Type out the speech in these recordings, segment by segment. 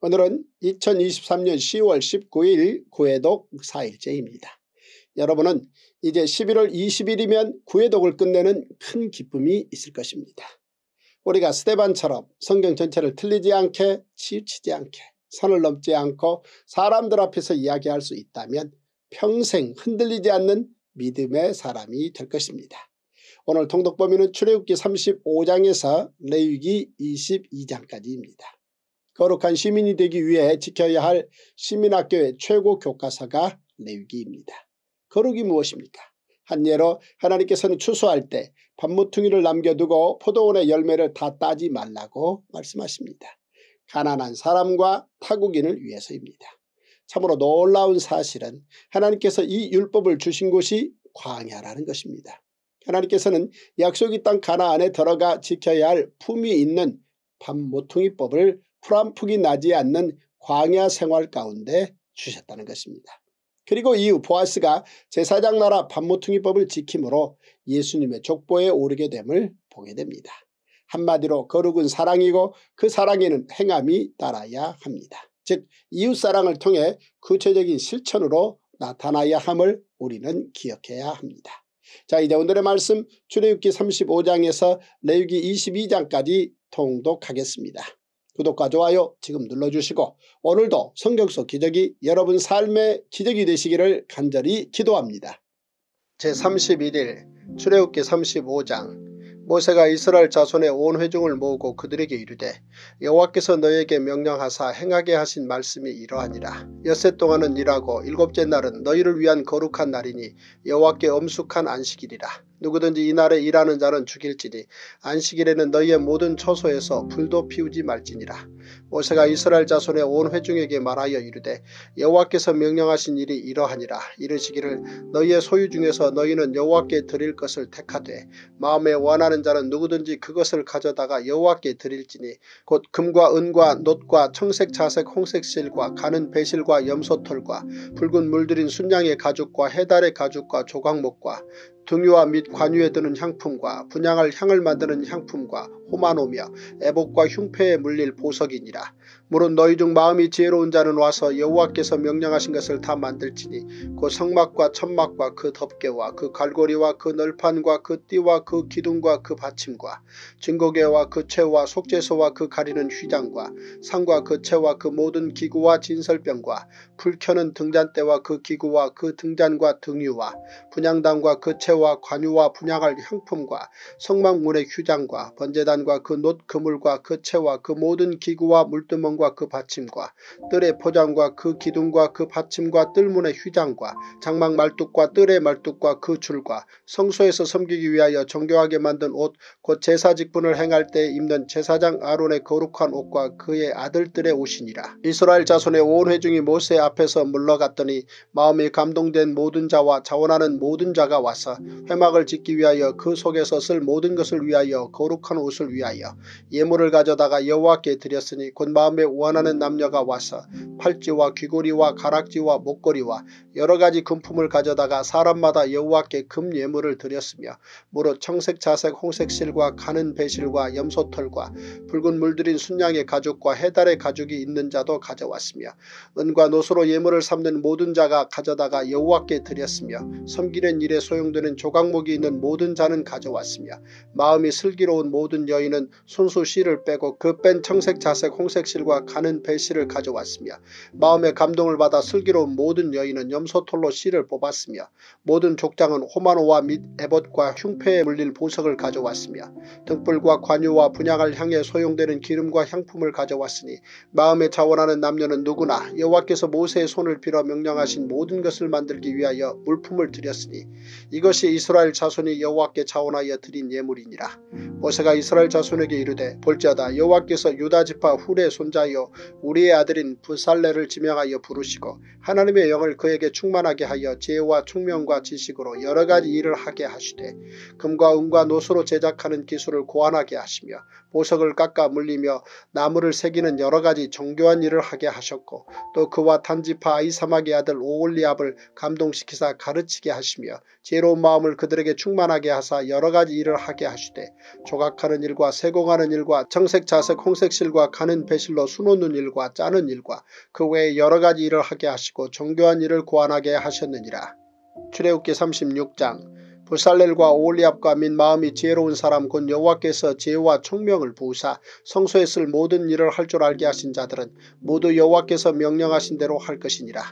오늘은 2023년 10월 19일 구해독 4일째입니다. 여러분은 이제 11월 20일이면 구해독을 끝내는 큰 기쁨이 있을 것입니다. 우리가 스테반처럼 성경 전체를 틀리지 않게 치우치지 않게 선을 넘지 않고 사람들 앞에서 이야기할 수 있다면 평생 흔들리지 않는 믿음의 사람이 될 것입니다. 오늘 통독 범위는 출애굽기 35장에서 레위기 22장까지입니다. 거룩한 시민이 되기 위해 지켜야 할 시민학교의 최고 교과서가 레위기입니다. 거룩이 무엇입니까? 한 예로 하나님께서는 추수할 때 반모퉁이를 남겨두고 포도원의 열매를 다 따지 말라고 말씀하십니다. 가난한 사람과 타국인을 위해서입니다. 참으로 놀라운 사실은 하나님께서 이 율법을 주신 곳이 광야라는 것입니다. 하나님께서는 약속의 땅 가나안에 들어가 지켜야 할 품이 있는 반모퉁이법을 풀한풍이 나지 않는 광야 생활 가운데 주셨다는 것입니다. 그리고 이후 보아스가 제사장 나라 반모퉁이법을 지킴으로 예수님의 족보에 오르게 됨을 보게 됩니다. 한마디로 거룩은 사랑이고 그 사랑에는 행함이 따라야 합니다. 즉 이웃사랑을 통해 구체적인 실천으로 나타나야 함을 우리는 기억해야 합니다. 자 이제 오늘의 말씀 출애굽기 35장에서 레위기 22장까지 통독하겠습니다. 구독과 좋아요 지금 눌러주시고 오늘도 성경 속 기적이 여러분 삶의 기적이 되시기를 간절히 기도합니다. 제31일 출애굽기 35장 모세가 이스라엘 자손의 온 회중을 모으고 그들에게 이르되 여호와께서 너에게 명령하사 행하게 하신 말씀이 이러하니라. 엿새 동안은 일하고 일곱째 날은 너희를 위한 거룩한 날이니 여호와께 엄숙한 안식일이라. 누구든지 이날에 일하는 자는 죽일지니 안식일에는 너희의 모든 처소에서 불도 피우지 말지니라. 모세가 이스라엘 자손의 온 회중에게 말하여 이르되 여호와께서 명령하신 일이 이러하니라. 이르시기를 너희의 소유 중에서 너희는 여호와께 드릴 것을 택하되 마음에 원하는 자는 누구든지 그것을 가져다가 여호와께 드릴지니 곧 금과 은과 놋과 청색 자색 홍색 실과 가는 배실과 염소털과 붉은 물들인 순양의 가죽과 해달의 가죽과 조각목과 등유와 및 관유에 드는 향품과 분양할 향을 만드는 향품과 호마노며 애복과 흉패에 물릴 보석이니라. 물은 너희 중 마음이 지혜로운 자는 와서 여호와께서 명령하신 것을 다 만들지니 그 성막과 천막과 그 덮개와 그 갈고리와 그 널판과 그 띠와 그 기둥과 그 받침과 증거계와 그 채와 속죄소와 그 가리는 휘장과 상과 그 채와 그 모든 기구와 진설병과 불 켜는 등잔대와 그 기구와 그 등잔과 등유와 분양단과 그 채와 관유와 분양할 형품과 성막문의 휴장과 번제단과 그 놋 그물과 그 채와 그 모든 기구와 물두멍 기둥과 그 받침과 뜰의 포장과 그 기둥과 그 받침과 뜰문의 휘장과 장막 말뚝과 뜰의 말뚝과 그 줄과 성소에서 섬기기 위하여 정교하게 만든 옷 곧 제사 직분을 행할 때 입는 제사장 아론의 거룩한 옷과 그의 아들들의 옷이니라. 이스라엘 자손의 온 회중이 모세 앞에서 물러갔더니 마음이 감동된 모든 자와 자원하는 모든 자가 와서 회막을 짓기 위하여 그 속에서 쓸 모든 것을 위하여 거룩한 옷을 위하여 예물을 가져다가 여호와께 드렸으니 곧 마음에 원하는 남녀가 와서 팔찌와 귀고리와 가락지와 목걸이와 여러가지 금품을 가져다가 사람마다 여호와께 금 예물을 드렸으며 무릇 청색 자색 홍색 실과 가는 배실과 염소털과 붉은 물들인 순양의 가죽과 해달의 가죽이 있는 자도 가져왔으며 은과 노소로 예물을 삼는 모든 자가 가져다가 여호와께 드렸으며 섬기는 일에 소용되는 조각목이 있는 모든 자는 가져왔으며 마음이 슬기로운 모든 여인은 손수 실을 빼고 그 뺀 청색 자색 홍색 실과 가는 배실을 가져왔으며 마음의 감동을 받아 슬기로운 모든 여인은 염소털로 실을 뽑았으며 모든 족장은 호마노와 및 에봇과 흉패에 물릴 보석을 가져왔으며 등불과 관유와 분양을 향해 소용되는 기름과 향품을 가져왔으니 마음에 자원하는 남녀는 누구나 여호와께서 모세의 손을 빌어 명령하신 모든 것을 만들기 위하여 물품을 드렸으니 이것이 이스라엘 자손이 여호와께 자원하여 드린 예물이니라. 모세가 이스라엘 자손에게 이르되 볼지어다 여호와께서 유다지파 훌의 손자 하여 우리의 아들인 부살레를 지명하여 부르시고 하나님의 영을 그에게 충만하게 하여 지혜와 총명과 지식으로 여러가지 일을 하게 하시되 금과 은과 노수로 제작하는 기술을 고안하게 하시며 보석을 깎아 물리며 나무를 새기는 여러가지 정교한 일을 하게 하셨고 또 그와 단지파 아이사막의 아들 오올리압을 감동시키사 가르치게 하시며 지혜로운 마음을 그들에게 충만하게 하사 여러가지 일을 하게 하시되 조각하는 일과 세공하는 일과 청색 자색 홍색 실과 가는 배실로 수놓는 일과 짜는 일과 그 외에 여러 가지 일을 하게 하시고 정교한 일을 고안하게 하셨느니라. 출애굽기 36장 부살렐과 오올리압과 민 마음이 지혜로운 사람 곧 여호와께서 지혜와 총명을 부으사 성소에 쓸 모든 일을 할 줄 알게 하신 자들은 모두 여호와께서 명령하신 대로 할 것이니라.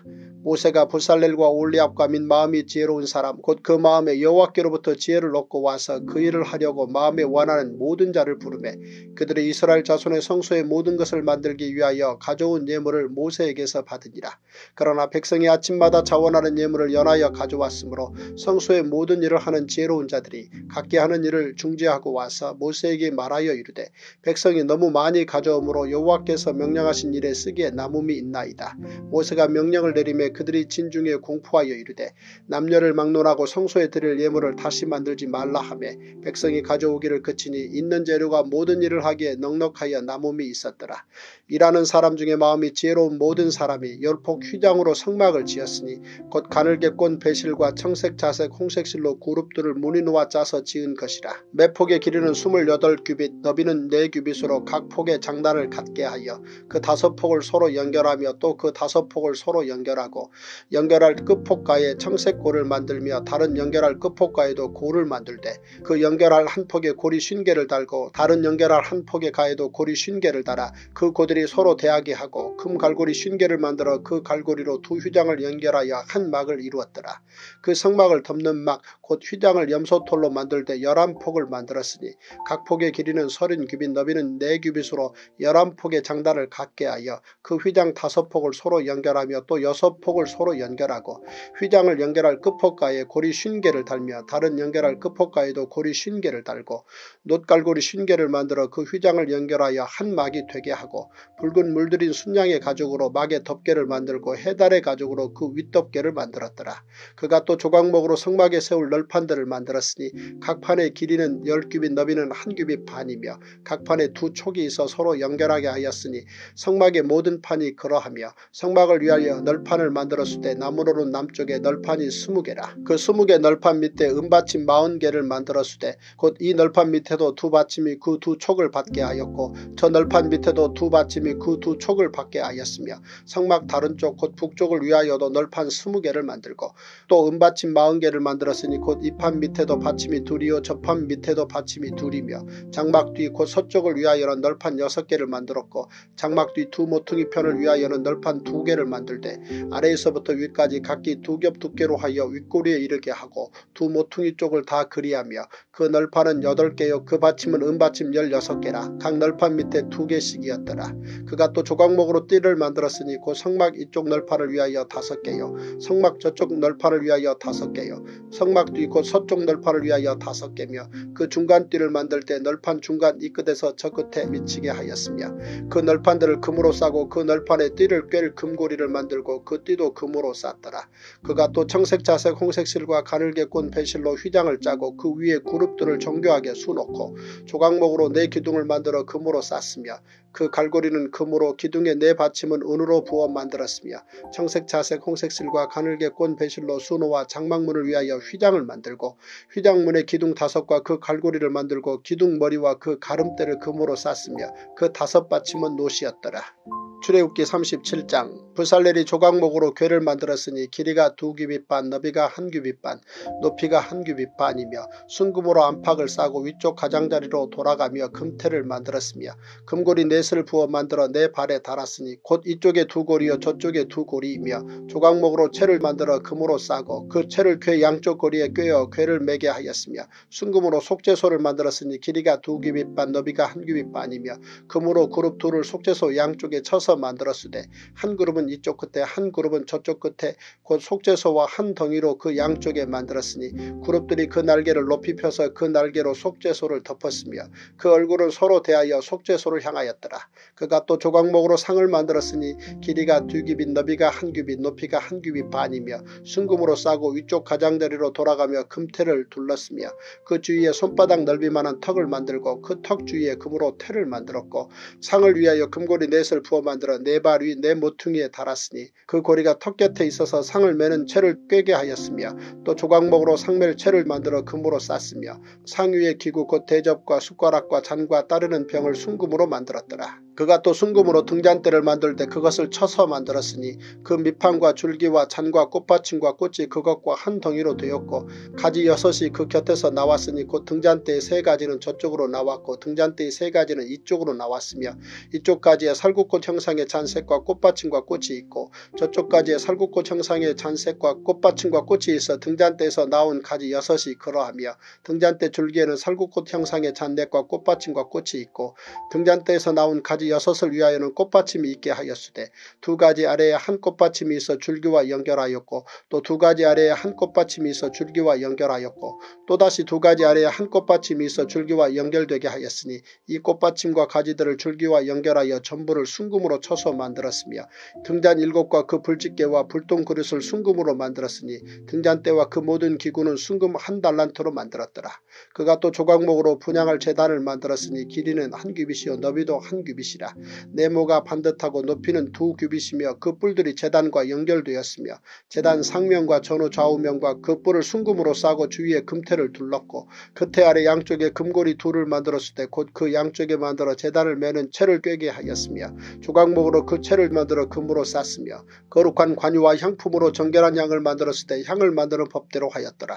모세가 부살렐과 올리압과 민 마음이 지혜로운 사람 곧 그 마음에 여호와께로부터 지혜를 얻고 와서 그 일을 하려고 마음에 원하는 모든 자를 부르매 그들의 이스라엘 자손의 성소의 모든 것을 만들기 위하여 가져온 예물을 모세에게서 받으니라. 그러나 백성이 아침마다 자원하는 예물을 연하여 가져왔으므로 성소의 모든 일을 하는 지혜로운 자들이 각기 하는 일을 중지하고 와서 모세에게 말하여 이르되 백성이 너무 많이 가져오므로 여호와께서 명령하신 일에 쓰기에 남음이 있나이다. 모세가 명령을 내림에 그들이 진중에 공포하여 이르되 남녀를 막론하고 성소에 드릴 예물을 다시 만들지 말라 하며 백성이 가져오기를 그치니 있는 재료가 모든 일을 하기에 넉넉하여 남음이 있었더라. 일하는 사람 중에 마음이 지혜로운 모든 사람이 열폭 휘장으로 성막을 지었으니 곧 가늘게 꼰 배실과 청색 자색 홍색실로 그룹들을 무늬 놓아 짜서 지은 것이라. 매 폭의 길이는 28규빗 너비는 4규빗으로 각 폭의 장단을 갖게 하여 그 다섯 폭을 서로 연결하며 또 그 다섯 폭을 서로 연결하고 연결할 끝폭가에 청색 골을 만들며 다른 연결할 끝폭가에도 골을 만들되 그 연결할 한 폭에 고리 쉰개를 달고 다른 연결할 한 폭의 가에도 고리 쉰개를 달아 그 고들이 서로 대하게 하고 금 갈고리 쉰개를 만들어 그 갈고리로 두 휘장을 연결하여 한 막을 이루었더라. 그 성막을 덮는 막 곧 휘장을 염소톨로 만들 때 열한 폭을 만들었으니 각 폭의 길이는 서른 규빗 너비는 네 규빗으로 열한 폭의 장단을 갖게 하여 그 휘장 다섯 폭을 서로 연결하며 또 여섯 폭을 서로 연결하고 휘장을 연결할 끝폭가에 고리 쉰 개를 달며 다른 연결할 끝폭가에도 고리 쉰 개를 달고 놋갈고리 쉰개를 만들어 그 휘장을 연결하여 한 막이 되게 하고 붉은 물들인 순양의 가죽으로 막의 덮개를 만들고 해달의 가죽으로 그 윗덮개를 만들었더라. 그가 또 조각목으로 성막에 세울 널판들을 만들었으니 각 판의 길이는 10규빗 너비는 한 규빗 반이며 각 판에 두 촉이 있어 서로 연결하게 하였으니 성막의 모든 판이 그러하며 성막을 위하여 널판을 만들었을 때 나무로는 남쪽에 널판이 20개라. 그 20개 널판 밑에 은받침 40개를 만들었을 때 곧 이 널판 밑에 도 두 받침이 그 두 촉을 받게 하였고 저 널판 밑에도 두 받침이 그 두 촉을 받게 하였으며 성막 다른 쪽 곧 북쪽을 위하여도 널판 20개를 만들고 또 은받침 40개를 만들었으니 곧 이 판 밑에도 받침이 둘이요 저 판 밑에도 받침이 둘이며 장막 뒤 곧 서쪽을 위하여는 널판 6개를 만들었고 장막 뒤 두 모퉁이 편을 위하여는 널판 2개를 만들되 아래에서부터 위까지 각기 두 겹 두께로 하여 윗꼬리에 이르게 하고 두 모퉁이 쪽을 다 그리하며 그 널판은 8개요 그 받침은 은받침 16개라 각 널판 밑에 두 개씩이었더라. 그가 또 조각목으로 띠를 만들었으니 그 성막 이쪽 널판을 위하여 다섯 개요 성막 저쪽 널판을 위하여 다섯 개요 성막 뒤곧 서쪽 널판을 위하여 다섯 개며 그 중간 띠를 만들 때 널판 중간 이 끝에서 저 끝에 미치게 하였으며 그 널판들을 금으로 싸고 그 널판에 띠를 꿰 금고리를 만들고 그 띠도 금으로 쌌더라. 그가 또 청색 자색 홍색 실과 가늘게 꼰 배실로 휘장을 짜고 그 위에 그룹들을 정교하게 수놓고 조각목으로 네 기둥을 만들어 금으로 쌌으며 그 갈고리는 금으로 기둥의 네 받침은 은으로 부어 만들었으며 청색 자색 홍색 실과 가늘게 꼰 배실로 수노와 장막문을 위하여 휘장을 만들고 휘장문의 기둥 다섯과 그 갈고리를 만들고 기둥 머리와 그 가름대를 금으로 쌌으며 그 다섯 받침은 노시였더라. 출애굽기 37장. 부살렐이 조각목으로 궤를 만들었으니 길이가 두 규빗 반 너비가 한 규빗 반 높이가 한 규빗 반이며 순금으로 안팎을 싸고 위쪽 가장자리로 돌아가며 금태를 만들었으며 금고리 넷을 부어 만들어 네 발에 달았으니 곧 이쪽에 두 고리여 저쪽에 두 고리이며 조각목으로 채를 만들어 금으로 싸고 그 채를 궤 양쪽 고리에 꿰어 궤를 매게 하였으며 순금으로 속죄소를 만들었으니 길이가 두 규빗 반 너비가 한 규빗 반이며 금으로 그룹 둘을 속죄소 양쪽에 쳐서 만들었으되 한 그룹은 이쪽 끝에 한 그룹은 저쪽 끝에 곧 속죄소와 한 덩이로 그 양쪽에 만들었으니 그룹들이 그 날개를 높이 펴서 그 날개로 속죄소를 덮었으며 그 얼굴은 서로 대하여 속죄소를 향하였더라. 그가 또 조각목으로 상을 만들었으니 길이가 두 규빗 너비가 한 규빗 높이가 한 규빗 반이며 순금으로 싸고 위쪽 가장자리로 돌아가며 금태를 둘렀으며 그 주위에 손바닥 넓이만한 턱을 만들고 그 턱 주위에 금으로 태를 만들었고 상을 위하여 금고리 넷을 부어 만 들어 네발위네 모퉁이에 달았으니 그 고리가 턱 곁에 있어서 상을 매는 채를 꿰게 하였으며 또 조각목으로 상멜 채를 만들어 금으로 쌌으며 상 위의 기구 곧 대접과 숟가락과 잔과 따르는 병을 순금으로 만들었더라. 그가 또 순금으로 등잔대를 만들 때 그것을 쳐서 만들었으니 그 밑판과 줄기와 잔과 꽃받침과 꽃이 그것과 한 덩이로 되었고 가지 여섯이 그 곁에서 나왔으니 곧 등잔대의 세 가지는 저쪽으로 나왔고 등잔대의 세 가지는 이쪽으로 나왔으며 이쪽 가지에 살구꽃 형상의 잔색과 꽃받침과 꽃이 있고 저쪽 가지에 살구꽃 형상의 잔색과 꽃받침과 꽃이 있어 등잔대에서 나온 가지 여섯이 그러하며 등잔대 줄기에는 살구꽃 형상의 잔넷과 꽃받침과 꽃이 있고 등잔대에서 나온 가지 가지 여섯을 위하여는 꽃받침이 있게 하였으되 두 가지 아래에 한 꽃받침이 있어 줄기와 연결하였고 또 두 가지 아래에 한 꽃받침이 있어 줄기와 연결하였고 또다시 두 가지 아래에 한 꽃받침이 있어 줄기와 연결되게 하였으니 이 꽃받침과 가지들을 줄기와 연결하여 전부를 순금으로 쳐서 만들었으며 등잔 일곱과 그 불집게와 불똥 그릇을 순금으로 만들었으니 등잔대와 그 모든 기구는 순금 한 달란트로 만들었더라. 그가 또 조각목으로 분양할 재단을 만들었으니 길이는 한 규빗이요 너비도 한 규빗이 규빗이라 네모가 반듯하고 높이는 두 규빗이며 그 뿔들이 재단과 연결되었으며 재단 상면과 전후 좌우면과 그 뿔을 순금으로 싸고 주위에 금태를 둘렀고 그태 아래 양쪽에 금고리 둘을 만들었을 때 곧 그 양쪽에 만들어 재단을 매는 채를 꿰게 하였으며 조각목으로 그 채를 만들어 금으로 쌌으며 거룩한 관유와 향품으로 정결한 향을 만들었을 때 향을 만드는 법대로 하였더라.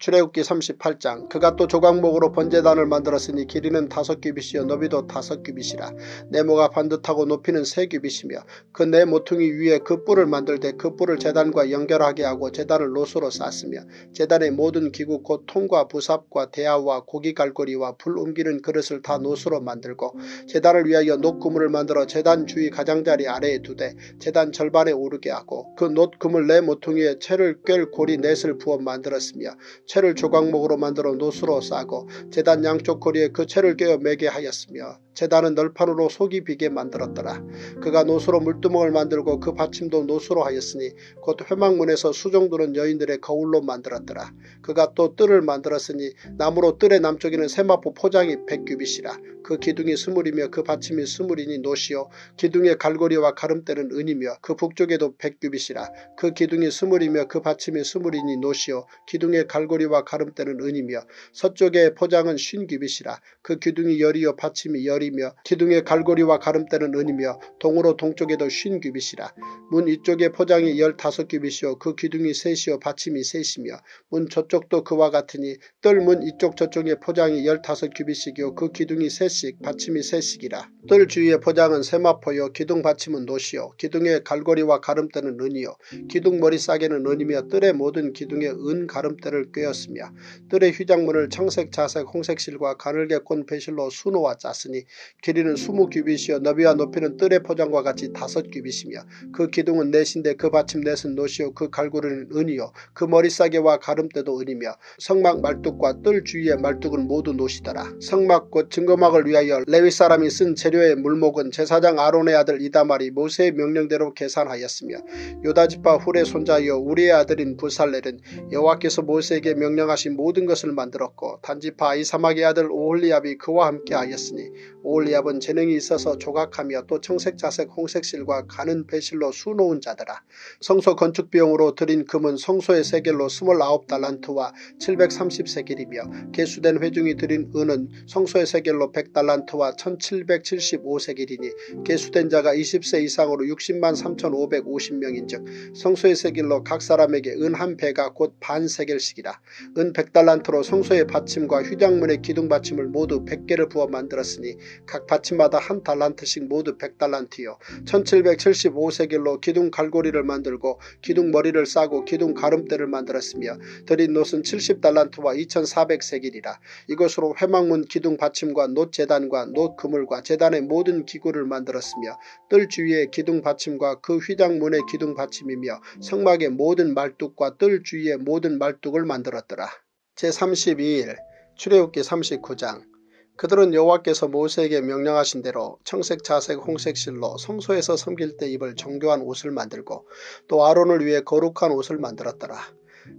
출애굽기 38장 그가 또 조각목으로 번제단을 만들었으니 길이는 다섯 규빗이요 너비도 다섯 규빗이라. 네모가 반듯하고 높이는 세 규빗이며 그 네 모퉁이 위에 그 뿔을 만들 때 그 뿔을 재단과 연결하게 하고 재단을 노수로 쌌으며 재단의 모든 기구 곧 통과 부삽과 대야와 고기 갈고리와 불 옮기는 그릇을 다 노수로 만들고 재단을 위하여 녹그물을 만들어 재단 주위 가장자리 아래에 두되 재단 절반에 오르게 하고 그 놋그물 네 모퉁이에 채를 꿰 고리 넷을 부어 만들었으며 채를 조각목으로 만들어 노수로 싸고 재단 양쪽 거리에 그 채를 꿰어 매게 하였으며 재단은 널판으로 속이 비게 만들었더라. 그가 노수로 물두멍을 만들고 그 받침도 노수로 하였으니 곧 회막문에서 수종들은 여인들의 거울로 만들었더라. 그가 또 뜰을 만들었으니 나무로 뜰의 남쪽에는 세마포 포장이 백규빗이라. 그 기둥이 스물이며 그 받침이 스물이니 놋이요 기둥의 갈고리와 가름대는 은이며 그 북쪽에도 백 규빗이라. 그 기둥이 스물이며 그 받침이 스물이니 놋이요 기둥의 갈고리와 가름대는 은이며 서쪽의 포장은 쉰 규빗이라. 그 기둥이 열이요 받침이 열이며 기둥의 갈고리와 가름대는 은이며 동으로 동쪽에도 쉰 규빗이라. 문 이쪽의 포장이 열다섯 규빗이요. 그 기둥이 셋이요. 받침이 셋이며 문 저쪽도 그와 같으니 뜰 문 이쪽 저쪽의 포장이 열다섯 규빗이요. 그 기둥이 셋씩 받침이 셋씩이라. 뜰 주위의 포장은 세마포요. 기둥 받침은 놋이요. 기둥의 갈고리와 가름대는 은이요. 기둥 머리싸개는 은이며 뜰의 모든 기둥에 은 가름대를 꿰었으며 뜰의 휘장문을 청색 자색 홍색실과 가늘게 꼰 배실로 수놓아 짰으니 길이는 20규빗이요. 너비와 높이는 뜰의 포장과 같이 다섯 규빗이며 그 기둥은 넷인데 그 받침 넷은 노시요. 그 갈고리는 은이요. 그 머리싸개와 가름대도 은이며 성막 말뚝과 뜰 주위의 말뚝은 모두 노시더라. 성막 곧 증거막을 위하여 레위 사람이 쓴 재료의 물목은 제사장 아론의 아들 이다말이 모세의 명령대로 계산하였으며 요다지파 훌의 손자여 우리의 아들인 부살렐은 여호와께서 모세에게 명령하신 모든 것을 만들었고 단지파 이사막의 아들 오홀리압이 그와 함께 하였으니 오올리압은 재능이 있어서 조각하며 또 청색 자색 홍색실과 가는 배실로 수놓은 자더라. 성소 건축 비용으로 들인 금은 성소의 세겔로 29달란트와 730세겔이며 개수된 회중이 들인 은은 성소의 세겔로 100달란트와 1775세겔이니 개수된 자가 20세 이상으로 60만 3550명인즉 성소의 세겔로 각 사람에게 은 한 배가 곧 반 세겔씩이라. 은 100달란트로 성소의 받침과 휘장문의 기둥 받침을 모두 100개를 부어 만들었으니 각 받침마다 한 달란트씩 모두 100달란트요. 1775세겔로 기둥 갈고리를 만들고 기둥 머리를 싸고 기둥 가름대를 만들었으며 드린 놋은 70달란트와 2400세겔이라. 이것으로 회막문 기둥 받침과 놋 재단과 놋 그물과 재단의 모든 기구를 만들었으며 뜰 주위의 기둥 받침과 그 휘장문의 기둥 받침이며 성막의 모든 말뚝과 뜰 주위의 모든 말뚝을 만들었더라. 제32일 출애굽기 39장 그들은 여호와께서 모세에게 명령하신 대로 청색 자색 홍색 실로 성소에서 섬길 때 입을 정교한 옷을 만들고 또 아론을 위해 거룩한 옷을 만들었더라.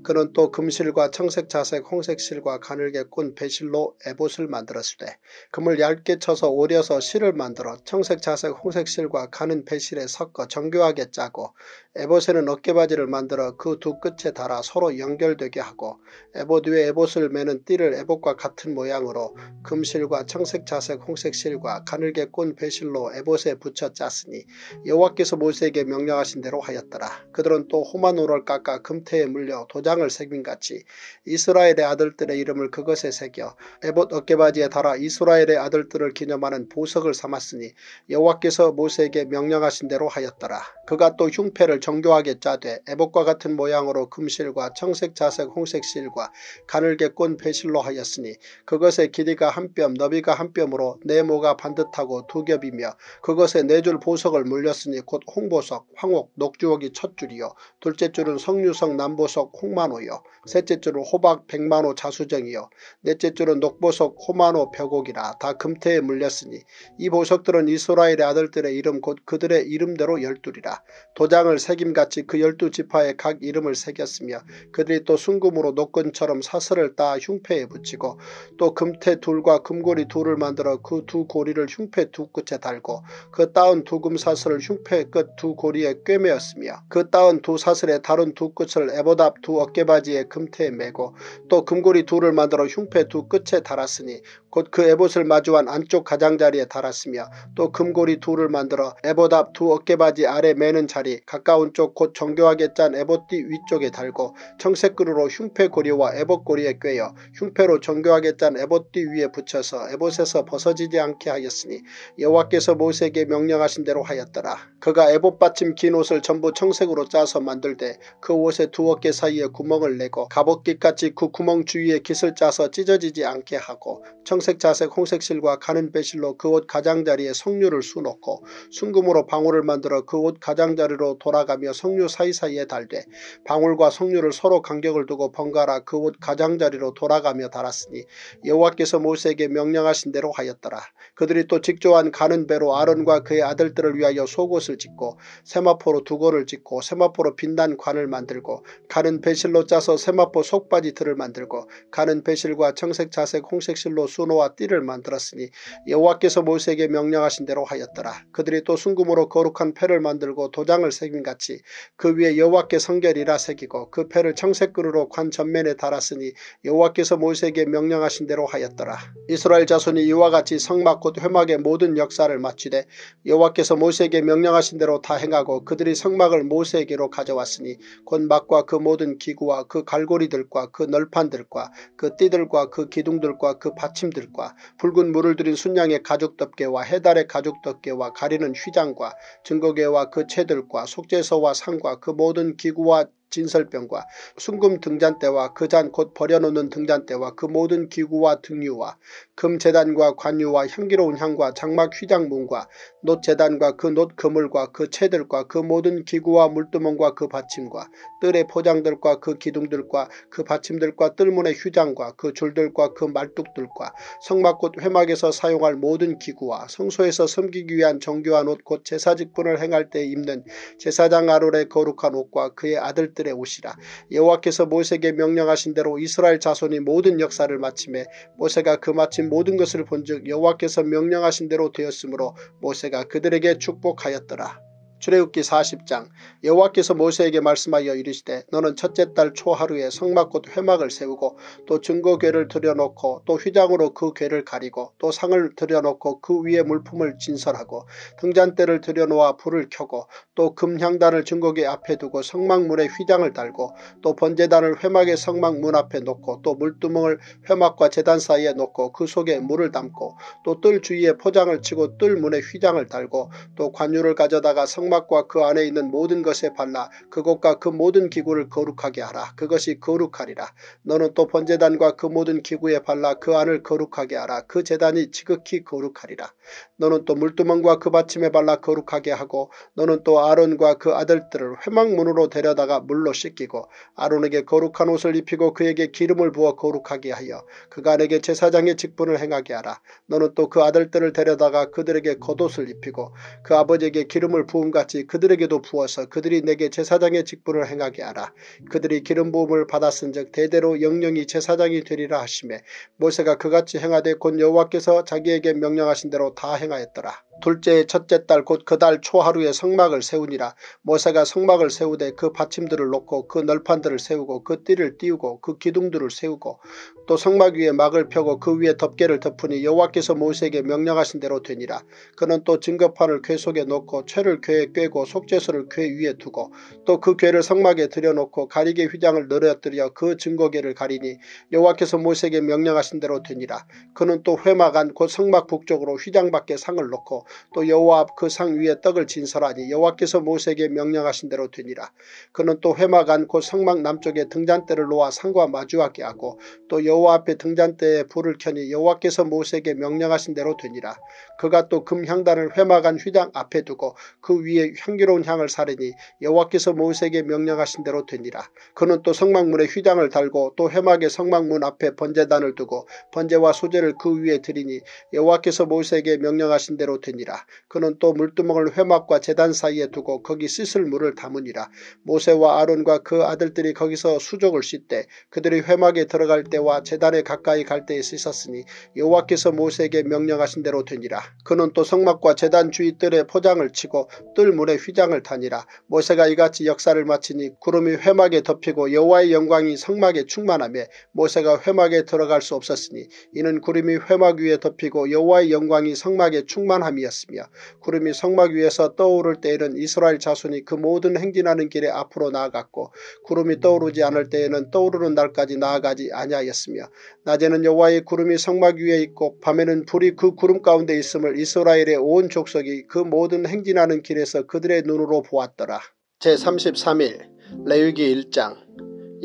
그는 또 금실과 청색 자색 홍색 실과 가늘게 꾼 배실로 에봇을 만들었으되 금을 얇게 쳐서 오려서 실을 만들어 청색 자색 홍색 실과 가는 배실에 섞어 정교하게 짜고 에봇에는 어깨바지를 만들어 그 두 끝에 달아 서로 연결되게 하고 에봇 위에 에봇을 매는 띠를 에봇과 같은 모양으로 금실과 청색 자색 홍색 실과 가늘게 꾼 배실로 에봇에 붙여 짰으니 여호와께서 모세에게 명령하신 대로 하였더라. 그들은 또 호마노를 깎아 금태에 물려 도장을 새김같이 이스라엘의 아들들의 이름을 그것에 새겨 에봇 어깨바지에 달아 이스라엘의 아들들을 기념하는 보석을 삼았으니 여호와께서 모세에게 명령하신 대로 하였더라. 그가 또 흉패를 정교하게 짜되 에봇과 같은 모양으로 금실과 청색 자색 홍색 실과 가늘게 꼰 배실로 하였으니 그것의 길이가 한 뼘 너비가 한 뼘으로 네모가 반듯하고 두 겹이며 그것에 네 줄 보석을 물렸으니 곧 홍보석 황옥 녹주옥이 첫 줄이요 둘째 줄은 성류성 남보석 홍만호요 셋째 줄은 호박 백만호 자수정이요 넷째 줄은 녹보석 호만호 벽옥이라 다 금태에 물렸으니 이 보석들은 이스라엘의 아들들의 이름 곧 그들의 이름대로 열둘이라. 도장을 새김같이 그 열두 지파에 각 이름을 새겼으며 그들이 또 순금으로 노끈처럼 사슬을 땋아 흉패에 붙이고 또 금테 둘과 금고리 둘을 만들어 그 두 고리를 흉패 두 끝에 달고 그 땋은 두 금사슬을 흉패 끝 두 고리에 꿰매었으며 그 땋은 두 사슬의 다른 두 끝을 에봇 앞 두 어깨받이의 금테에 매고 또 금고리 둘을 만들어 흉패 두 끝에 달았으니 곧 그 에봇을 마주한 안쪽 가장자리에 달았으며 또 금고리 둘을 만들어 에봇 앞 두 어깨받이 아래 매는 자리 가까운 쪽 곧 정교하게 짠 에봇띠 위쪽에 달고 청색 끈으로 흉패고리와 에봇고리에 꿰어 흉패로 정교하게 짠 에봇띠 위에 붙여서 에봇에서 벗어지지 않게 하였으니 여호와께서 모세에게 명령하신 대로 하였더라. 그가 에봇 받침 긴 옷을 전부 청색으로 짜서 만들되 그 옷의 두 어깨 사이에 구멍을 내고 갑옷깃같이 그 구멍 주위에 깃을 짜서 찢어지지 않게 하고 청색 자색 홍색 실과 가는 배실로 그 옷 가장자리에 석류를 수놓고 순금으로 방울을 만들어 그 옷 가장자리로 돌아가며 석류 사이사이에 달되 방울과 석류를 서로 간격을 두고 번갈아 그 옷 가장자리로 돌아가며 달았으니 여호와께서 모세에게 명령하신 대로 하였더라. 그들이 또 직조한 가는 배로 아론과 그의 아들들을 위하여 속옷을 짓고 세마포로 두고를 짓고 세마포로 빛난 관을 만들고 가는 배 실로 짜서 세마포 속바지틀을 만들고 가는 배실과 청색 자색 홍색 실로 수노와 띠를 만들었으니 여호와께서 모세에게 명령하신 대로 하였더라. 그들이 또 순금으로 거룩한 패를 만들고 도장을 새김같이 그 위에 여호와께 성결이라 새기고 그 패를 청색 그루로 관 전면에 달았으니 여호와께서 모세에게 명령하신 대로 하였더라. 이스라엘 자손이 이와 같이 성막 곧 회막의 모든 역사를 마치되 여호와께서 모세에게 명령하신 대로 다 행하고 그들이 성막을 모세에게로 가져왔으니 곧 막과 그 모든 기구와 그 갈고리들과 그 널판들과 그 띠들과 그 기둥들과 그 받침들과 붉은 물을 들인 순양의 가죽덮개와 해달의 가죽덮개와 가리는 휘장과 증거계와 그 채들과 속죄서와 상과 그 모든 기구와 진설병과 순금 등잔대와 그 잔 곧 버려놓는 등잔대와 그 모든 기구와 등유와 금재단과 관유와 향기로운 향과 장막 휘장문과 놋재단과 그 놋 그물과 그 채들과 그 모든 기구와 물두멍과 그 받침과 뜰의 포장들과 그 기둥들과 그 받침들과 뜰문의 휘장과 그 줄들과 그 말뚝들과 성막곧 회막에서 사용할 모든 기구와 성소에서 섬기기 위한 정교한 옷 곧 제사 직분을 행할 때 입는 제사장 아론의 거룩한 옷과 그의 아들들의 옷이라. 여호와께서 모세에게 명령하신 대로 이스라엘 자손이 모든 역사를 마침에 모세가 그 마침 모든 것을 본즉 여호와께서 명령하신 대로 되었으므로 모세가 그들에게 축복하였더라. 출애굽기 40장. 여호와께서 모세에게 말씀하여 이르시되 너는 첫째 달 초하루에 성막곧 회막을 세우고 또 증거궤를 들여놓고 또 휘장으로 그 궤를 가리고 또 상을 들여놓고 그 위에 물품을 진설하고 등잔대를 들여놓아 불을 켜고 또 금향단을 증거궤 앞에 두고 성막문에 휘장을 달고 또 번제단을 회막의 성막문 앞에 놓고 또 물두멍을 회막과 제단 사이에 놓고 그 속에 물을 담고 또 뜰 주위에 포장을 치고 뜰 문에 휘장을 달고 또 관유를 가져다가 성막 성막과 그 안에 있는 모든 것에 발라 그곳과 그 모든 기구를 거룩하게 하라. 그것이 거룩하리라. 너는 또 번제단과 그 모든 기구에 발라 그 안을 거룩하게 하라. 그 제단이 지극히 거룩하리라. 너는 또 물두멍과 그 받침에 발라 거룩하게 하고 너는 또 아론과 그 아들들을 회막문으로 데려다가 물로 씻기고 아론에게 거룩한 옷을 입히고 그에게 기름을 부어 거룩하게 하여 그가 내게 제사장의 직분을 행하게 하라. 너는 또 그 아들들을 데려다가 그들에게 겉옷을 입히고 그 아버지에게 기름을 부음같이 그들에게도 부어서 그들이 내게 제사장의 직분을 행하게 하라. 그들이 기름 부음을 받았은즉 대대로 영영이 제사장이 되리라 하시매 모세가 그같이 행하되 곧 여호와께서 자기에게 명령하신 대로 다 행하였더라. 둘째의 첫째 달 곧 그 달 초하루에 성막을 세우니라. 모세가 성막을 세우되 그 받침들을 놓고 그 널판들을 세우고 그 띠를 띄우고 그 기둥들을 세우고 또 성막 위에 막을 펴고 그 위에 덮개를 덮으니 여호와께서 모세에게 명령하신 대로 되니라. 그는 또 증거판을 궤 속에 놓고 채를 궤에 꿰고 속죄소를 궤 위에 두고 또 그 궤를 성막에 들여놓고 가리개 휘장을 늘어뜨려 그 증거궤를 가리니 여호와께서 모세에게 명령하신 대로 되니라. 그는 또 회막 안곧 성막 북쪽으로 휘장 밖에 상을 놓고 또 여호와 앞 그 상 위에 떡을 진설하니 여호와께서 모세에게 명령하신 대로 되니라. 그는 또 회막 안곧 성막 남쪽에 등잔대를 놓아 상과 마주하게 하고 또 여호와 앞에 등잔대에 불을 켜니 여호와께서 모세에게 명령하신 대로 되니라. 그가 또 금향단을 회막 안 휘장 앞에 두고 그 위에 향기로운 향을 사르니 여호와께서 모세에게 명령하신 대로 되니라. 그는 또 성막문에 휘장을 달고 또 회막의 성막문 앞에 번제단을 두고 번제와 소제를 그 위에 드리니 여호와께서 모세에게 명령하신 대로 되니라. 그는 또 물두멍을 회막과 제단 사이에 두고 거기 씻을 물을 담으니라. 모세와 아론과 그 아들들이 거기서 수족을 씻되 그들이 회막에 들어갈 때와 제단에 가까이 갈 때에 씻었으니 여호와께서 모세에게 명령하신 대로 되니라. 그는 또 성막과 제단 주위 뜰에 포장을 치고 뜰 문에 휘장을 다니라. 모세가 이같이 역사를 마치니 구름이 회막에 덮이고 여호와의 영광이 성막에 충만하며 모세가 회막에 들어갈 수 없었으니 이는 구름이 회막 위에 덮이고 여호와의 영광이 성막에 충만함이 었으며 구름이 성막 위에서 떠오를 때에는 이스라엘 자손이 그 모든 행진하는 길에 앞으로 나아갔고 구름이 떠오르지 않을 때에는 떠오르는 날까지 나아가지 아니하였으며 낮에는 여호와의 구름이 성막 위에 있고 밤에는 불이 그 구름 가운데 있음을 이스라엘의 온 족속이 그 모든 행진하는 길에서 그들의 눈으로 보았더라. 제33일 레위기 1장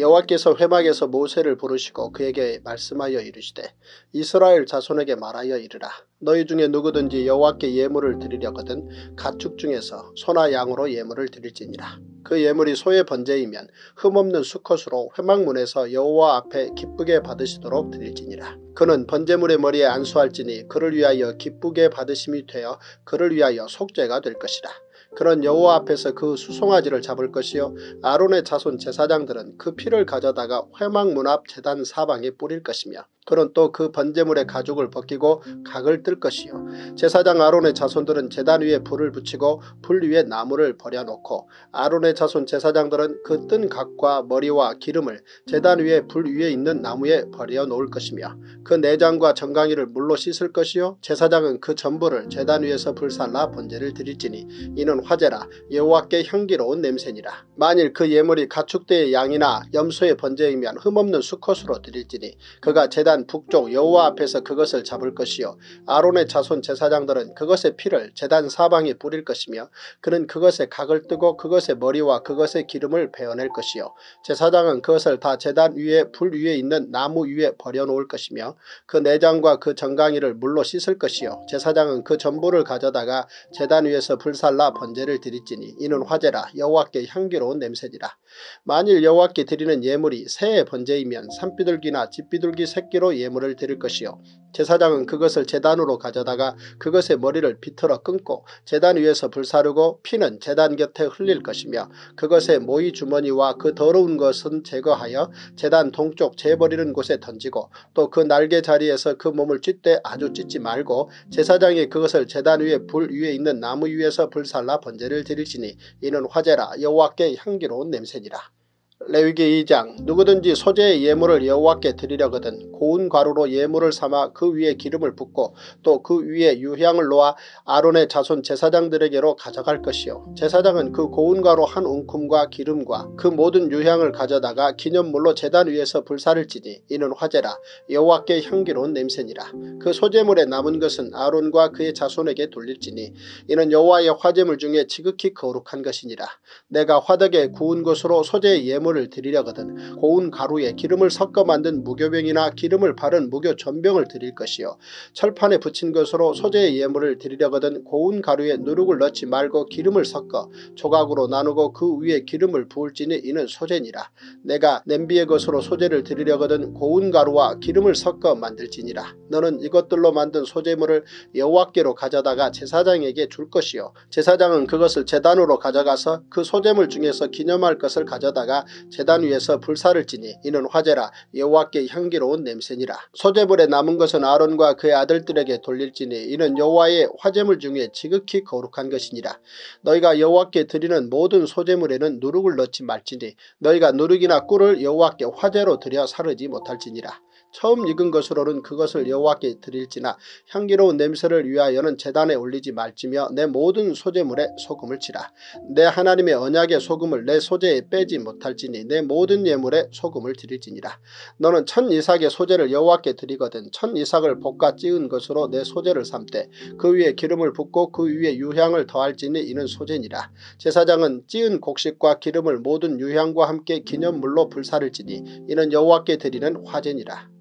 여호와께서 회막에서 모세를 부르시고 그에게 말씀하여 이르시되 이스라엘 자손에게 말하여 이르라. 너희 중에 누구든지 여호와께 예물을 드리려거든 가축 중에서 소나 양으로 예물을 드릴지니라. 그 예물이 소의 번제이면 흠없는 수컷으로 회막문에서 여호와 앞에 기쁘게 받으시도록 드릴지니라. 그는 번제물의 머리에 안수할지니 그를 위하여 기쁘게 받으심이 되어 그를 위하여 속죄가 될 것이라. 그런 여호와 앞에서 그 수송아지를 잡을 것이요. 아론의 자손 제사장들은 그 피를 가져다가 회막 문 앞 재단 사방에 뿌릴 것이며 그는 또 그 번제물의 가죽을 벗기고 각을 뜰 것이요. 제사장 아론의 자손들은 제단 위에 불을 붙이고 불 위에 나무를 버려놓고 아론의 자손 제사장들은 그 뜬 각과 머리와 기름을 제단 위에 불 위에 있는 나무에 버려놓을 것이며 그 내장과 정강이를 물로 씻을 것이요. 제사장은 그 전부를 제단 위에서 불살라 번제를 드릴지니 이는 화제라 여호와께 향기로운 냄새니라. 만일 그 예물이 가축대의 양이나 염소의 번제이면 흠없는 수컷으로 드릴지니 그가 제단 제단 북쪽 여호와 앞에서 그것을 잡을 것이요. 아론의 자손 제사장들은 그것의 피를 제단 사방에 뿌릴 것이며 그는 그것에 각을 뜨고 그것의 머리와 그것의 기름을 베어낼 것이요. 제사장은 그것을 다 제단 위에 불 위에 있는 나무 위에 버려놓을 것이며 그 내장과 그 정강이를 물로 씻을 것이요. 제사장은 그 전부를 가져다가 제단 위에서 불살라 번제를 드릴지니 이는 화제라. 여호와께 향기로운 냄새니라. 만일 여호와께 드리는 예물이 새의 번제이면 산비둘기나 집비둘기 새끼 로 예물을 드릴 것이요 제사장은 그것을 제단으로 가져다가 그것의 머리를 비틀어 끊고 제단 위에서 불사르고 피는 제단 곁에 흘릴 것이며 그것의 모이 주머니와 그 더러운 것은 제거하여 제단 동쪽 재버리는 곳에 던지고 또 그 날개 자리에서 그 몸을 찢되 아주 찢지 말고 제사장이 그것을 제단 위에 불 위에 있는 나무 위에서 불살라 번제를 드릴지니 이는 화제라 여호와께 향기로운 냄새니라. 레위기 2장 누구든지 소재의 예물을 여호와께 드리려거든 고운 가루로 예물을 삼아 그 위에 기름을 붓고 또 그 위에 유향을 놓아 아론의 자손 제사장들에게로 가져갈 것이요. 제사장은 그 고운 가루 한 웅큼과 기름과 그 모든 유향을 가져다가 기념물로 제단 위에서 불사를 지니 이는 화제라. 여호와께 향기로운 냄새니라. 그 소재물에 남은 것은 아론과 그의 자손에게 돌릴지니 이는 여호와의 화재물 중에 지극히 거룩한 것이니라. 내가 화덕에 구운 것으로 소재의 예물 예물을 드리려거든 고운 가루에 기름을 섞어 만든 무교병이나 기름을 바른 무교 전병을 드릴 것이요. 철판에 붙인 것으로 소재의 예물을 드리려거든 고운 가루에 누룩을 넣지 말고 기름을 섞어 조각으로 나누고 그 위에 기름을 부을지니 이는 소재니라. 내가 냄비의 것으로 소재를 드리려거든 고운 가루와 기름을 섞어 만들지니라. 너는 이것들로 만든 소재물을 여호와께로 가져다가 제사장에게 줄 것이요. 제사장은 그것을 제단으로 가져가서 그 소재물 중에서 기념할 것을 가져다가 제단 위에서 불사를 지니 이는 화제라 여호와께 향기로운 냄새니라. 소재물에 남은 것은 아론과 그의 아들들에게 돌릴지니 이는 여호와의 화재물 중에 지극히 거룩한 것이니라. 너희가 여호와께 드리는 모든 소재물에는 누룩을 넣지 말지니 너희가 누룩이나 꿀을 여호와께 화재로 드려 사르지 못할지니라 처음 익은 것으로는 그것을 여호와께 드릴지나 향기로운 냄새를 위하여는 재단에 올리지 말지며 내 모든 소재물에 소금을 치라. 내 하나님의 언약의 소금을 내 소재에 빼지 못할지니 내 모든 예물에 소금을 드릴지니라. 너는 천 이삭의 소재를 여호와께 드리거든 천 이삭을 볶아 찌은 것으로 내 소재를 삼되 그 위에 기름을 붓고 그 위에 유향을 더할지니 이는 소재니라. 제사장은 찌은 곡식과 기름을 모든 유향과 함께 기념물로 불사를 지니 이는 여호와께 드리는 화제니라.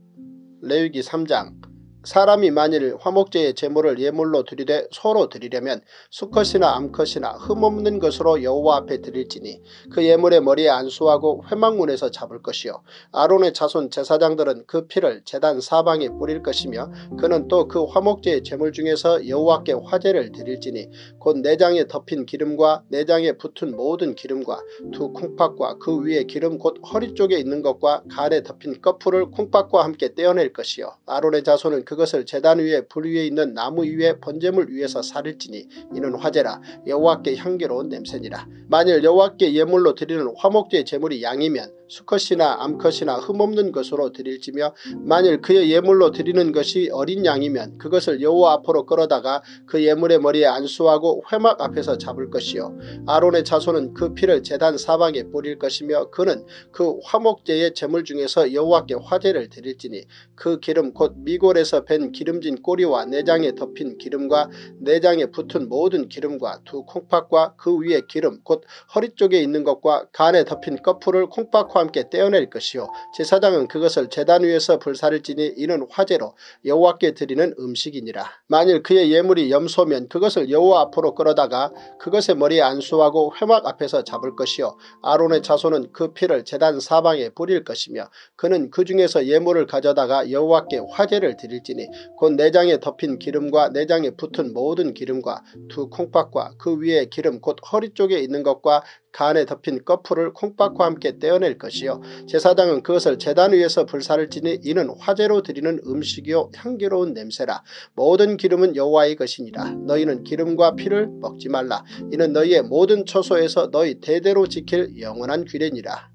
레위기 3장 사람이 만일 화목제의 제물을 예물로 드리되 소로 드리려면 수컷이나 암컷이나 흠없는 것으로 여호와 앞에 드릴지니 그 예물의 머리에 안수하고 회막문에서 잡을 것이요. 아론의 자손 제사장들은 그 피를 제단 사방에 뿌릴 것이며 그는 또 그 화목제의 제물 중에서 여호와께 화제를 드릴지니 곧 내장에 덮인 기름과 내장에 붙은 모든 기름과 두 콩팥과 그 위에 기름 곧 허리 쪽에 있는 것과 간에 덮인 꺼풀을 콩팥과 함께 떼어낼 것이요. 아론의 자손은 그것을 재단 위에 불 위에 있는 나무 위에 번제물 위에서 살일지니 이는 화제라 여호와께 향기로운 냄새니라. 만일 여호와께 예물로 드리는 화목제 제물이 양이면 수컷이나 암컷이나 흠없는 것으로 드릴지며 만일 그의 예물로 드리는 것이 어린 양이면 그것을 여호와 앞으로 끌어다가 그 예물의 머리에 안수하고 회막 앞에서 잡을 것이요. 아론의 자손은 그 피를 제단 사방에 뿌릴 것이며 그는 그 화목제의 제물 중에서 여호와께 화제를 드릴지니 그 기름 곧 미골에서 밴 기름진 꼬리와 내장에 덮인 기름과 내장에 붙은 모든 기름과 두 콩팥과 그 위에 기름 곧 허리 쪽에 있는 것과 간에 덮인 꺼풀을 콩팥과 함께 떼어낼 것이요 제사장은 그것을 제단 위에서 불사를 지니 이는 화제로 여호와께 드리는 음식이니라. 만일 그의 예물이 염소면 그것을 여호와 앞으로 끌어다가 그것의 머리에 안수하고 회막 앞에서 잡을 것이요 아론의 자손은 그 피를 제단 사방에 뿌릴 것이며 그는 그 중에서 예물을 가져다가 여호와께 화제를 드릴지니 곧 내장에 덮인 기름과 내장에 붙은 모든 기름과 두 콩팥과 그 위에 기름 곧 허리 쪽에 있는 것과 간에 덮인 꺼풀을 콩밥과 함께 떼어낼 것이요. 제사장은 그것을 재단 위에서 불사를 지니 이는 화재로 드리는 음식이요 향기로운 냄새라. 모든 기름은 여호와의 것이니라. 너희는 기름과 피를 먹지 말라. 이는 너희의 모든 처소에서 너희 대대로 지킬 영원한 규례니라.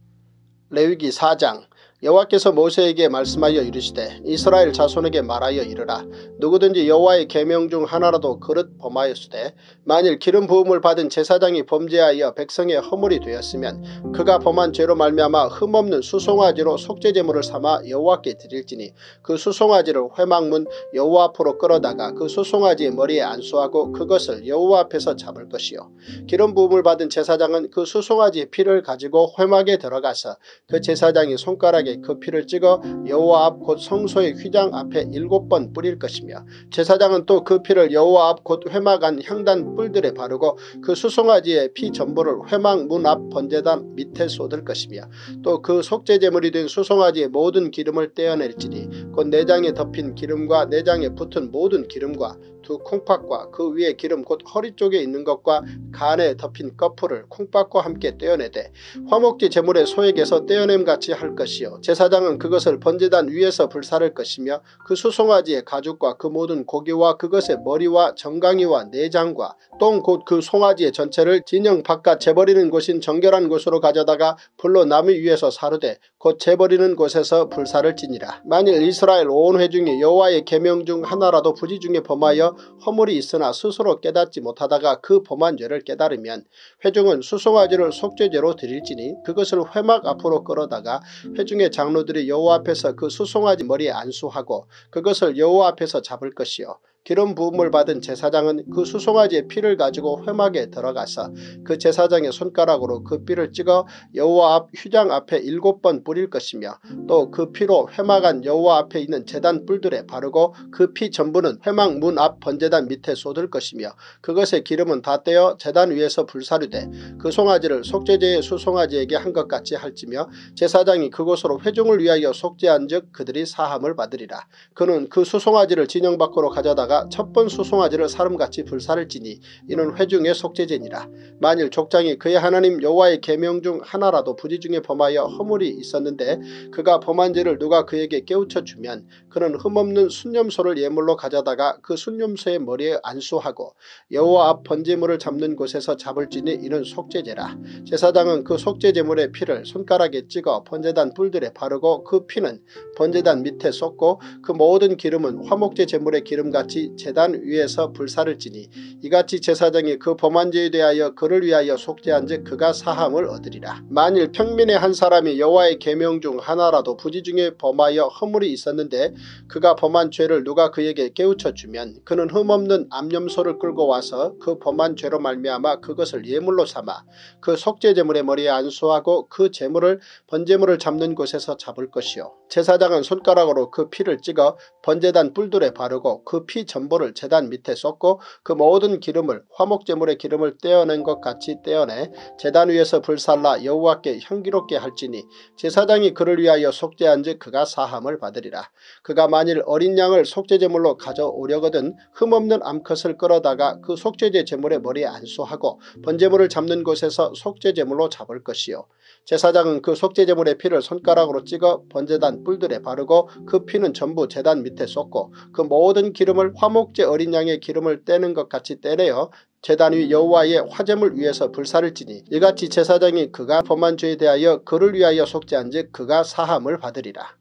레위기 4장 여호와께서 모세에게 말씀하여 이르시되 이스라엘 자손에게 말하여 이르라. 누구든지 여호와의 계명 중 하나라도 그릇 범하였으되 만일 기름 부음을 받은 제사장이 범죄하여 백성의 허물이 되었으면 그가 범한 죄로 말미암아 흠없는 수송아지로 속죄제물을 삼아 여호와께 드릴지니 그 수송아지를 회막문 여호와 앞으로 끌어다가 그 수송아지의 머리에 안수하고 그것을 여호와 앞에서 잡을 것이요. 기름 부음을 받은 제사장은 그 수송아지의 피를 가지고 회막에 들어가서 그 제사장이 손가락에 그 피를 찍어 여호와 앞 곧 성소의 휘장 앞에 일곱 번 뿌릴 것이며 제사장은 또 그 피를 여호와 앞 곧 회막 안 향단 뿔들에 바르고 그 수송아지의 피 전부를 회막 문 앞 번제단 밑에 쏟을 것이며 또 그 속죄 제물이 된 수송아지의 모든 기름을 떼어낼지니 곧 내장에 덮인 기름과 내장에 붙은 모든 기름과 두 콩팥과 그 위에 기름 곧 허리 쪽에 있는 것과 간에 덮인 꺼풀을 콩팥과 함께 떼어내되 화목제 제물의 소에게서 떼어냄 같이 할 것이요 제사장은 그것을 번제단 위에서 불사를 것이며 그 수송아지의 가죽과 그 모든 고기와 그것의 머리와 정강이와 내장과 똥 곧 그 송아지의 전체를 진영 바깥 재버리는 곳인 정결한 곳으로 가져다가 불로 나무 위에서 사르되 곧 재버리는 곳에서 불사를 지니라. 만일 이스라엘 온 회중이 여호와의 계명 중 하나라도 부지 중에 범하여 허물이 있으나 스스로 깨닫지 못하다가 그 범한 죄를 깨달으면 회중은 수송아지를 속죄제로 드릴지니 그것을 회막 앞으로 끌어다가 회중의 장로들이 여호와 앞에서 그 수송아지 머리에 안수하고 그것을 여호와 앞에서 잡을 것이요 기름 부음을 받은 제사장은 그 수송아지의 피를 가지고 회막에 들어가서 그 제사장의 손가락으로 그 피를 찍어 여호와 앞 휴장 앞에 일곱 번 뿌릴 것이며 또 그 피로 회막 안 여호와 앞에 있는 제단 뿔들에 바르고 그 피 전부는 회막 문 앞 번제단 밑에 쏟을 것이며 그것의 기름은 다 떼어 제단 위에서 불사르되 그 송아지를 속죄제의 수송아지에게 한 것 같이 할지며 제사장이 그곳으로 회중을 위하여 속죄한 즉 그들이 사함을 받으리라. 그는 그 수송아지를 진영 밖으로 가져다가 첫번 수송아지를 사름같이 불사를지니 이는 회중의 속죄제니라. 만일 족장이 그의 하나님 여호와의 계명 중 하나라도 부지 중에 범하여 허물이 있었는데 그가 범한 죄를 누가 그에게 깨우쳐 주면 그는 흠없는 순념소를 예물로 가져다가 그 순념소의 머리에 안수하고 여호와 앞 번제물을 잡는 곳에서 잡을지니 이는 속죄제라. 제사장은 그 속죄제물의 피를 손가락에 찍어 번제단 뿔들에 바르고 그 피는 번제단 밑에 쏟고 그 모든 기름은 화목제 제물의 기름같이 제단 위에서 불사를 지니 이같이 제사장이 그 범한 죄에 대하여 그를 위하여 속죄한 즉 그가 사함을 얻으리라. 만일 평민의 한 사람이 여호와의 계명 중 하나라도 부지 중에 범하여 허물이 있었는데 그가 범한 죄를 누가 그에게 깨우쳐 주면 그는 흠없는 암염소를 끌고 와서 그 범한 죄로 말미암아 그것을 예물로 삼아 그 속죄 제물의 머리에 안수하고 그 제물을 번제물을 잡는 곳에서 잡을 것이요 제사장은 손가락으로 그 피를 찍어 번제단 뿔들에 바르고 그 피 전부를 제단 밑에 쏟고 그 모든 기름을 화목제물의 기름을 떼어낸 것 같이 떼어내 제단 위에서 불살라 여호와께 향기롭게 할지니 제사장이 그를 위하여 속죄한 즉 그가 사함을 받으리라. 그가 만일 어린 양을 속죄제물로 가져오려거든 흠없는 암컷을 끌어다가 그 속죄제 제물의 머리에 안수하고 번제물을 잡는 곳에서 속죄제물로 잡을 것이요 제사장은 그 속죄제물의 피를 손가락으로 찍어 번제단 뿔들에 바르고 그 피는 전부 제단 밑에 쏟고 그 모든 기름을 화목제 어린 양의 기름을 떼는 것 같이 떼내어 제단 위 여호와의 화제물 위에서 불사를 지니 이같이 제사장이 그가 범한 죄에 대하여 그를 위하여 속죄한 즉 그가 사함을 받으리라.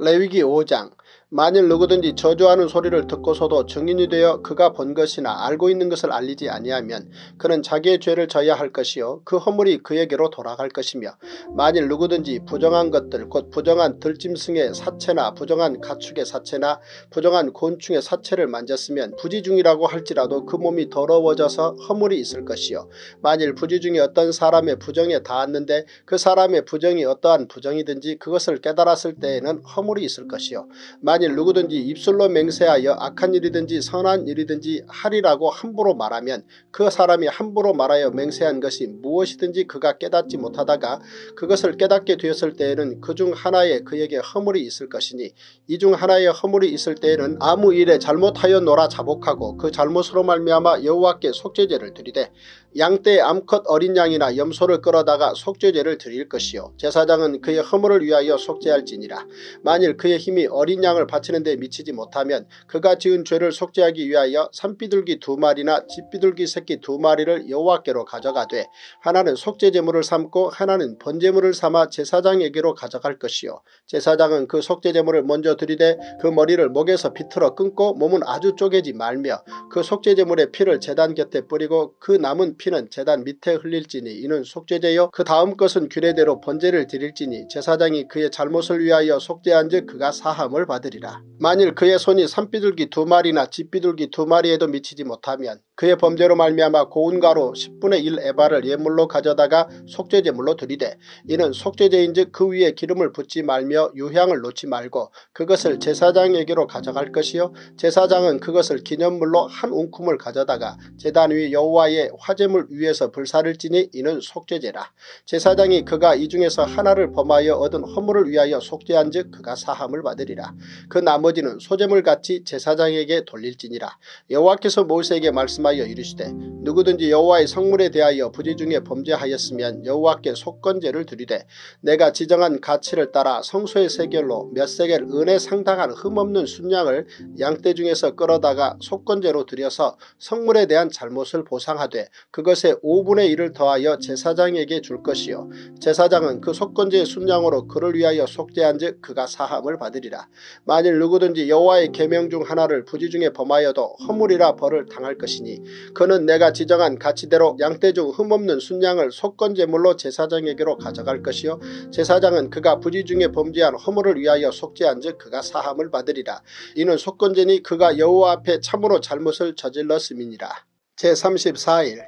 레위기 5장 만일 누구든지 저주하는 소리를 듣고서도 증인이 되어 그가 본 것이나 알고 있는 것을 알리지 아니하면 그는 자기의 죄를 져야 할 것이요 그 허물이 그에게로 돌아갈 것이며 만일 누구든지 부정한 것들 곧 부정한 들짐승의 사체나 부정한 가축의 사체나 부정한 곤충의 사체를 만졌으면 부지중이라고 할지라도 그 몸이 더러워져서 허물이 있을 것이요. 만일 부지중이 어떤 사람의 부정에 닿았는데 그 사람의 부정이 어떠한 부정이든지 그것을 깨달았을 때에는 허물이 있을 것이요. 만일 누구든지 입술로 맹세하여 악한 일이든지 선한 일이든지 하리라고 함부로 말하면 그 사람이 함부로 말하여 맹세한 것이 무엇이든지 그가 깨닫지 못하다가 그것을 깨닫게 되었을 때에는 그 중 하나에 그에게 허물이 있을 것이니 이 중 하나에 허물이 있을 때에는 아무 일에 잘못하여 놀아 자복하고 그 잘못으로 말미암아 여호와께 속죄제를 드리되 양떼 암컷 어린 양이나 염소를 끌어다가 속죄제를 드릴 것이요. 제사장은 그의 허물을 위하여 속죄할지니라. 만일 그의 힘이 어린 양을 바치는 데 미치지 못하면 그가 지은 죄를 속죄하기 위하여 산비둘기 두 마리나 집비둘기 새끼 두 마리를 여호와께로 가져가되 하나는 속죄제물을 삼고 하나는 번제물을 삼아 제사장에게로 가져갈 것이요. 제사장은 그 속죄제물을 먼저 드리되 그 머리를 목에서 비틀어 끊고 몸은 아주 쪼개지 말며 그 속죄제물의 피를 제단 곁에 뿌리고 그 남은 피는 제단 밑에 흘릴지니 이는 속죄제요 그 다음 것은 규례대로 번제를 드릴지니 제사장이 그의 잘못을 위하여 속죄한 즉 그가 사함을 받으리라. 만일 그의 손이 산비둘기 두 마리나 집비둘기 두 마리에도 미치지 못하면 그의 범죄로 말미암아 고운 가루 10분의 1 에바를 예물로 가져다가 속죄제물로 드리되 이는 속죄제인즉 그 위에 기름을 붓지 말며 유향을 놓지 말고 그것을 제사장에게로 가져갈 것이요 제사장은 그것을 기념물로 한 웅큼을 가져다가 제단 위 여호와의 화제물 위에서 불사를 지니 이는 속죄제라. 제사장이 그가 이 중에서 하나를 범하여 얻은 허물을 위하여 속죄한 즉 그가 사함을 받으리라. 그 나머지는 소제물같이 제사장에게 돌릴지니라. 여호와께서 모세에게 말씀하 말씀하여 이르시되 누구든지 여호와의 성물에 대하여 부지 중에 범죄하였으면 여호와께 속건제를 드리되 내가 지정한 가치를 따라 성소의 세겔로 몇 세겔 은에 상당한 흠없는 순양을 양떼 중에서 끌어다가 속건제로 드려서 성물에 대한 잘못을 보상하되 그것의 5분의 1을 더하여 제사장에게 줄 것이요 제사장은 그 속건제의 순양으로 그를 위하여 속죄한 즉 그가 사함을 받으리라. 만일 누구든지 여호와의 계명 중 하나를 부지 중에 범하여도 허물이라 벌을 당할 것이니 그는 내가 지정한 가치대로 양떼 중 흠없는 순양을 속건제물로 제사장에게로 가져갈 것이요 제사장은 그가 부지 중에 범죄한 허물을 위하여 속죄한 즉 그가 사함을 받으리라. 이는 속건제니 그가 여호와 앞에 참으로 잘못을 저질렀음이니라. 제34일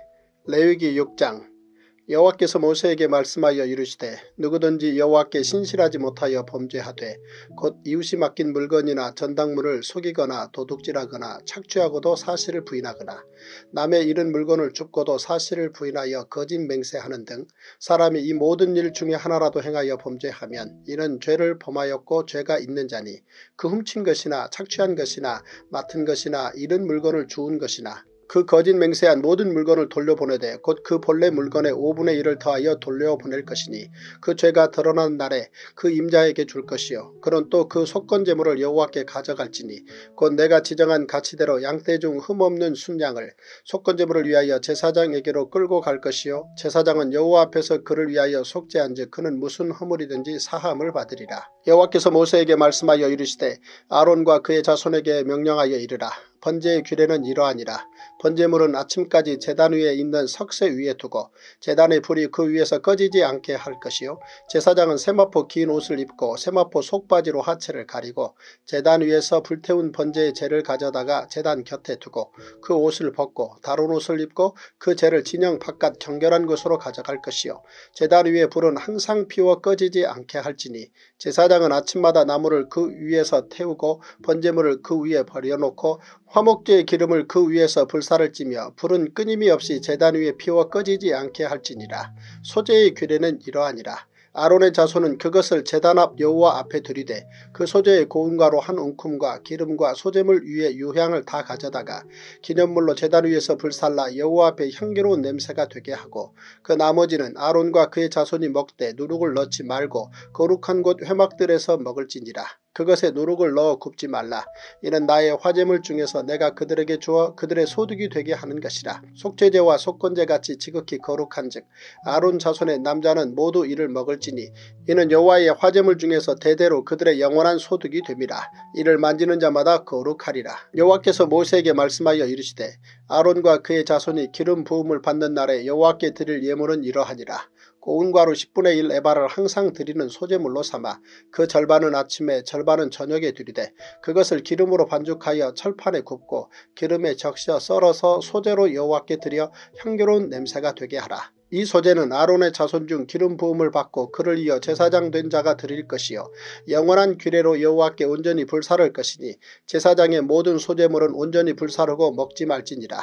레위기 6장 여호와께서 모세에게 말씀하여 이르시되 누구든지 여호와께 신실하지 못하여 범죄하되 곧 이웃이 맡긴 물건이나 전당물을 속이거나 도둑질하거나 착취하고도 사실을 부인하거나 남의 잃은 물건을 줍고도 사실을 부인하여 거짓 맹세하는 등 사람이 이 모든 일 중에 하나라도 행하여 범죄하면 이는 죄를 범하였고 죄가 있는 자니 그 훔친 것이나 착취한 것이나 맡은 것이나 잃은 물건을 주운 것이나 그 거짓 맹세한 모든 물건을 돌려보내되 곧 그 본래 물건의 5분의 1을 더하여 돌려보낼 것이니 그 죄가 드러난 날에 그 임자에게 줄 것이요 그는 또 그 속건 제물을 여호와께 가져갈지니 곧 내가 지정한 가치대로 양떼 중 흠없는 순양을 속건 제물을 위하여 제사장에게로 끌고 갈 것이요 제사장은 여호와 앞에서 그를 위하여 속죄한 즉 그는 무슨 허물이든지 사함을 받으리라. 여호와께서 모세에게 말씀하여 이르시되 아론과 그의 자손에게 명령하여 이르라. 번제의 규례는 이러하니라. 번제물은 아침까지 재단 위에 있는 석쇠 위에 두고 재단의 불이 그 위에서 꺼지지 않게 할 것이요 제사장은 세마포 긴 옷을 입고 세마포 속바지로 하체를 가리고 재단 위에서 불태운 번제의 재를 가져다가 재단 곁에 두고 그 옷을 벗고 다른 옷을 입고 그 재를 진영 바깥 경결한 곳으로 가져갈 것이요 재단 위에 불은 항상 피워 꺼지지 않게 할지니 제사장은 아침마다 나무를 그 위에서 태우고 번제물을 그 위에 버려놓고 화목제의 기름을 그 위에서 불사를 찌며 불은 끊임이 없이 재단 위에 피워 꺼지지 않게 할지니라. 소재의 규례는 이러하니라. 아론의 자손은 그것을 제단 앞 여호와 앞에 들이되 그 소재의 고운가로 한 웅큼과 기름과 소재물 위에 유향을 다 가져다가 기념물로 제단 위에서 불살라 여호와 앞에 향기로운 냄새가 되게 하고 그 나머지는 아론과 그의 자손이 먹되 누룩을 넣지 말고 거룩한 곳 회막들에서 먹을지니라. 그것에 누룩을 넣어 굽지 말라. 이는 나의 화재물 중에서 내가 그들에게 주어 그들의 소득이 되게 하는 것이라. 속죄제와 속건제 같이 지극히 거룩한 즉 아론 자손의 남자는 모두 이를 먹을지니 이는 여호와의 화재물 중에서 대대로 그들의 영원한 소득이 됨이라. 이를 만지는 자마다 거룩하리라. 여호와께서 모세에게 말씀하여 이르시되 아론과 그의 자손이 기름 부음을 받는 날에 여호와께 드릴 예물은 이러하니라. 고운과로 10분의 1 에바를 항상 드리는 소재물로 삼아 그 절반은 아침에 절반은 저녁에 드리되 그것을 기름으로 반죽하여 철판에 굽고 기름에 적셔 썰어서 소재로 여호와께 드려 향기로운 냄새가 되게 하라. 이 소재는 아론의 자손 중 기름 부음을 받고 그를 이어 제사장 된 자가 드릴 것이요 영원한 규례로 여호와께 온전히 불사를 것이니 제사장의 모든 소재물은 온전히 불사르고 먹지 말지니라.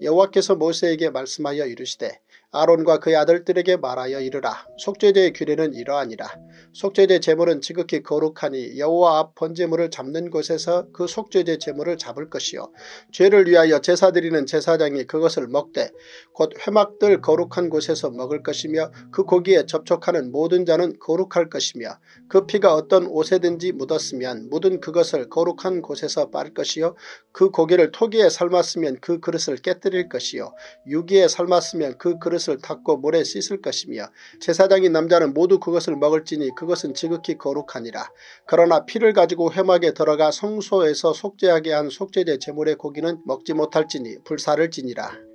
여호와께서 모세에게 말씀하여 이르시되 아론과 그의 아들들에게 말하여 이르라. 속죄제의 규례는 이러하니라. 속죄제 제물은 지극히 거룩하니 여호와 앞 번제물을 잡는 곳에서 그 속죄제 제물을 잡을 것이요. 죄를 위하여 제사드리는 제사장이 그것을 먹되 곧 회막들 거룩한 곳에서 먹을 것이며 그 고기에 접촉하는 모든 자는 거룩할 것이며 그 피가 어떤 옷에든지 묻었으면 묻은 그것을 거룩한 곳에서 빨 것이요. 그 고기를 토기에 삶았으면 그 그릇을 깨뜨릴 것이요. 유기에 삶았으면 그 그릇 그것을 닦고 물에 씻을 것이며 제사장인 남자는 모두 그것을 먹을지니 그것은 지극히 거룩하니라. 그러나 피를 가지고 회막에 들어가 성소에서 속죄하게 한 속죄제 제물의 고기는 먹지 못할지니 불사를 지니라.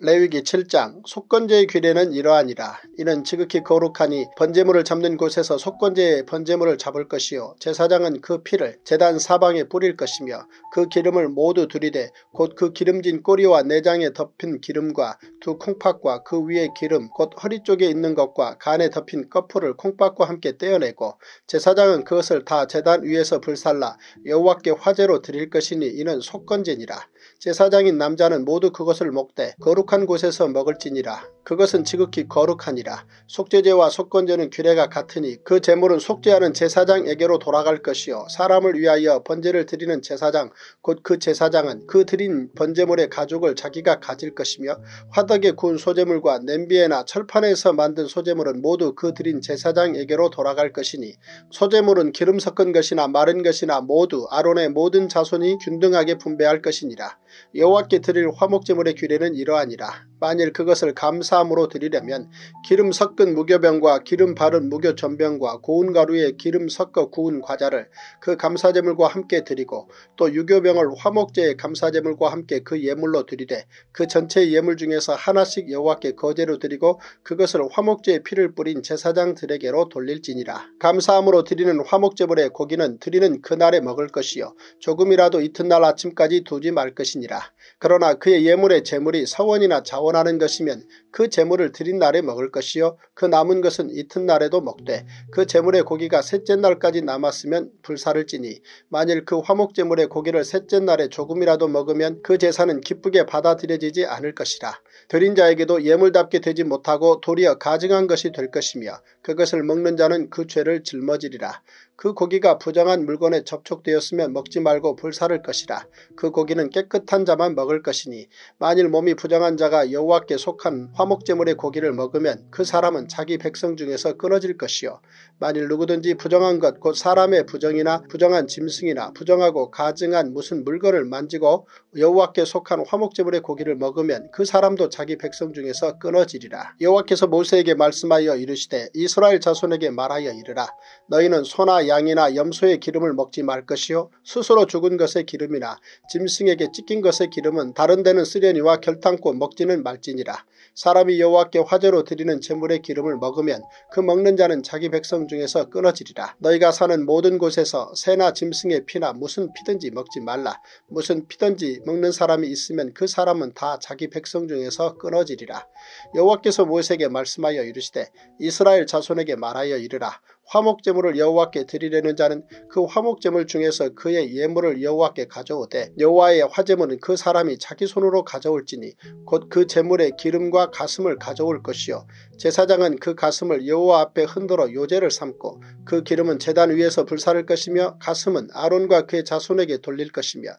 레위기 7장 속건제의 규례는 이러하니라. 이는 지극히 거룩하니 번제물을 잡는 곳에서 속건제의 번제물을 잡을 것이요 제사장은 그 피를 제단 사방에 뿌릴 것이며 그 기름을 모두 들이되 곧 그 기름진 꼬리와 내장에 덮인 기름과 두 콩팥과 그 위에 기름 곧 허리 쪽에 있는 것과 간에 덮인 꺼풀을 콩팥과 함께 떼어내고 제사장은 그것을 다 제단 위에서 불살라 여호와께 화제로 드릴 것이니 이는 속건제니라. 제사장인 남자는 모두 그것을 먹되 거룩한 곳에서 먹을지니라. 그것은 지극히 거룩하니라. 속죄제와 속건제는 규례가 같으니 그 제물은 속죄하는 제사장에게로 돌아갈 것이요 사람을 위하여 번제를 드리는 제사장 곧 그 제사장은 그 드린 번제물의 가죽을 자기가 가질 것이며 화덕에 구운 소재물과 냄비에나 철판에서 만든 소재물은 모두 그 드린 제사장에게로 돌아갈 것이니 소재물은 기름 섞은 것이나 마른 것이나 모두 아론의 모든 자손이 균등하게 분배할 것이니라. 여호와께 드릴 화목제물의 규례는 이러하니라. 만일 그것을 감사함으로 드리려면 기름 섞은 무교병과 기름 바른 무교전병과 고운 가루에 기름 섞어 구운 과자를 그 감사제물과 함께 드리고 또 유교병을 화목제의 감사제물과 함께 그 예물로 드리되 그 전체 예물 중에서 하나씩 여호와께 거제로 드리고 그것을 화목제의 피를 뿌린 제사장들에게로 돌릴지니라. 감사함으로 드리는 화목제물의 고기는 드리는 그날에 먹을 것이요 조금이라도 이튿날 아침까지 두지 말 것이니라. 그러나 그의 예물의 제물이 서원이나 자원하는 것이면 그 제물을 드린 날에 먹을 것이요 그 남은 것은 이튿날에도 먹되 그 제물의 고기가 셋째 날까지 남았으면 불사를 찌니 만일 그 화목제물의 고기를 셋째 날에 조금이라도 먹으면 그 제사는 기쁘게 받아들여지지 않을 것이라. 드린 자에게도 예물답게 되지 못하고 도리어 가증한 것이 될 것이며 그것을 먹는 자는 그 죄를 짊어지리라. 그 고기가 부정한 물건에 접촉되었으면 먹지 말고 불사를 것이라. 그 고기는 깨끗한 자만 먹을 것이니 만일 몸이 부정한 자가 여호와께 속한 화목제물의 고기를 먹으면 그 사람은 자기 백성 중에서 끊어질 것이요. 만일 누구든지 부정한 것 곧 사람의 부정이나 부정한 짐승이나 부정하고 가증한 무슨 물건을 만지고 여호와께 속한 화목제물의 고기를 먹으면 그 사람도 자기 백성 중에서 끊어지리라. 여호와께서 모세에게 말씀하여 이르시되 이스라엘 자손에게 말하여 이르라. 너희는 소나 양이나 염소의 기름을 먹지 말 것이요 스스로 죽은 것의 기름이나 짐승에게 찢긴 것의 기름은 다른 데는 쓰려니와 결탄코 먹지는 말지니라. 사람이 여호와께 화제로 드리는 제물의 기름을 먹으면 그 먹는 자는 자기 백성 중에서 끊어지리라. 너희가 사는 모든 곳에서 새나 짐승의 피나 무슨 피든지 먹지 말라. 무슨 피든지 먹는 사람이 있으면 그 사람은 다 자기 백성 중에서 끊어지리라. 여호와께서 모세에게 말씀하여 이르시되 이스라엘 자손에게 말하여 이르라. 화목제물을 여호와께 드리려는 자는 그 화목제물 중에서 그의 예물을 여호와께 가져오되 여호와의 화제물은 그 사람이 자기 손으로 가져올지니 곧 그 제물의 기름과 가슴을 가져올 것이요. 제사장은 그 가슴을 여호와 앞에 흔들어 요제를 삼고 그 기름은 제단 위에서 불사를 것이며 가슴은 아론과 그의 자손에게 돌릴 것이며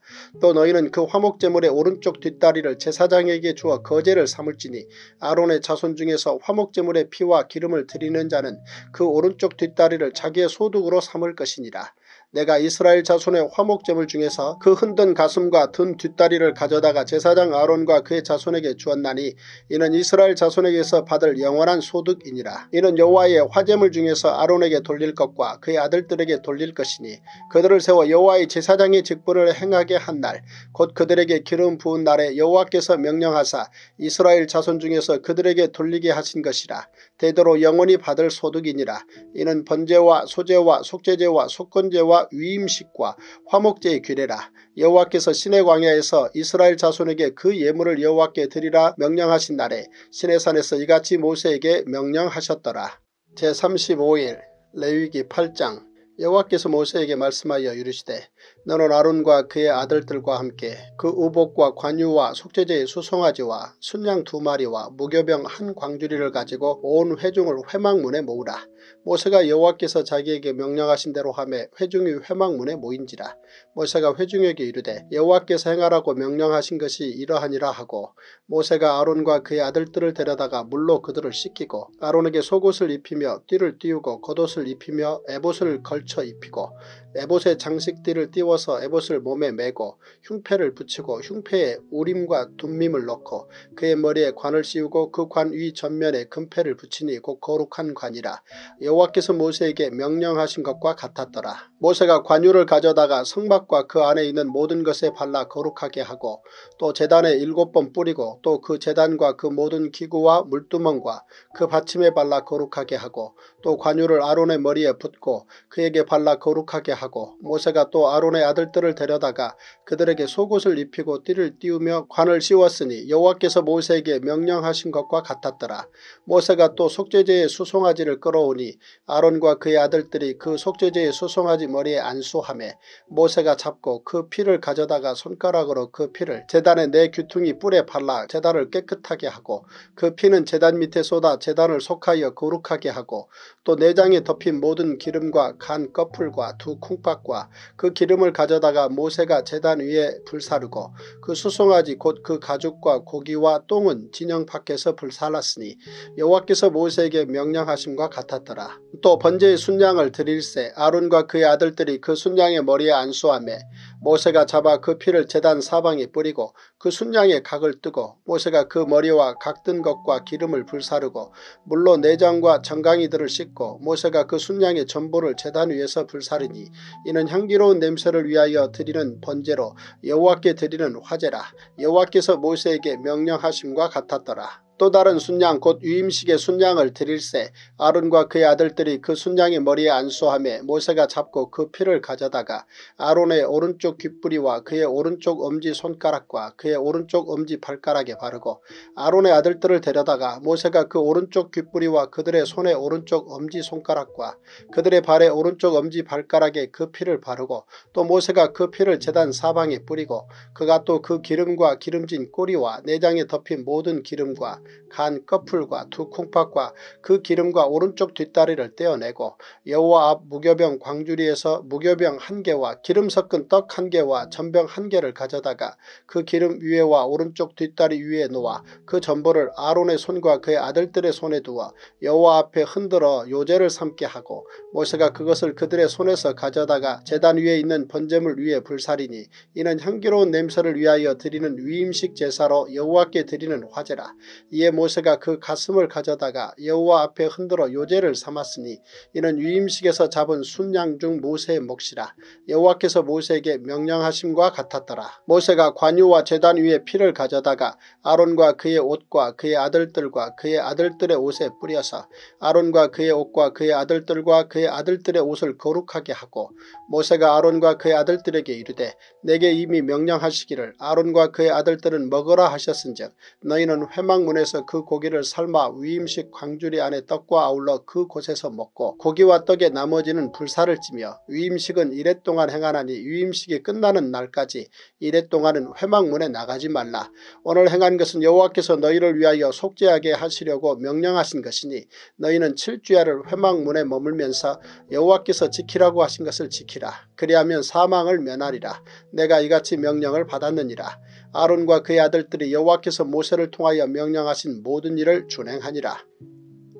또 너희는 그 화목제물의 오른쪽 뒷다리를 제사장에게 주어 거제를 삼을지니 아론의 자손 중에서 화목제물의 피와 기름을 드리는 자는 그 오른쪽 뒷다리를 자기의 소득으로 삼을 것이니라. 내가 이스라엘 자손의 화목제물 중에서 그 흔든 가슴과 든 뒷다리를 가져다가 제사장 아론과 그의 자손에게 주었나니 이는 이스라엘 자손에게서 받을 영원한 소득이니라. 이는 여호와의 화제물 중에서 아론에게 돌릴 것과 그의 아들들에게 돌릴 것이니 그들을 세워 여호와의 제사장의 직분을 행하게 한 날 곧 그들에게 기름 부은 날에 여호와께서 명령하사 이스라엘 자손 중에서 그들에게 돌리게 하신 것이라. 대대로 영원히 받을 소득이니라. 이는 번제와 소제와 속죄제와 속건제와 위임식과 화목제의 규례라. 여호와께서 신의 광야에서 이스라엘 자손에게 그 예물을 여호와께 드리라 명령하신 날에 시내산에서 이같이 모세에게 명령하셨더라. 제35일 레위기 8장 여호와께서 모세에게 말씀하여 이르시되 너는 아론과 그의 아들들과 함께 그 우복과 관유와 속죄제의 수송아지와 순양 두 마리와 무교병 한 광주리를 가지고 온 회중을 회막문에 모으라. 모세가 여호와께서 자기에게 명령하신 대로 하며 회중이 회막문에 모인지라. 모세가 회중에게 이르되 여호와께서 행하라고 명령하신 것이 이러하니라 하고 모세가 아론과 그의 아들들을 데려다가 물로 그들을 씻기고 아론에게 속옷을 입히며 띠를 띄우고 겉옷을 입히며 에봇을 걸쳐 입히고 에봇의 장식띠를 띄워서 에봇을 몸에 메고 흉패를 붙이고 흉패에 우림과 둠밈을 넣고 그의 머리에 관을 씌우고 그 관 위 전면에 금패를 붙이니 곧 거룩한 관이라. 여호와께서 모세에게 명령하신 것과 같았더라. 모세가 관유를 가져다가 성막과 그 안에 있는 모든 것에 발라 거룩하게 하고 또 제단에 일곱 번 뿌리고 또그 제단과 그 모든 기구와 물두멍과 그 받침에 발라 거룩하게 하고 또 관유를 아론의 머리에 붓고 그에게 발라 거룩하게 하고 모세가 또 아론의 아들들을 데려다가 그들에게 속옷을 입히고 띠를 띄우며 관을 씌웠으니 여호와께서 모세에게 명령하신 것과 같았더라. 모세가 또 속죄제의 수송아지를 끌어오니 아론과 그의 아들들이 그 속죄제의 수송아지 머리에 안수하매 모세가 잡고 그 피를 가져다가 손가락으로 그 피를 재단의 네 귀퉁이 뿔에 발라 재단을 깨끗하게 하고 그 피는 재단 밑에 쏟아 재단을 속하여 거룩하게 하고 또 내장에 덮인 모든 기름과 간 꺼풀과 두 쿵박과 그 기름을 가져다가 모세가 재단 위에 불사르고 그 수송아지 곧 그 가죽과 고기와 똥은 진영 밖에서 불살랐으니 여호와께서 모세에게 명령하심과 같았더라. 또 번제의 순양을 드릴세 아론과 그의 아들들이 그 순양의 머리에 안수하며 모세가 잡아 그 피를 제단 사방에 뿌리고 그 순양의 각을 뜨고 모세가 그 머리와 각든 것과 기름을 불사르고 물로 내장과 정강이들을 씻고 모세가 그 순양의 전부를 제단 위에서 불사르니 이는 향기로운 냄새를 위하여 드리는 번제로 여호와께 드리는 화제라 여호와께서 모세에게 명령하심과 같았더라. 또 다른 순양 곧 유임식의 순양을 드릴세 아론과 그의 아들들이 그 순양의 머리에 안수하며 모세가 잡고 그 피를 가져다가 아론의 오른쪽 귓뿌리와 그의 오른쪽 엄지손가락과 그의 오른쪽 엄지발가락에 바르고 아론의 아들들을 데려다가 모세가 그 오른쪽 귓뿌리와 그들의 손의 오른쪽 엄지손가락과 그들의 발의 오른쪽 엄지발가락에 그 피를 바르고 또 모세가 그 피를 재단 사방에 뿌리고 그가 또 그 기름과 기름진 꼬리와 내장에 덮인 모든 기름과 간 꺼풀과 두 콩팥과 그 기름과 오른쪽 뒷다리를 떼어내고 여호와 앞 무교병 광주리에서 무교병 한 개와 기름 섞은 떡 한 개와 전병 한 개를 가져다가 그 기름 위에와 오른쪽 뒷다리 위에 놓아 그 전보를 아론의 손과 그의 아들들의 손에 두어 여호와 앞에 흔들어 요제를 삼게 하고 모세가 그것을 그들의 손에서 가져다가 제단 위에 있는 번제물 위에 불살이니 이는 향기로운 냄새를 위하여 드리는 위임식 제사로 여호와께 드리는 화제라. 이에 모세가 그 가슴을 가져다가 여호와 앞에 흔들어 요제를 삼았으니 이는 위임식에서 잡은 순양 중 모세의 몫이라 여호와께서 모세에게 명령하심과 같았더라. 모세가 관유와 제단 위에 피를 가져다가 아론과 그의 옷과 그의 아들들과 그의 아들들의 옷에 뿌려서 아론과 그의 옷과 그의 아들들과 그의 아들들의 옷을 거룩하게 하고 모세가 아론과 그의 아들들에게 이르되 내게 이미 명령하시기를 아론과 그의 아들들은 먹으라 하셨은즉 너희는 회막문에서 그 고기를 삶아 위임식 광주리 안에 떡과 아울러 그 곳에서 먹고 고기와 떡의 나머지는 불사를 찌며 위임식은 이래 동안 행하나니 위임식이 끝나는 날까지 이래 동안은 회막문에 나가지 말라. 오늘 행한 것은 여호와께서 너희를 위하여 속죄하게 하시려고 명령하신 것이니 너희는 7주야를 회막문에 머물면서 여호와께서 지키라고 하신 것을 지키라. 그리하면 사망을 면하리라. 내가 이같이 명령을 받았느니라. 아론과 그의 아들들이 여호와께서 모세를 통하여 명령하신 모든 일을 준행하니라.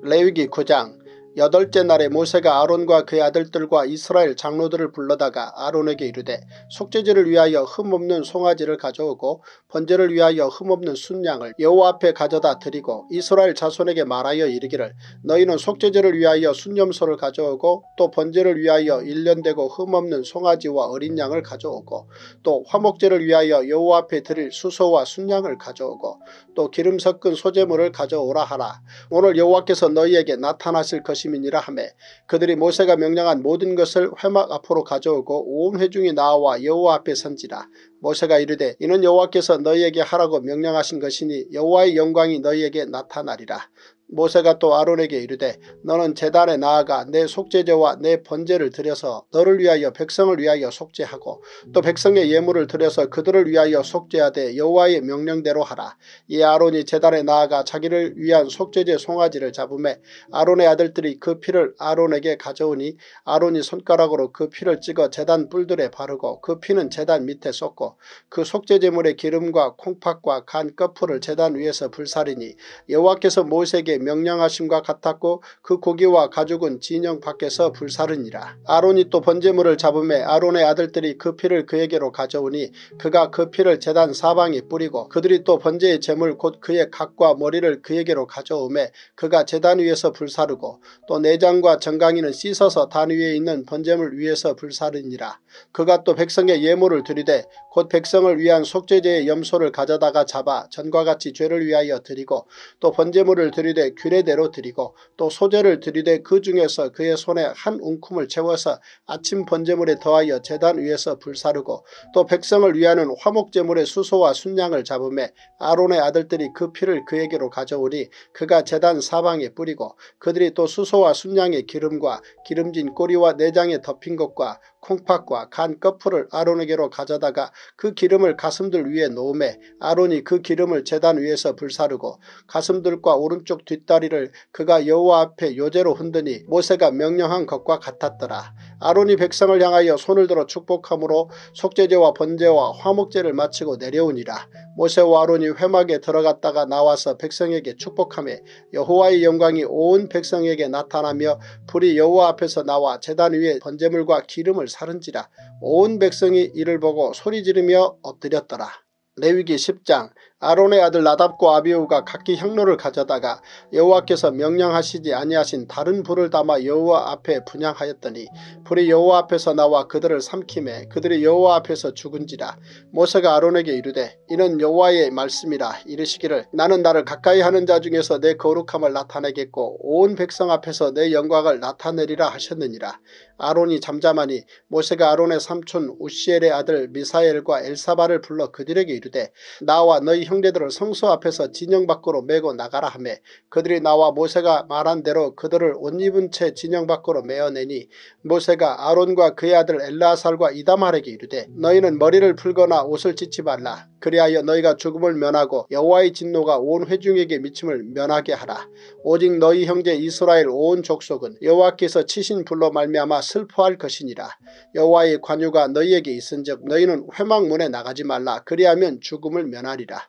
레위기 9장 여덟째 날에 모세가 아론과 그의 아들들과 이스라엘 장로들을 불러다가 아론에게 이르되 속죄제를 위하여 흠없는 송아지를 가져오고 번제를 위하여 흠없는 순양을 여호와 앞에 가져다 드리고 이스라엘 자손에게 말하여 이르기를 너희는 속죄제를 위하여 순념소를 가져오고 또 번제를 위하여 일년되고 흠없는 송아지와 어린 양을 가져오고 또 화목제를 위하여 여호와 앞에 드릴 수소와 순양을 가져오고 또 기름 섞은 소재물을 가져오라 하라. 오늘 여호와께서 너희에게 나타나실 것 임이니라 하매 그들이 모세가 명령한 모든 것을 회막 앞으로 가져오고 온 회중이 나와 여호와 앞에 선지라. 모세가 이르되 이는 여호와께서 너희에게 하라고 명령하신 것이니 여호와의 영광이 너희에게 나타나리라. 모세가 또 아론에게 이르되 너는 제단에 나아가 내 속죄제와 내 번제를 드려서 너를 위하여 백성을 위하여 속죄하고 또 백성의 예물을 드려서 그들을 위하여 속죄하되 여호와의 명령대로 하라. 이 아론이 제단에 나아가 자기를 위한 속죄제 송아지를 잡음에 아론의 아들들이 그 피를 아론에게 가져오니 아론이 손가락으로 그 피를 찍어 제단 뿔들에 바르고 그 피는 제단 밑에 쏟고 그 속죄제물의 기름과 콩팥과 간 꺼풀을 제단 위에서 불사리니 여호와께서 모세에게 명령하심과 같았고 그 고기와 가죽은 진영 밖에서 불사르니라. 아론이 또 번제물을 잡음에 아론의 아들들이 그 피를 그에게로 가져오니 그가 그 피를 재단 사방에 뿌리고 그들이 또 번제의 제물 곧 그의 각과 머리를 그에게로 가져오매 그가 재단 위에서 불사르고 또 내장과 정강이는 씻어서 단 위에 있는 번제물 위에서 불사르니라. 그가 또 백성의 예물을 드리되 곧 백성을 위한 속죄제의 염소를 가져다가 잡아 전과 같이 죄를 위하여 드리고 또 번제물을 드리되 규례대로 드리고 또 소재를 드리되 그 중에서 그의 손에 한 웅큼을 채워서 아침 번제물에 더하여 재단 위에서 불사르고 또 백성을 위하는 화목제물의 수소와 순양을 잡음에 아론의 아들들이 그 피를 그에게로 가져오니 그가 재단 사방에 뿌리고 그들이 또 수소와 순양의 기름과 기름진 꼬리와 내장에 덮인 것과 콩팥과 간 꺼풀을 아론에게로 가져다가 그 기름을 가슴들 위에 놓음에 아론이 그 기름을 재단 위에서 불사르고 가슴들과 오른쪽 뒷 뒷다리를 그가 여호와 앞에 요제로 흔드니 모세가 명령한 것과 같았더라. 아론이 백성을 향하여 손을 들어 축복함으로 속죄제와 번제와 화목제를 마치고 내려오니라. 모세와 아론이 회막에 들어갔다가 나와서 백성에게 축복하며 여호와의 영광이 온 백성에게 나타나며 불이 여호와 앞에서 나와 제단 위에 번제물과 기름을 사른지라 온 백성이 이를 보고 소리 지르며 엎드렸더라. 레위기 10장 아론의 아들 나답과 아비우가 각기 향로를 가져다가 여호와께서 명령하시지 아니하신 다른 불을 담아 여호와 앞에 분양하였더니 불이 여호와 앞에서 나와 그들을 삼킴에 그들이 여호와 앞에서 죽은지라. 모세가 아론에게 이르되 이는 여호와의 말씀이라 이르시기를 나는 나를 가까이 하는 자 중에서 내 거룩함을 나타내겠고 온 백성 앞에서 내 영광을 나타내리라 하셨느니라. 아론이 잠잠하니 모세가 아론의 삼촌 우시엘의 아들 미사엘과 엘사바를 불러 그들에게 이르되 나와 너희 형제들을 성소 앞에서 진영 밖으로 메고 나가라 하며 그들이 나와 모세가 말한 대로 그들을 옷 입은 채 진영 밖으로 메어내니 모세가 아론과 그의 아들 엘라살과 이다말에게 이르되 너희는 머리를 풀거나 옷을 찢지 말라. 그리하여 너희가 죽음을 면하고 여호와의 진노가 온 회중에게 미침을 면하게 하라. 오직 너희 형제 이스라엘 온 족속은 여호와께서 치신 불로 말미암아 슬퍼할 것이니라. 여호와의 관유가 너희에게 있은즉 너희는 회막문에 나가지 말라. 그리하면 죽음을 면하리라.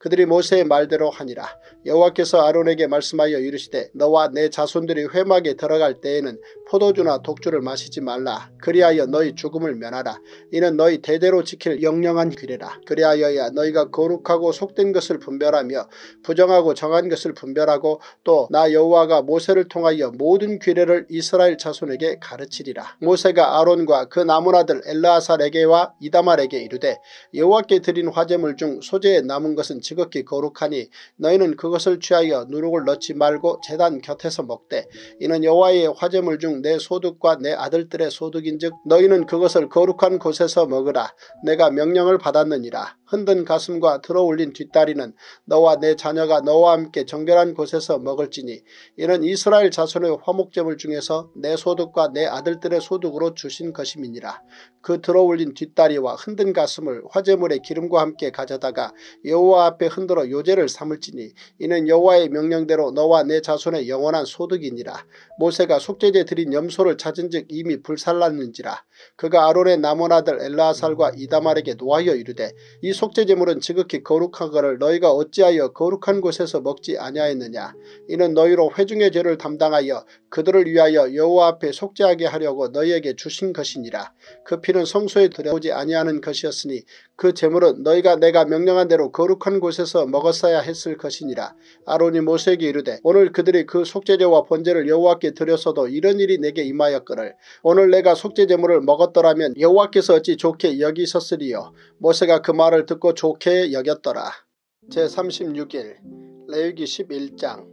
그들이 모세의 말대로 하니라. 여호와께서 아론에게 말씀하여 이르시되 너와 내 자손들이 회막에 들어갈 때에는 포도주나 독주를 마시지 말라. 그리하여 너희 죽음을 면하라. 이는 너희 대대로 지킬 영영한 규례라. 그리하여야 너희가 거룩하고 속된 것을 분별하며 부정하고 정한 것을 분별하고 또 나 여호와가 모세를 통하여 모든 규례를 이스라엘 자손에게 가르치리라. 모세가 아론과 그 나무나들 엘라살에게와 이다말에게 이르되 여호와께 드린 화제물 중 소재에 남은 것은 지극히 거룩하니 너희는 그것을 취하여 누룩을 넣지 말고 재단 곁에서 먹되 이는 여호와의 화제물 중 내 소득과 내 아들들의 소득인즉 너희는 그것을 거룩한 곳에서 먹으라 내가 명령을 받았느니라 흔든 가슴과 들어올린 뒷다리는 너와 내 자녀가 너와 함께 정결한 곳에서 먹을지니 이는 이스라엘 자손의 화목제물 중에서 내 소득과 내 아들들의 소득으로 주신 것임이니라. 그 들어올린 뒷다리와 흔든 가슴을 화제물의 기름과 함께 가져다가 여호와 앞에 흔들어 요제를 삼을지니 이는 여호와의 명령대로 너와 내 자손의 영원한 소득이니라. 모세가 속죄제 드린 염소를 찾은즉 이미 불살랐는지라. 그가 아론의 남은 아들 엘라살과 이다말에게 노하여 이르되 이 속죄제물은 지극히 거룩한 것을 너희가 어찌하여 거룩한 곳에서 먹지 아니하였느냐. 이는 너희로 회중의 죄를 담당하여 그들을 위하여 여호와 앞에 속죄하게 하려고 너희에게 주신 것이니라. 그 피는 성소에 들여오지 아니하는 것이었으니 그 제물은 너희가 내가 명령한 대로 거룩한 곳에서 먹었어야 했을 것이니라. 아론이 모세에게 이르되 오늘 그들이 그 속죄제와 번제를 여호와께 드렸어도 이런 일이 내게 임하였거늘 오늘 내가 속죄제물을 먹었더라면 여호와께서 어찌 좋게 여기셨으리요. 모세가 그 말을 듣고 좋게 여겼더라. 제36일 레위기 11장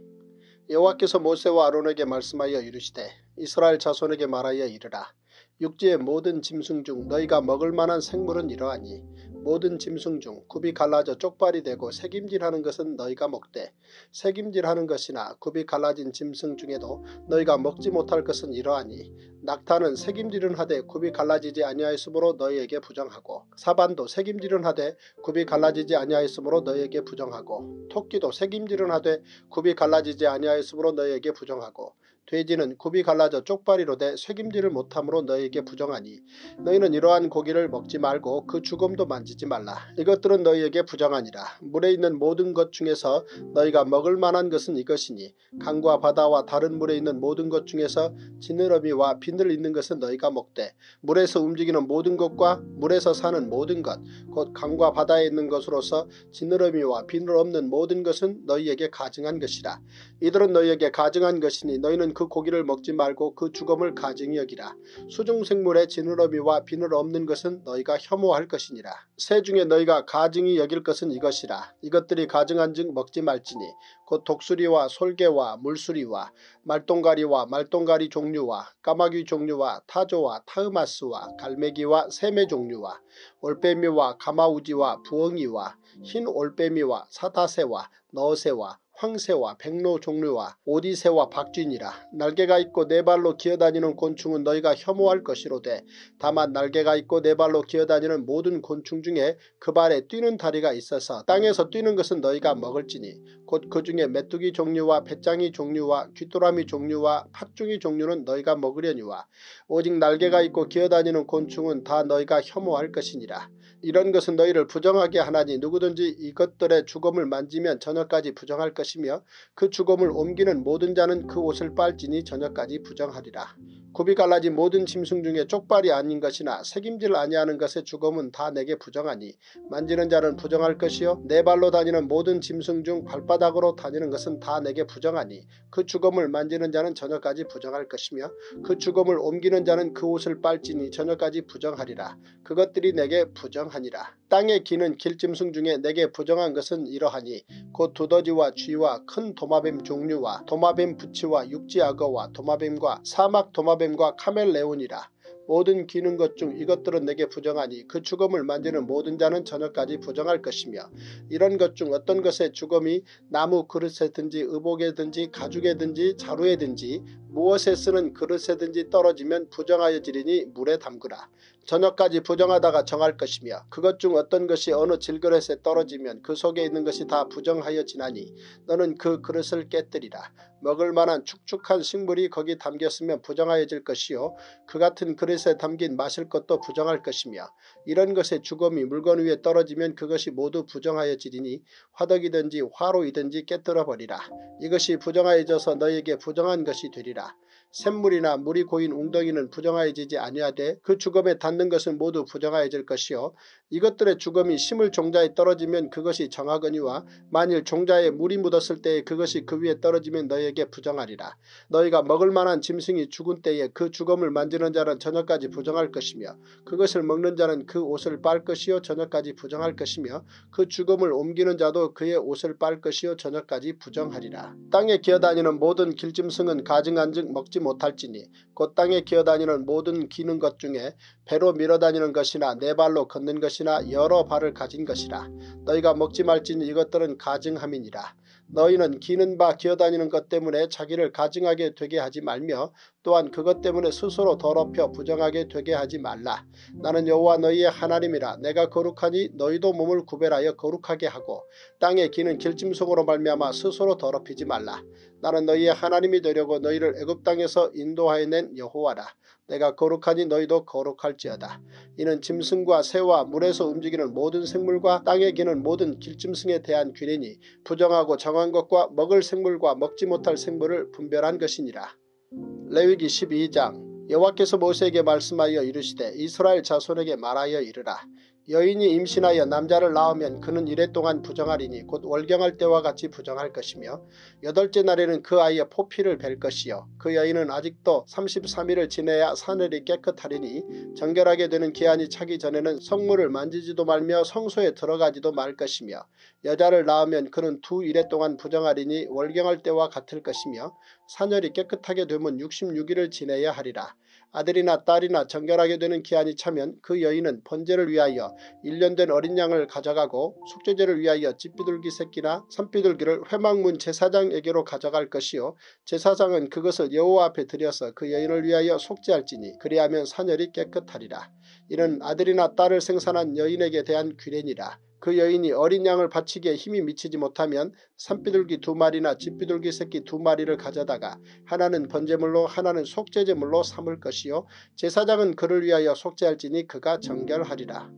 여호와께서 모세와 아론에게 말씀하여 이르시되 이스라엘 자손에게 말하여 이르라. 육지의 모든 짐승 중 너희가 먹을 만한 생물은 이러하니 모든 짐승 중 굽이 갈라져 쪽발이 되고 새김질하는 것은 너희가 먹되 새김질하는 것이나 굽이 갈라진 짐승 중에도 너희가 먹지 못할 것은 이러하니 낙타는 새김질은 하되 굽이 갈라지지 아니하였으므로 너희에게 부정하고 사반도 새김질은 하되 굽이 갈라지지 아니하였으므로 너희에게 부정하고 토끼도 새김질은 하되 굽이 갈라지지 아니하였으므로 너희에게 부정하고 돼지는 굽이 갈라져 쪽발이로 돼 쇠김질을 못함으로 너희에게 부정하니 너희는 이러한 고기를 먹지 말고 그 죽음도 만지지 말라. 이것들은 너희에게 부정하니라. 물에 있는 모든 것 중에서 너희가 먹을 만한 것은 이것이니 강과 바다와 다른 물에 있는 모든 것 중에서 지느러미와 비늘 있는 것은 너희가 먹되 물에서 움직이는 모든 것과 물에서 사는 모든 것 곧 강과 바다에 있는 것으로서 지느러미와 비늘 없는 모든 것은 너희에게 가증한 것이라. 이들은 너희에게 가증한 것이니 너희는 그 고기를 먹지 말고 그 죽음을 가증히 여기라. 수중생물의 지느러미와 비늘 없는 것은 너희가 혐오할 것이니라. 새 중에 너희가 가증히 여길 것은 이것이라. 이것들이 가증한 즉 먹지 말지니 곧 독수리와 솔개와 물수리와 말똥가리와 말똥가리 종류와 까마귀 종류와 타조와 타흐마스와 갈매기와 새매 종류와 올빼미와 가마우지와 부엉이와 흰 올빼미와 사다새와 너새와 황새와 백로 종류와 오디새와 박쥐니라. 날개가 있고 네 발로 기어다니는 곤충은 너희가 혐오할 것이로되 다만 날개가 있고 네 발로 기어다니는 모든 곤충 중에 그 발에 뛰는 다리가 있어서 땅에서 뛰는 것은 너희가 먹을지니 곧 그 중에 메뚜기 종류와 배짱이 종류와 귀뚜라미 종류와 팥중이 종류는 너희가 먹으려니와 오직 날개가 있고 기어다니는 곤충은 다 너희가 혐오할 것이니라. 이런 것은 너희를 부정하게 하나니 누구든지 이것들의 죽음을 만지면 저녁까지 부정할 것이며 그 죽음을 옮기는 모든 자는 그 옷을 빨지니 저녁까지 부정하리라. 굽이 갈라진 모든 짐승 중에 쪽발이 아닌 것이나 책임질 아니하는 것의 죽음은 다 내게 부정하니 만지는 자는 부정할 것이요 네 발로 다니는 모든 짐승 중 발바닥으로 다니는 것은 다 내게 부정하니 그 죽음을 만지는 자는 저녁까지 부정할 것이며 그 죽음을 옮기는 자는 그 옷을 빨지니 저녁까지 부정하리라. 그것들이 내게 부정하니라. 땅에 기는 길짐승 중에 내게 부정한 것은 이러하니 곧 두더지와 쥐와 큰 도마뱀 종류와 도마뱀 부치와 육지악어와 도마뱀과 사막 도마뱀과 카멜레온이라. 모든 기는 것 중 이것들은 내게 부정하니 그 죽음을 만지는 모든 자는 저녁까지 부정할 것이며 이런 것 중 어떤 것의 죽음이 나무 그릇에든지 의복에든지 가죽에든지 자루에든지 무엇에 쓰는 그릇에든지 떨어지면 부정하여지리니 물에 담그라. 저녁까지 부정하다가 정할 것이며 그것 중 어떤 것이 어느 질그릇에 떨어지면 그 속에 있는 것이 다 부정하여 지나니 너는 그 그릇을 깨뜨리라. 먹을 만한 축축한 식물이 거기 담겼으면 부정하여질 것이요 그 같은 그릇에 담긴 마실 것도 부정할 것이며 이런 것의 죽음이 물건 위에 떨어지면 그것이 모두 부정하여지리니 화덕이든지 화로이든지 깨뜨려 버리라. 이것이 부정하여져서 너에게 부정한 것이 되리라. 샘물이나 물이 고인 웅덩이는 부정하여지지 아니하되 그 죽음에 닿는 것은 모두 부정하여질 것이요 이것들의 죽음이 심을 종자에 떨어지면 그것이 정하거니와 만일 종자에 물이 묻었을 때에 그것이 그 위에 떨어지면 너희에게 부정하리라. 너희가 먹을 만한 짐승이 죽은 때에 그 죽음을 만지는 자는 저녁까지 부정할 것이며 그것을 먹는 자는 그 옷을 빨 것이요 저녁까지 부정할 것이며 그 죽음을 옮기는 자도 그의 옷을 빨 것이요 저녁까지 부정하리라. 땅에 기어다니는 모든 길짐승은 가증한즉 먹지 못할지니 곧 땅에 기어다니는 모든 기는 것 중에 배로 밀어다니는 것이나 네 발로 걷는 것이나 여러 발을 가진 것이라. 너희가 먹지 말지니 이것들은 가증함이니라. 너희는 기는 바 기어다니는 것 때문에 자기를 가증하게 되게 하지 말며 또한 그것 때문에 스스로 더럽혀 부정하게 되게 하지 말라. 나는 여호와 너희의 하나님이라 내가 거룩하니 너희도 몸을 구별하여 거룩하게 하고 땅에 기는 길짐승으로 말미암아 스스로 더럽히지 말라. 나는 너희의 하나님이 되려고 너희를 애굽 땅에서 인도하여 낸 여호와라. 내가 거룩하니 너희도 거룩할지어다. 이는 짐승과 새와 물에서 움직이는 모든 생물과 땅에 기는 모든 길짐승에 대한 규례니 부정하고 정한 것과 먹을 생물과 먹지 못할 생물을 분별한 것이니라. 레위기 12장 여호와께서 모세에게 말씀하여 이르시되 이스라엘 자손에게 말하여 이르라. 여인이 임신하여 남자를 낳으면 그는 이래 동안 부정하리니 곧 월경할 때와 같이 부정할 것이며 여덟째 날에는 그 아이의 포피를 뵐 것이요 그 여인은 아직도 33일을 지내야 사늘이 깨끗하리니 정결하게 되는 기한이 차기 전에는 성물을 만지지도 말며 성소에 들어가지도 말 것이며 여자를 낳으면 그는 두 일에 동안 부정하리니 월경할 때와 같을 것이며 사늘이 깨끗하게 되면 66일을 지내야 하리라. 아들이나 딸이나 정결하게 되는 기한이 차면 그 여인은 번제를 위하여 1년 된 어린 양을 가져가고 속죄제를 위하여 찌비둘기 새끼나 산비둘기를 회막문 제사장에게로 가져갈 것이요 제사장은 그것을 여호와 앞에 들여서 그 여인을 위하여 속죄할지니 그리하면 사녀리 깨끗하리라. 이는 아들이나 딸을 생산한 여인에게 대한 규례니라. 그 여인이 어린 양을 바치기에 힘이 미치지 못하면 산비둘기 두 마리나 집비둘기 새끼 두 마리를 가져다가 하나는 번제물로 하나는 속죄제물로 삼을 것이요 제사장은 그를 위하여 속죄할지니 그가 정결하리라.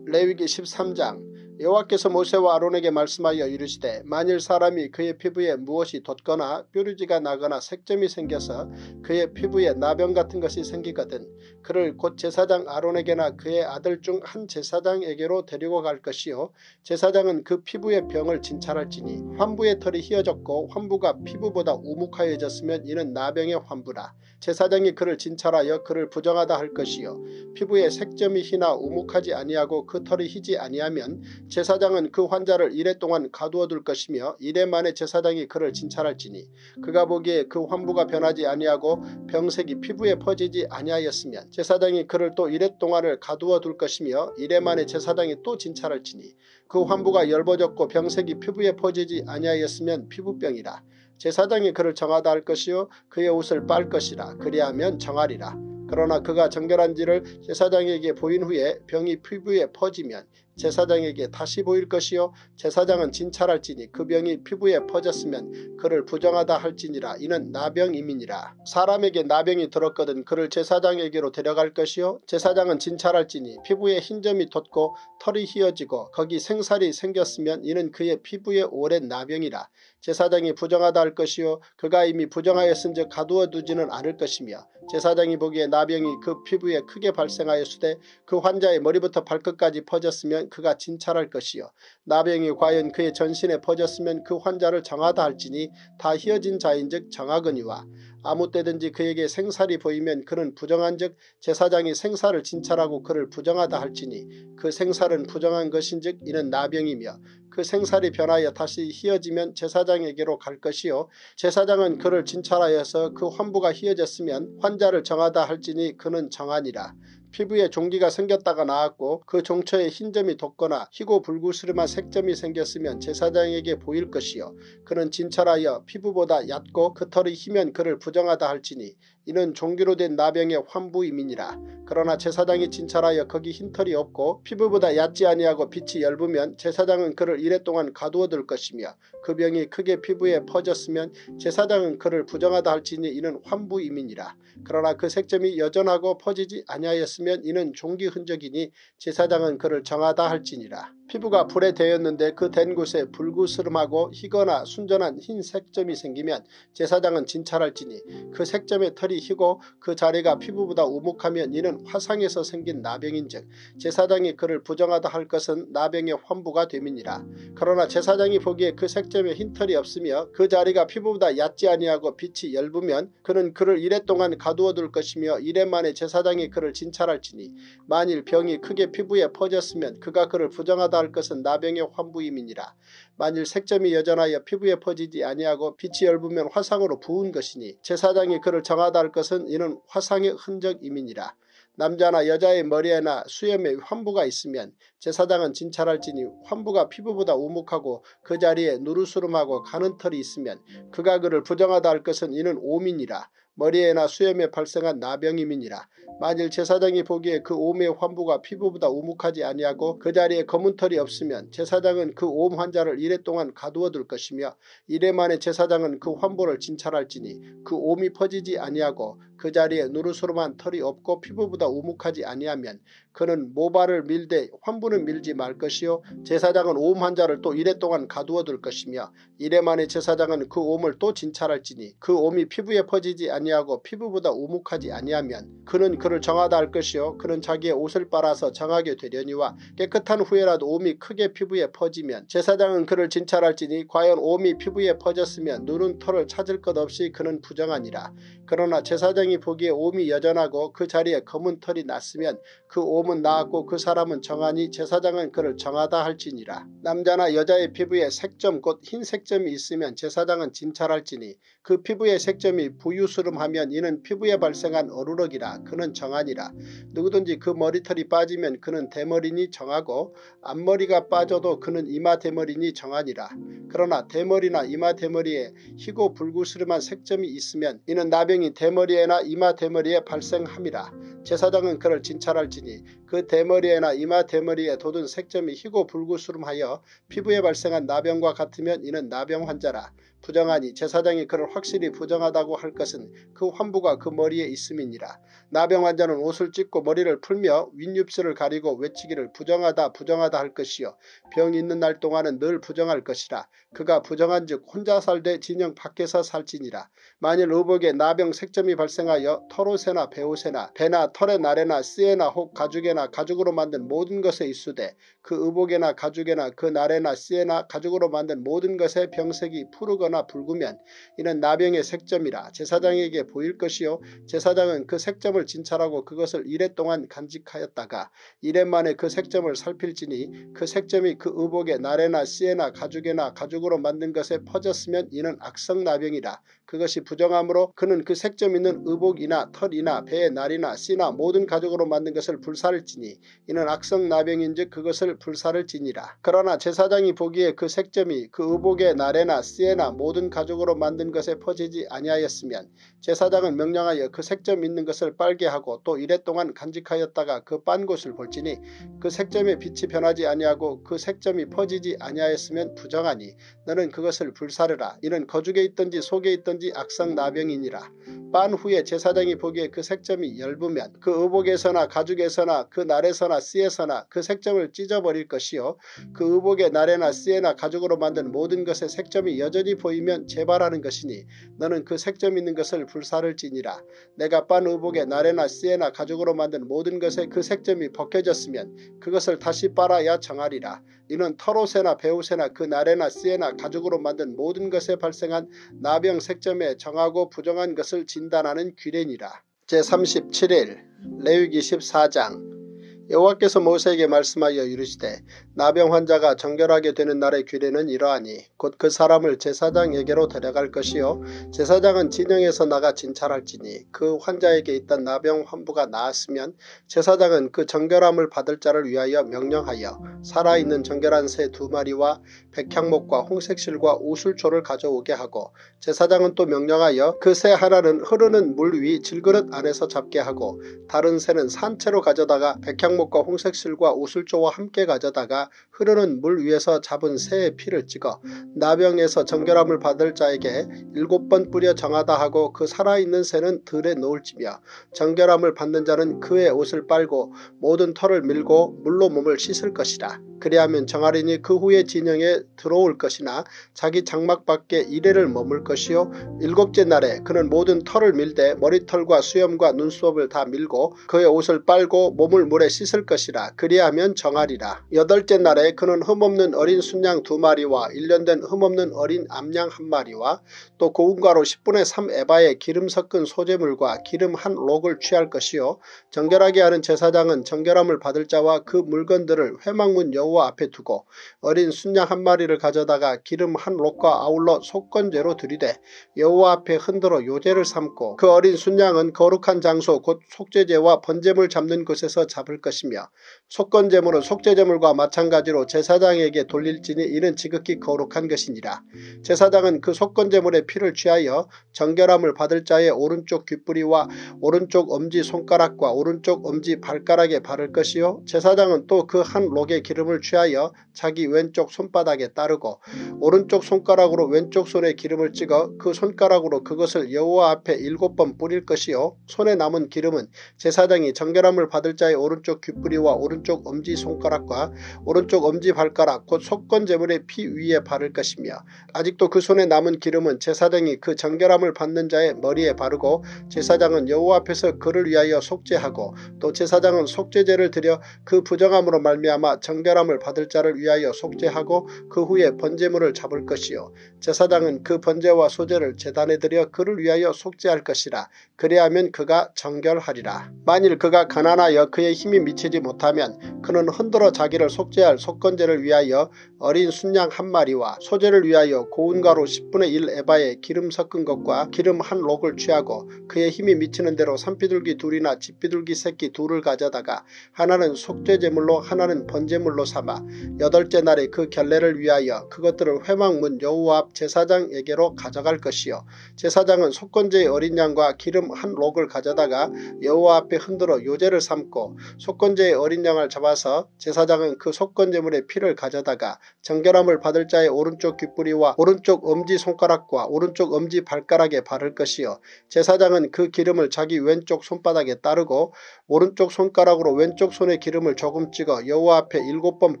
레위기 13장 여호와께서 모세와 아론에게 말씀하여 이르시되 만일 사람이 그의 피부에 무엇이 돋거나 뾰루지가 나거나 색점이 생겨서 그의 피부에 나병 같은 것이 생기거든 그를 곧 제사장 아론에게나 그의 아들 중 한 제사장에게로 데리고 갈 것이요 제사장은 그 피부의 병을 진찰할지니 환부의 털이 휘어졌고 환부가 피부보다 우묵하여졌으면 이는 나병의 환부라. 제사장이 그를 진찰하여 그를 부정하다 할 것이요 피부에 색점이 희나 우묵하지 아니하고 그 털이 희지 아니하면 제사장은 그 환자를 이래 동안 가두어둘 것이며 이래 만에 제사장이 그를 진찰할지니 그가 보기에 그 환부가 변하지 아니하고 병색이 피부에 퍼지지 아니하였으면 제사장이 그를 또 이래 동안을 가두어둘 것이며 이래 만에 제사장이 또 진찰할지니 그 환부가 열버졌고 병색이 피부에 퍼지지 아니하였으면 피부병이라. 제사장이 그를 정하다 할 것이요 그의 옷을 빨 것이라. 그리하면 정하리라. 그러나 그가 정결한지를 제사장에게 보인 후에 병이 피부에 퍼지면 제사장에게 다시 보일 것이요 제사장은 진찰할지니 그 병이 피부에 퍼졌으면 그를 부정하다 할지니라 이는 나병임이니라. 사람에게 나병이 들었거든 그를 제사장에게로 데려갈 것이요 제사장은 진찰할지니 피부에 흰점이 돋고 털이 휘어지고 거기 생살이 생겼으면 이는 그의 피부에 오랜 나병이라. 제사장이 부정하다 할 것이요 그가 이미 부정하였은즉 가두어 두지는 않을 것이며 제사장이 보기에 나병이 그 피부에 크게 발생하였으되 그 환자의 머리부터 발끝까지 퍼졌으면 그가 진찰할 것이요 나병이 과연 그의 전신에 퍼졌으면 그 환자를 정하다 할지니 다 휘어진 자인즉 정하거니와 아무 때든지 그에게 생살이 보이면 그는 부정한즉 제사장이 생살을 진찰하고 그를 부정하다 할지니 그 생살은 부정한 것인즉 이는 나병이며 그 생살이 변하여 다시 휘어지면 제사장에게로 갈 것이요 제사장은 그를 진찰하여서 그 환부가 휘어졌으면 환자를 정하다 할지니 그는 정하니라. 피부에 종기가 생겼다가 나았고 그 종처에 흰점이 돋거나 희고 불구스름한 색점이 생겼으면 제사장에게 보일 것이요. 그는 진찰하여 피부보다 얕고 그 털이 희면 그를 부정하다 할지니 이는 종기로 된 나병의 환부임이니라. 그러나 제사장이 진찰하여 거기 흰털이 없고 피부보다 얕지 아니하고 빛이 엷으면 제사장은 그를 이랫동안 가두어둘 것이며 그 병이 크게 피부에 퍼졌으면 제사장은 그를 부정하다 할지니 이는 환부임이니라. 그러나 그 색점이 여전하고 퍼지지 아니하였으면 이는 종기 흔적이니 제사장은 그를 정하다 할지니라. 피부가 불에 대었는데 그 된 곳에 불구스름하고 희거나 순전한 흰 색점이 생기면 제사장은 진찰할지니 그 색점의 털이 희고 그 자리가 피부보다 우묵하면 이는 화상에서 생긴 나병인즉 제사장이 그를 부정하다 할 것은 나병의 환부가 됨이니라. 그러나 제사장이 보기에 그 색점에 흰 털이 없으며 그 자리가 피부보다 얕지 아니하고 빛이 엷으면 그는 그를 이랫동안 가두어둘 것이며 이래만에 제사장이 그를 진찰할지니 만일 병이 크게 피부에 퍼졌으면 그가 그를 부정하다 할 것은 나병의 환부임이니라. 만일 색점이 여전하여 피부에 퍼지지 아니하고 빛이 엷으면 화상으로 부은 것이니 제사장이 그를 정하다 할 것은 이는 화상의 흔적임이니라. 남자나 여자의 머리에나 수염에 환부가 있으면 제사장은 진찰할지니 환부가 피부보다 우묵하고 그 자리에 누르스름하고 가는 털이 있으면 그가 그를 부정하다 할 것은 이는 오민이라. 머리에나 수염에 발생한 나병임이니라. 만일 제사장이 보기에 그 옴의 환부가 피부보다 우묵하지 아니하고 그 자리에 검은 털이 없으면 제사장은 그옴 환자를 이래 동안 가두어 둘 것이며 이래 만에 제사장은 그 환부를 진찰할지니 그 옴이 퍼지지 아니하고 그 자리에 누르스름한 털이 없고 피부보다 우묵하지 아니하면 그는 모발을 밀되 환부는 밀지 말 것이요 제사장은 옴 환자를 또 이래 동안 가두어 둘 것이며 이래 만에 제사장은 그 옴을 또 진찰할지니 그 옴이 피부에 퍼지지 아니하고 피부보다 우묵하지 아니하면 그는 그를 정하다 할 것이요 그는 자기의 옷을 빨아서 정하게 되려니와 깨끗한 후에라도 옴이 크게 피부에 퍼지면 제사장은 그를 진찰할지니 과연 옴이 피부에 퍼졌으면 누른 털을 찾을 것 없이 그는 부정하니라. 그러나 제사장 이 보기에 옴이 여전하고 그 자리에 검은 털이 났으면 그 옴은 나았고 그 사람은 정하니 제사장은 그를 정하다 할지니라. 남자나 여자의 피부에 색점 곧 흰 색점이 있으면 제사장은 진찰할지니 그 피부의 색점이 부유스름하면 이는 피부에 발생한 어루럭이라 그는 정하니라. 누구든지 그 머리털이 빠지면 그는 대머리니 정하고 앞머리가 빠져도 그는 이마 대머리니 정하니라. 그러나 대머리나 이마 대머리에 희고 불구스름한 색점이 있으면 이는 나병이 대머리에나 이마 대머리에 발생함이라. 제사장은 그를 진찰할지니 그 대머리에나 이마 대머리에 돋은 색점이 희고 불구스름하여 피부에 발생한 나병과 같으면 이는 나병 환자라. 부정하니 제사장이 그를 확실히 부정하다고 할 것은 그 환부가 그 머리에 있음이니라. 나병 환자는 옷을 찢고 머리를 풀며 윗입술을 가리고 외치기를 부정하다 부정하다 할 것이요 병이 있는 날 동안은 늘 부정할 것이라. 그가 부정한 즉 혼자 살되 진영 밖에서 살지니라. 만일 의복에 나병 색점이 발생하여 털옷에나 배옷에나 배나 털의 날에나 쓰에나 혹 가죽에나 가죽으로 만든 모든 것에 있으되 그 의복에나 가죽에나 그 날에나 쓰에나 가죽으로 만든 모든 것에 병색이 푸르거나 붉으면 이는 나병의 색점이라 제사장에게 보일 것이요 제사장은 그 색점을 진찰하고 그것을 이래 동안 간직하였다가 이래 만에 그 색점을 살필지니 그 색점이 그 의복에 나래나 씨에나 가죽에나 가죽으로 만든 것에 퍼졌으면 이는 악성나병이라 그것이 부정하므로 그는 그 색점 있는 의복이나 털이나 배의 날이나 씨나 모든 가죽으로 만든 것을 불사를지니 이는 악성 나병인즉 그것을 불사를지니라. 그러나 제사장이 보기에 그 색점이 그 의복의 날에나 씨에나 모든 가죽으로 만든 것에 퍼지지 아니하였으면 제사장은 명령하여 그 색점 있는 것을 빨게 하고 또 이랫동안 간직하였다가 그 빤 곳을 볼지니 그 색점의 빛이 변하지 아니하고 그 색점이 퍼지지 아니하였으면 부정하니 너는 그것을 불사르라. 이는 거죽에 있든지 속에 있든지 악성나병이니라. 빤 후에 제사장이 보기에 그 색점이 엷으면 그 의복에서나 가죽에서나 그 날에서나 씨에서나 그 색점을 찢어버릴 것이요 그 의복의 날에나 씨에나 가죽으로 만든 모든 것의 색점이 여전히 보이면 재발하는 것이니 너는 그 색점 있는 것을 불사를 지니라. 내가 빤 의복의 날에나 씨에나 가죽으로 만든 모든 것의 그 색점이 벗겨졌으면 그것을 다시 빨아야 정하리라. 이는 털옷에나 배옷에나 그 날에나 씨에나 가죽으로 만든 모든 것에 발생한 나병 색점에 정하고 부정한 것을 진단하는 규례니라. 제37일 레위기 14장 여호와께서 모세에게 말씀하여 이르시되 나병 환자가 정결하게 되는 날의 규례는 이러하니 곧 그 사람을 제사장에게로 데려갈 것이요 제사장은 진영에서 나가 진찰할지니 그 환자에게 있던 나병 환부가 나았으면 제사장은 그 정결함을 받을 자를 위하여 명령하여 살아있는 정결한 새 두 마리와 백향목과 홍색실과 우술초를 가져오게 하고 제사장은 또 명령하여 그 새 하나는 흐르는 물 위 질그릇 안에서 잡게 하고 다른 새는 산채로 가져다가 백향 목과 홍색실과 우술초와 함께 가져다가 흐르는 물 위에서 잡은 새의 피를 찍어 나병에서 정결함을 받을 자에게 일곱 번 뿌려 정하다 하고 그 살아있는 새는 들에 놓을지며 정결함을 받는 자는 그의 옷을 빨고 모든 털을 밀고 물로 몸을 씻을 것이라. 그리하면 정아린이 그 후에 진영에 들어올 것이나 자기 장막 밖에 이래를 머물 것이요. 일곱째 날에 그는 모든 털을 밀되 머리털과 수염과 눈썹을 다 밀고 그의 옷을 빨고 몸을 물에 씻을 것이라. 그리하면 정하리라. 여덟째 날에 그는 흠없는 어린 순양 두 마리와 일년된 흠없는 어린 암양 한 마리와 또 고운가루 10분의 3 에바의 기름 섞은 소재물과 기름 한 록을 취할 것이요. 정결하게 하는 제사장은 정결함을 받을 자와 그 물건들을 회막문 여 여호와 앞에 두고 어린 순양 한 마리를 가져다가 기름 한 록과 아울러 속건제로 들이되 여호와 앞에 흔들어 요제를 삼고 그 어린 순양은 거룩한 장소 곧 속죄제와 번제물 잡는 곳에서 잡을 것이며 속건제물은 속죄제물과 마찬가지로 제사장에게 돌릴지니 이는 지극히 거룩한 것이니라. 제사장은 그 속건제물의 피를 취하여 정결함을 받을 자의 오른쪽 귓뿌리와 오른쪽 엄지 손가락과 오른쪽 엄지 발가락에 바를 것이요 제사장은 또 그 한 록의 기름을 취하여 자기 왼쪽 손바닥에 따르고 오른쪽 손가락으로 왼쪽 손에 기름을 찍어 그 손가락으로 그것을 여호와 앞에 일곱 번 뿌릴 것이요 손에 남은 기름은 제사장이 정결함을 받을 자의 오른쪽 귓뿌리와 오른쪽 엄지 손가락과 오른쪽 엄지 발가락 곧 속건 제물의 피 위에 바를 것이며 아직도 그 손에 남은 기름은 제사장이 그 정결함을 받는 자의 머리에 바르고 제사장은 여호와 앞에서 그를 위하여 속죄하고 또 제사장은 속죄제를 드려 그 부정함으로 말미암아 정결함 사함을 받을 자를 위하여 속죄하고 그 후에 번제물을 잡을 것이요 제사장은 그 번제와 소제를 제단에 드려 그를 위하여 속죄할 것이라 그리하면 그가 정결하리라. 만일 그가 가난하여 그의 힘이 미치지 못하면 그는 흔들어 자기를 속죄할 속 건제를 위하여 어린 순양 한 마리와 소제를 위하여 고운 가루 10분의 1 에바에 기름 섞은 것과 기름 한 록을 취하고 그의 힘이 미치는 대로 산비둘기 둘이나 집비둘기 새끼 둘을 가져다가 하나는 속죄제물로 하나는 번제물로 삼아 여덟째 날에 그 결례를 위하여 그것들을 회막문 여호와 앞 제사장에게로 가져갈 것이요. 제사장은 속건제의 어린 양과 기름 한 록을 가져다가 여호와 앞에 흔들어 요제를 삼고 속건제의 어린 양을 잡아서 제사장은 그 속건제물 의 피를 가져다가 정결함을 받을 자의 오른쪽 귓뿌리와 오른쪽 엄지손가락과 오른쪽 엄지발가락에 바를 것이요. 제사장은 그 기름을 자기 왼쪽 손바닥에 따르고 오른쪽 손가락으로 왼쪽 손에 기름을 조금 찍어 여호와 앞에 일곱 번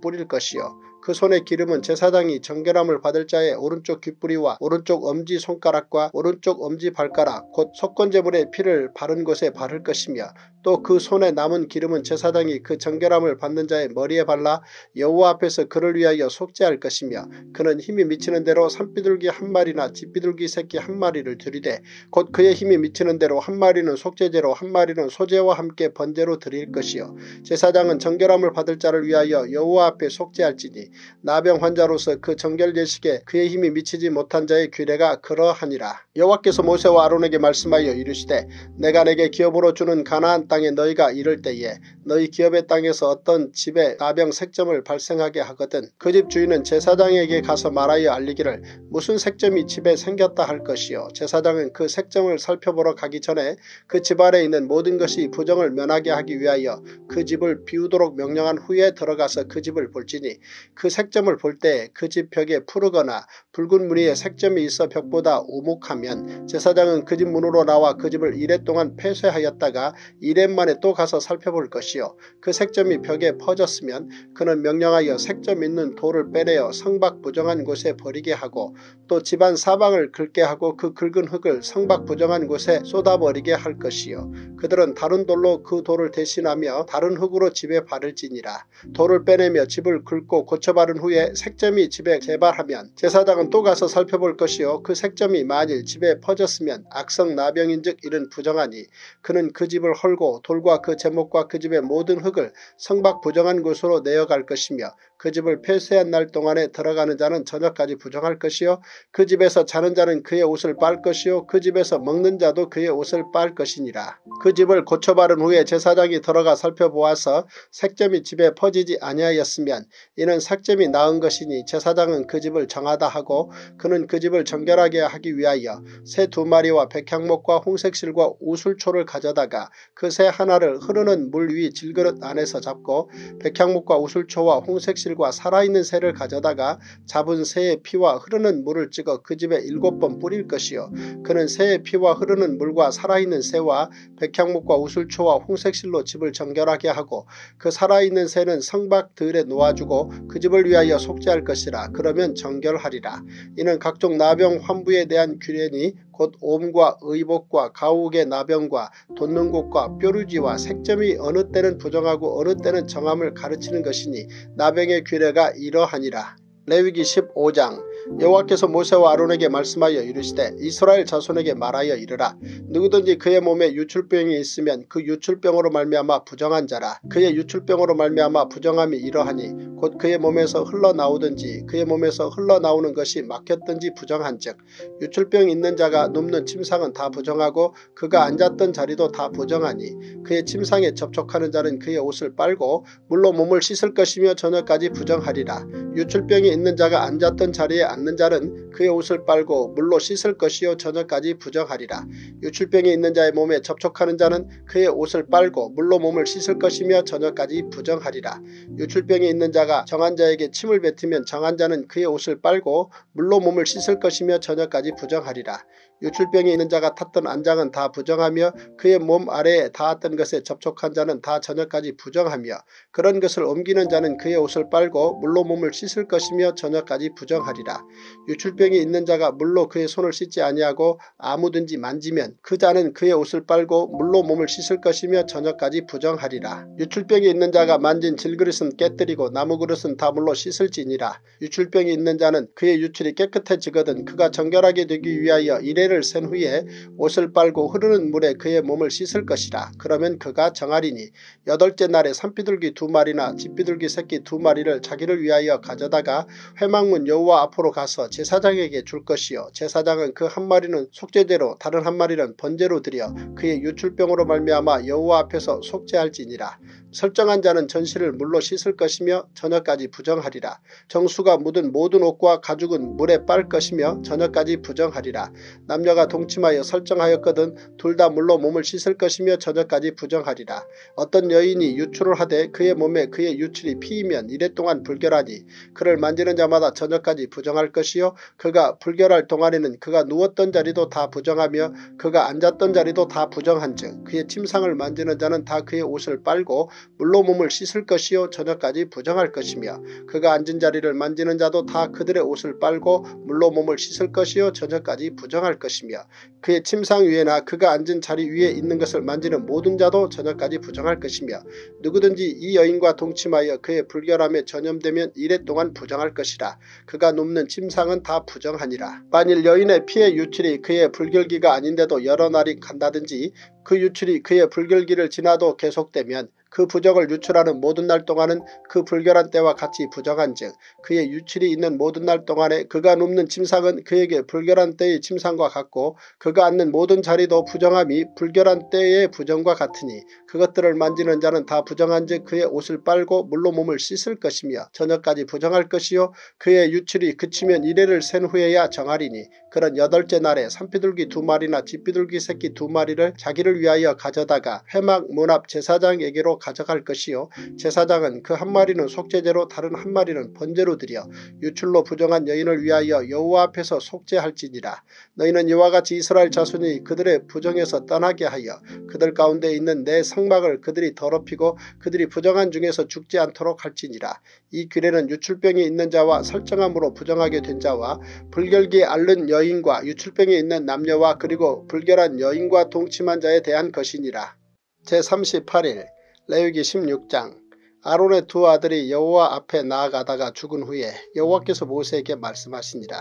뿌릴 것이요. 그 손의 기름은 제사장이 정결함을 받을 자의 오른쪽 귓부리와 오른쪽 엄지손가락과 오른쪽 엄지발가락 곧 속건제물의 피를 바른 곳에 바를 것이며 또 그 손에 남은 기름은 제사장이 그 정결함을 받는 자의 머리에 발라 여호와 앞에서 그를 위하여 속죄할 것이며 그는 힘이 미치는 대로 산비둘기 한 마리나 집비둘기 새끼 한 마리를 드리되 곧 그의 힘이 미치는 대로 한 마리는 속죄제로 한 마리는 소제와 함께 번제로 드릴 것이요 제사장은 정결함을 받을 자를 위하여 여호와 앞에 속죄할지니 나병 환자로서 그 정결 예식에 그의 힘이 미치지 못한 자의 규례가 그러하니라. 여호와께서 모세와 아론에게 말씀하여 이르시되 내가 내게 기업으로 주는 가나안 땅에 너희가 이를 때에 너희 기업의 땅에서 어떤 집에 나병 색점을 발생하게 하거든 그 집 주인은 제사장에게 가서 말하여 알리기를 무슨 색점이 집에 생겼다 할 것이요? 제사장은 그 색점을 살펴보러 가기 전에 그 집안에 있는 모든 것이 부정을 면하게 하기 위하여 그 집을 비우도록 명령한 후에 들어가서 그 집을 볼지니 그 색점을 볼 때 그 집 벽에 푸르거나 붉은 무늬의 색점이 있어 벽보다 오목하면 제사장은 그 집 문으로 나와 그 집을 이래 동안 폐쇄하였다가 이래 만에 또 가서 살펴볼 것이 요. 그 색점이 벽에 퍼졌으면 그는 명령하여 색점 있는 돌을 빼내어 성박 부정한 곳에 버리게 하고 또 집안 사방을 긁게 하고 그 긁은 흙을 성박 부정한 곳에 쏟아버리게 할 것이요. 그들은 다른 돌로 그 돌을 대신하며 다른 흙으로 집에 바를지니라. 돌을 빼내며 집을 긁고 고쳐 바른 후에 색점이 집에 재발하면 제사장은 또 가서 살펴볼 것이요. 그 색점이 만일 집에 퍼졌으면 악성 나병인즉 이는 부정하니 그는 그 집을 헐고 돌과 그 제목과 그 집의 모든 흙을 성박 부정한 곳으로 내어갈 것이며 그 집을 폐쇄한 날 동안에 들어가는 자는 저녁까지 부정할 것이요 그 집에서 자는 자는 그의 옷을 빨 것이요 그 집에서 먹는 자도 그의 옷을 빨 것이니라. 그 집을 고쳐 바른 후에 제사장이 들어가 살펴보아서 색점이 집에 퍼지지 아니하였으면 이는 색점이 나은 것이니 제사장은 그 집을 정하다 하고 그는 그 집을 정결하게 하기 위하여 새 두 마리와 백향목과 홍색실과 우술초를 가져다가 그 새 하나를 흐르는 물 위 질그릇 안에서 잡고 백향목과 우술초와 홍색실 과 살아있는 새를 가져다가 잡은 새의 피와 흐르는 물을 찍어 그 집에 일곱 번 뿌릴 것이요 그는 새의 피와 흐르는 물과 살아있는 새와 백향목과 우술초와 홍색실로 집을 정결하게 하고 그 살아있는 새는 성박 들에 놓아주고 그 집을 위하여 속죄할 것이라 그러면 정결하리라. 이는 각종 나병 환부에 대한 규례니 곧 옴과 의복과 가옥의 나병과 돋는 곳과 뾰루지와 색점이 어느 때는 부정하고 어느 때는 정함을 가르치는 것이니 나병의 규례가 이러하니라. 레위기 15장 여호와께서 모세와 아론에게 말씀하여 이르시되 이스라엘 자손에게 말하여 이르라. 누구든지 그의 몸에 유출병이 있으면 그 유출병으로 말미암아 부정한 자라. 그의 유출병으로 말미암아 부정함이 이러하니 곧 그의 몸에서 흘러나오든지 그의 몸에서 흘러나오는 것이 막혔든지 부정한즉 유출병 있는 자가 눕는 침상은 다 부정하고 그가 앉았던 자리도 다 부정하니 그의 침상에 접촉하는 자는 그의 옷을 빨고 물로 몸을 씻을 것이며 저녁까지 부정하리라. 유출병이 있는 자가 앉았던 자리에 앉는 자는 그의 옷을 빨고 물로 씻을 것이요 저녁까지 부정하리라. 유출병이 있는 자의 몸에 접촉하는 자는 그의 옷을 빨고 물로 몸을 씻을 것이며 저녁까지 부정하리라. 유출병이 있는 자가 정한 자에게 침을 뱉으면 정한 자는 그의 옷을 빨고 물로 몸을 씻을 것이며 저녁까지 부정하리라. 유출병이 있는 자가 탔던 안장은 다 부정하며 그의 몸 아래에 닿았던 것에 접촉한 자는 다 저녁까지 부정하며 그런 것을 옮기는 자는 그의 옷을 빨고 물로 몸을 씻을 것이며 저녁까지 부정하리라. 유출병이 있는 자가 물로 그의 손을 씻지 아니하고 아무든지 만지면 그 자는 그의 옷을 빨고 물로 몸을 씻을 것이며 저녁까지 부정하리라. 유출병이 있는 자가 만진 질그릇은 깨뜨리고 나무 그릇은 다 물로 씻을지니라. 유출병이 있는 자는 그의 유출이 깨끗해지거든 그가 정결하게 되기 위하여 이래 세례를 센 후에 옷을 빨고 흐르는 물에 그의 몸을 씻을 것이라. 그러면 그가 정하리니 여덟째 날에 산비둘기 두 마리나 집비둘기 새끼 두 마리를 자기를 위하여 가져다가 회망문 여호와 앞으로 가서 제사장에게 줄 것이요 제사장은 그 한 마리는 속죄제로 다른 한 마리는 번제로 드려 그의 유출병으로 말미암아 여호와 앞에서 속죄할지니라. 설정한 자는 전시를 물로 씻을 것이며 저녁까지 부정하리라. 정수가 묻은 모든 옷과 가죽은 물에 빨 것이며 저녁까지 부정하리라. 남녀가 동침하여 설정하였거든 둘 다 물로 몸을 씻을 것이며 저녁까지 부정하리라. 어떤 여인이 유출을 하되 그의 몸에 그의 유출이 피이면 이래 동안 불결하니 그를 만지는 자마다 저녁까지 부정할 것이요 그가 불결할 동안에는 그가 누웠던 자리도 다 부정하며 그가 앉았던 자리도 다 부정한즉 그의 침상을 만지는 자는 다 그의 옷을 빨고 물로 몸을 씻을 것이요 저녁까지 부정할 것이며 그가 앉은 자리를 만지는 자도 다 그들의 옷을 빨고 물로 몸을 씻을 것이요 저녁까지 부정할 것이며 그의 침상 위에나 그가 앉은 자리 위에 있는 것을 만지는 모든 자도 저녁까지 부정할 것이며 누구든지 이 여인과 동침하여 그의 불결함에 전염되면 이래 동안 부정할 것이라 그가 눕는 침상은 다 부정하니라. 만일 여인의 피의 유출이 그의 불결기가 아닌데도 여러 날이 간다든지 그 유출이 그의 불결기를 지나도 계속되면 그 부적을 유출하는 모든 날 동안은 그 불결한 때와 같이 부정한즉 그의 유출이 있는 모든 날 동안에 그가 눕는 침상은 그에게 불결한 때의 침상과 같고 그가 앉는 모든 자리도 부정함이 불결한 때의 부정과 같으니 그것들을 만지는 자는 다 부정한즉 그의 옷을 빨고 물로 몸을 씻을 것이며 저녁까지 부정할 것이요 그의 유출이 그치면 이래를 센 후에야 정하리니 그런 여덟째 날에 산비둘기 두 마리나 집비둘기 새끼 두 마리를 자기를 위하여 가져다가 회막 문 앞 제사장에게로 가져갈 것이요 제사장은 그 한 마리는 속죄제로 다른 한 마리는 번제로 드려 유출로 부정한 여인을 위하여 여호와 앞에서 속죄할지니라. 너희는 이와 같이 이스라엘 자손이 그들의 부정에서 떠나게 하여 그들 가운데 있는 내 성막을 그들이 더럽히고 그들이 부정한 중에서 죽지 않도록 할지니라. 이 규례는 유출병이 있는 자와 설정함으로 부정하게 된 자와 불결기에 앓는 여인과 유출병이 있는 남녀와 그리고 불결한 여인과 동침한 자에 대한 것이니라. 제38일 레위기 16장 아론의 두 아들이 여호와 앞에 나아가다가 죽은 후에 여호와께서 모세에게 말씀하시니라.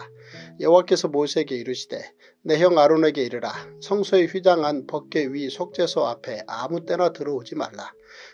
여호와께서 모세에게 이르시되 내 형 아론에게 이르라. 성소의 휘장한 법궤 위 속죄소 앞에 아무 때나 들어오지 말라.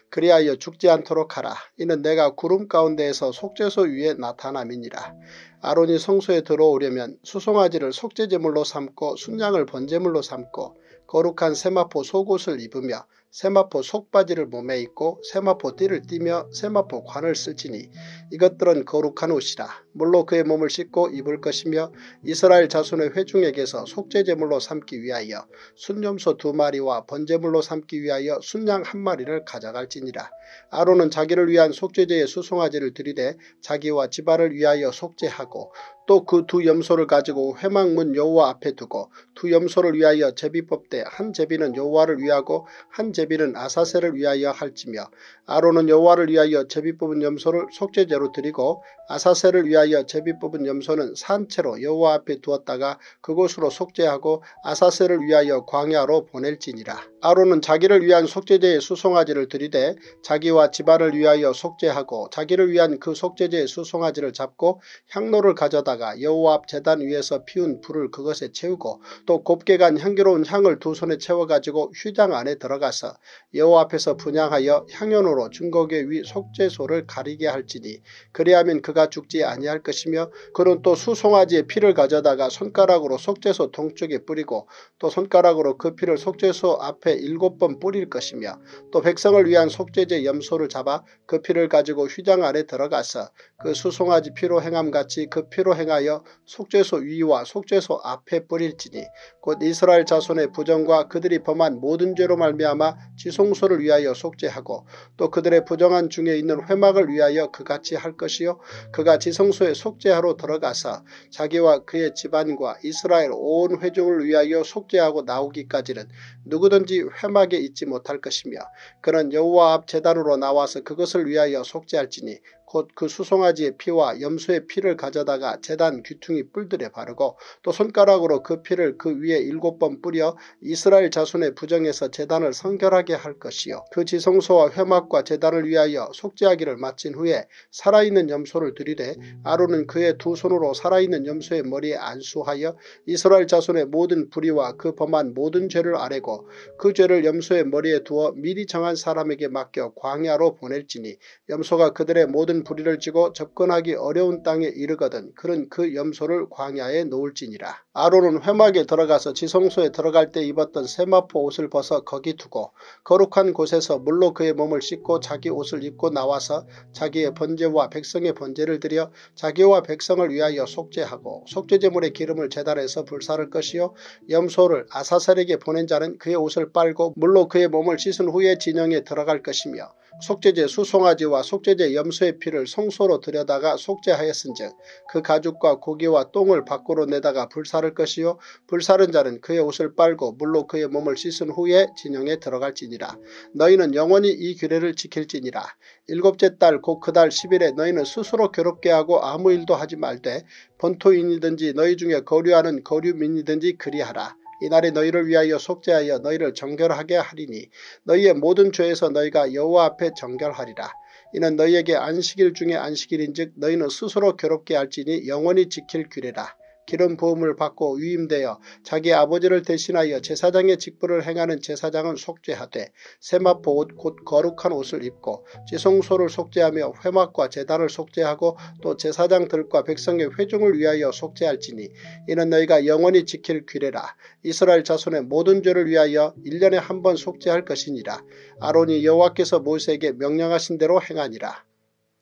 그리하여 죽지 않도록 하라. 이는 내가 구름 가운데에서 속죄소 위에 나타남이니라. 아론이 성소에 들어오려면 수송아지를 속죄제물로 삼고 순양을 번제물로 삼고 거룩한 세마포 속옷을 입으며 세마포 속바지를 몸에 입고 세마포 띠를 띠며 세마포 관을 쓸지니 이것들은 거룩한 옷이라. 물로 그의 몸을 씻고 입을 것이며 이스라엘 자손의 회중에게서 속죄제물로 삼기 위하여 순념소 두 마리와 번제물로 삼기 위하여 순양 한 마리를 가져갈지니라. 아론은 자기를 위한 속죄제의 수송아지를 들이대 자기와 집안을 위하여 속죄하고 또 그 두 염소를 가지고 회막문 여호와 앞에 두고 두 염소를 위하여 제비 뽑되 한 제비는 여호와를 위하고 한 제비는 아사셀을 위하여 할지며 아론은 여호와를 위하여 제비 뽑은 염소를 속죄제로 드리고 아사셀을 위하여 제비 뽑은 염소는 산채로 여호와 앞에 두었다가 그곳으로 속죄하고 아사셀을 위하여 광야로 보낼지니라. 아론은 자기를 위한 속죄제의 수송아지를 드리되 자기와 집안을 위하여 속죄하고 자기를 위한 그 속죄제의 수송아지를 잡고 향로를 가져다가 여호와 앞 제단 위에서 피운 불을 그것에 채우고 또 곱게 간 향기로운 향을 두 손에 채워가지고 휘장 안에 들어가서 여호와 앞에서 분양하여 향연으로 증거계 위 속죄소를 가리게 할지니 그리하면 그가 죽지 아니할 것이며 그는 또 수송아지의 피를 가져다가 손가락으로 속죄소 동쪽에 뿌리고 또 손가락으로 그 피를 속죄소 앞에 일곱 번 뿌릴 것이며 또 백성을 위한 속죄제 염소를 잡아 그 피를 가지고 휘장 안에 들어가서 그 수송아지 피로 행함같이 그 피로 행하여 속죄소 위와 속죄소 앞에 뿌릴지니 곧 이스라엘 자손의 부정과 그들이 범한 모든 죄로 말미암아 지송소를 위하여 속죄하고 또 그들의 부정한 중에 있는 회막을 위하여 그같이 할 것이요. 그가 지성소에 속죄하러 들어가서 자기와 그의 집안과 이스라엘 온 회중을 위하여 속죄하고 나오기까지는 누구든지 회막에 있지 못할 것이며 그는 여호와 앞 제단으로 나와서 그것을 위하여 속죄할지니 곧 그 수송아지의 피와 염소의 피를 가져다가 제단 귀퉁이 뿔들에 바르고 또 손가락으로 그 피를 그 위에 일곱 번 뿌려 이스라엘 자손의 부정에서 제단을 성결하게 할 것이요. 그 지성소와 회막과 제단을 위하여 속죄하기를 마친 후에 살아있는 염소를 들이되 아론은 그의 두 손으로 살아있는 염소의 머리에 안수하여 이스라엘 자손의 모든 불의와 그 범한 모든 죄를 아뢰고 그 죄를 염소의 머리에 두어 미리 정한 사람에게 맡겨 광야로 보낼지니 염소가 그들의 모든 큰 부리를 쥐고 접근하기 어려운 땅에 이르거든 그는 그 염소를 광야에 놓을지니라. 아론은 회막에 들어가서 지성소에 들어갈 때 입었던 세마포 옷을 벗어 거기 두고 거룩한 곳에서 물로 그의 몸을 씻고 자기 옷을 입고 나와서 자기의 번제와 백성의 번제를 드려 자기와 백성을 위하여 속죄하고 속죄제물의 기름을 제단해서 불사를 것이요 염소를 아사살에게 보낸 자는 그의 옷을 빨고 물로 그의 몸을 씻은 후에 진영에 들어갈 것이며 속죄제 수송아지와 속죄제 염소의 피를 성소로 들여다가 속죄하였은즉 그 가죽과 고기와 똥을 밖으로 내다가 불사를 것이요 불사른 자는 그의 옷을 빨고 물로 그의 몸을 씻은 후에 진영에 들어갈지니라. 너희는 영원히 이 규례를 지킬지니라. 일곱째 달 곧 그 달 10일에 너희는 스스로 괴롭게 하고 아무 일도 하지 말되 본토인이든지 너희 중에 거류하는 거류민이든지 그리하라. 이날에 너희를 위하여 속죄하여 너희를 정결하게 하리니 너희의 모든 죄에서 너희가 여호와 앞에 정결하리라. 이는 너희에게 안식일 중에 안식일인즉 너희는 스스로 괴롭게 할지니 영원히 지킬 규례라. 기름 부음을 받고 위임되어 자기 아버지를 대신하여 제사장의 직분을 행하는 제사장은 속죄하되 세마포 옷 곧 거룩한 옷을 입고 지성소를 속죄하며 회막과 제단을 속죄하고 또 제사장들과 백성의 회중을 위하여 속죄할지니 이는 너희가 영원히 지킬 규례라. 이스라엘 자손의 모든 죄를 위하여 1년에 한 번 속죄할 것이니라. 아론이 여호와께서 모세에게 명령하신 대로 행하니라.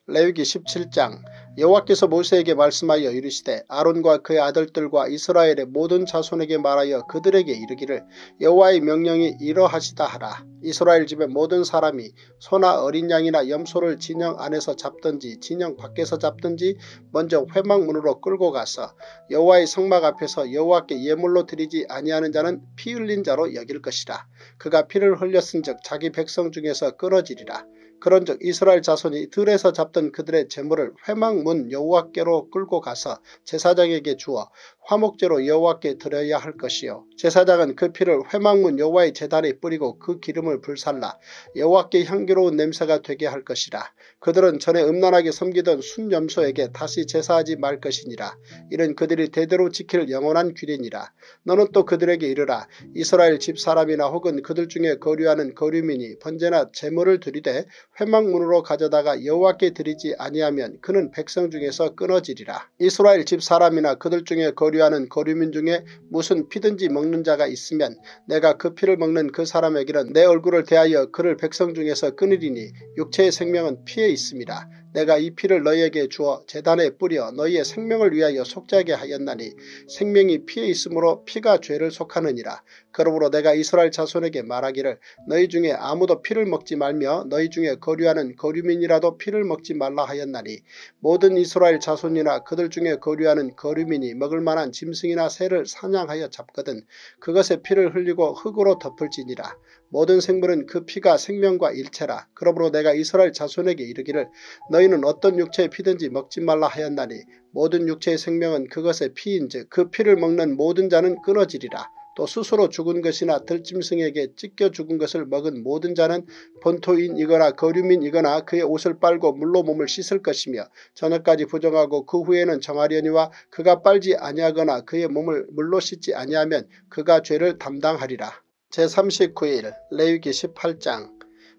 레위기 17장 여호와께서 모세에게 말씀하여 이르시되 아론과 그의 아들들과 이스라엘의 모든 자손에게 말하여 그들에게 이르기를 여호와의 명령이 이러하시다 하라. 이스라엘 집의 모든 사람이 소나 어린 양이나 염소를 진영 안에서 잡든지 진영 밖에서 잡든지 먼저 회막문으로 끌고 가서 여호와의 성막 앞에서 여호와께 예물로 드리지 아니하는 자는 피 흘린 자로 여길 것이라. 그가 피를 흘렸은즉 자기 백성 중에서 끊어지리라. 그런즉 이스라엘 자손이 들에서 잡던 그들의 재물을 회막문 여호와께로 끌고 가서 제사장에게 주어 화목제로 여호와께 드려야 할 것이요 제사장은 그 피를 회막문 여호와의 제단에 뿌리고 그 기름을 불살라 여호와께 향기로운 냄새가 되게 할 것이라. 그들은 전에 음란하게 섬기던 순염소에게 다시 제사하지 말 것이니라. 이는 그들이 대대로 지킬 영원한 규례니라. 너는 또 그들에게 이르라. 이스라엘 집 사람이나 혹은 그들 중에 거류하는 거류민이 번제나 제물을 드리되 회막문으로 가져다가 여호와께 드리지 아니하면 그는 백성 중에서 끊어지리라. 이스라엘 집 사람이나 그들 중에 거류하는 거류민 중에 무슨 피든지 먹는 자가 있으면 내가 그 피를 먹는 그 사람에게는 내 얼굴을 대하여 그를 백성 중에서 끊으리니 육체의 생명은 피에 있습니다. 내가 이 피를 너희에게 주어 재단에 뿌려 너희의 생명을 위하여 속죄하게 하였나니 생명이 피에 있으므로 피가 죄를 속하느니라. 그러므로 내가 이스라엘 자손에게 말하기를 너희 중에 아무도 피를 먹지 말며 너희 중에 거류하는 거류민이라도 피를 먹지 말라 하였나니 모든 이스라엘 자손이나 그들 중에 거류하는 거류민이 먹을 만한 짐승이나 새를 사냥하여 잡거든 그것의 피를 흘리고 흙으로 덮을지니라. 모든 생물은 그 피가 생명과 일체라. 그러므로 내가 이스라엘 자손에게 이르기를 너희는 어떤 육체의 피든지 먹지 말라 하였나니 모든 육체의 생명은 그것의 피인즉 그 피를 먹는 모든 자는 끊어지리라. 또 스스로 죽은 것이나 들짐승에게 찢겨 죽은 것을 먹은 모든 자는 본토인이거나 거류민이거나 그의 옷을 빨고 물로 몸을 씻을 것이며 저녁까지 부정하고 그 후에는 정하려니와 그가 빨지 아니하거나 그의 몸을 물로 씻지 아니하면 그가 죄를 담당하리라. 제39일 레위기 18장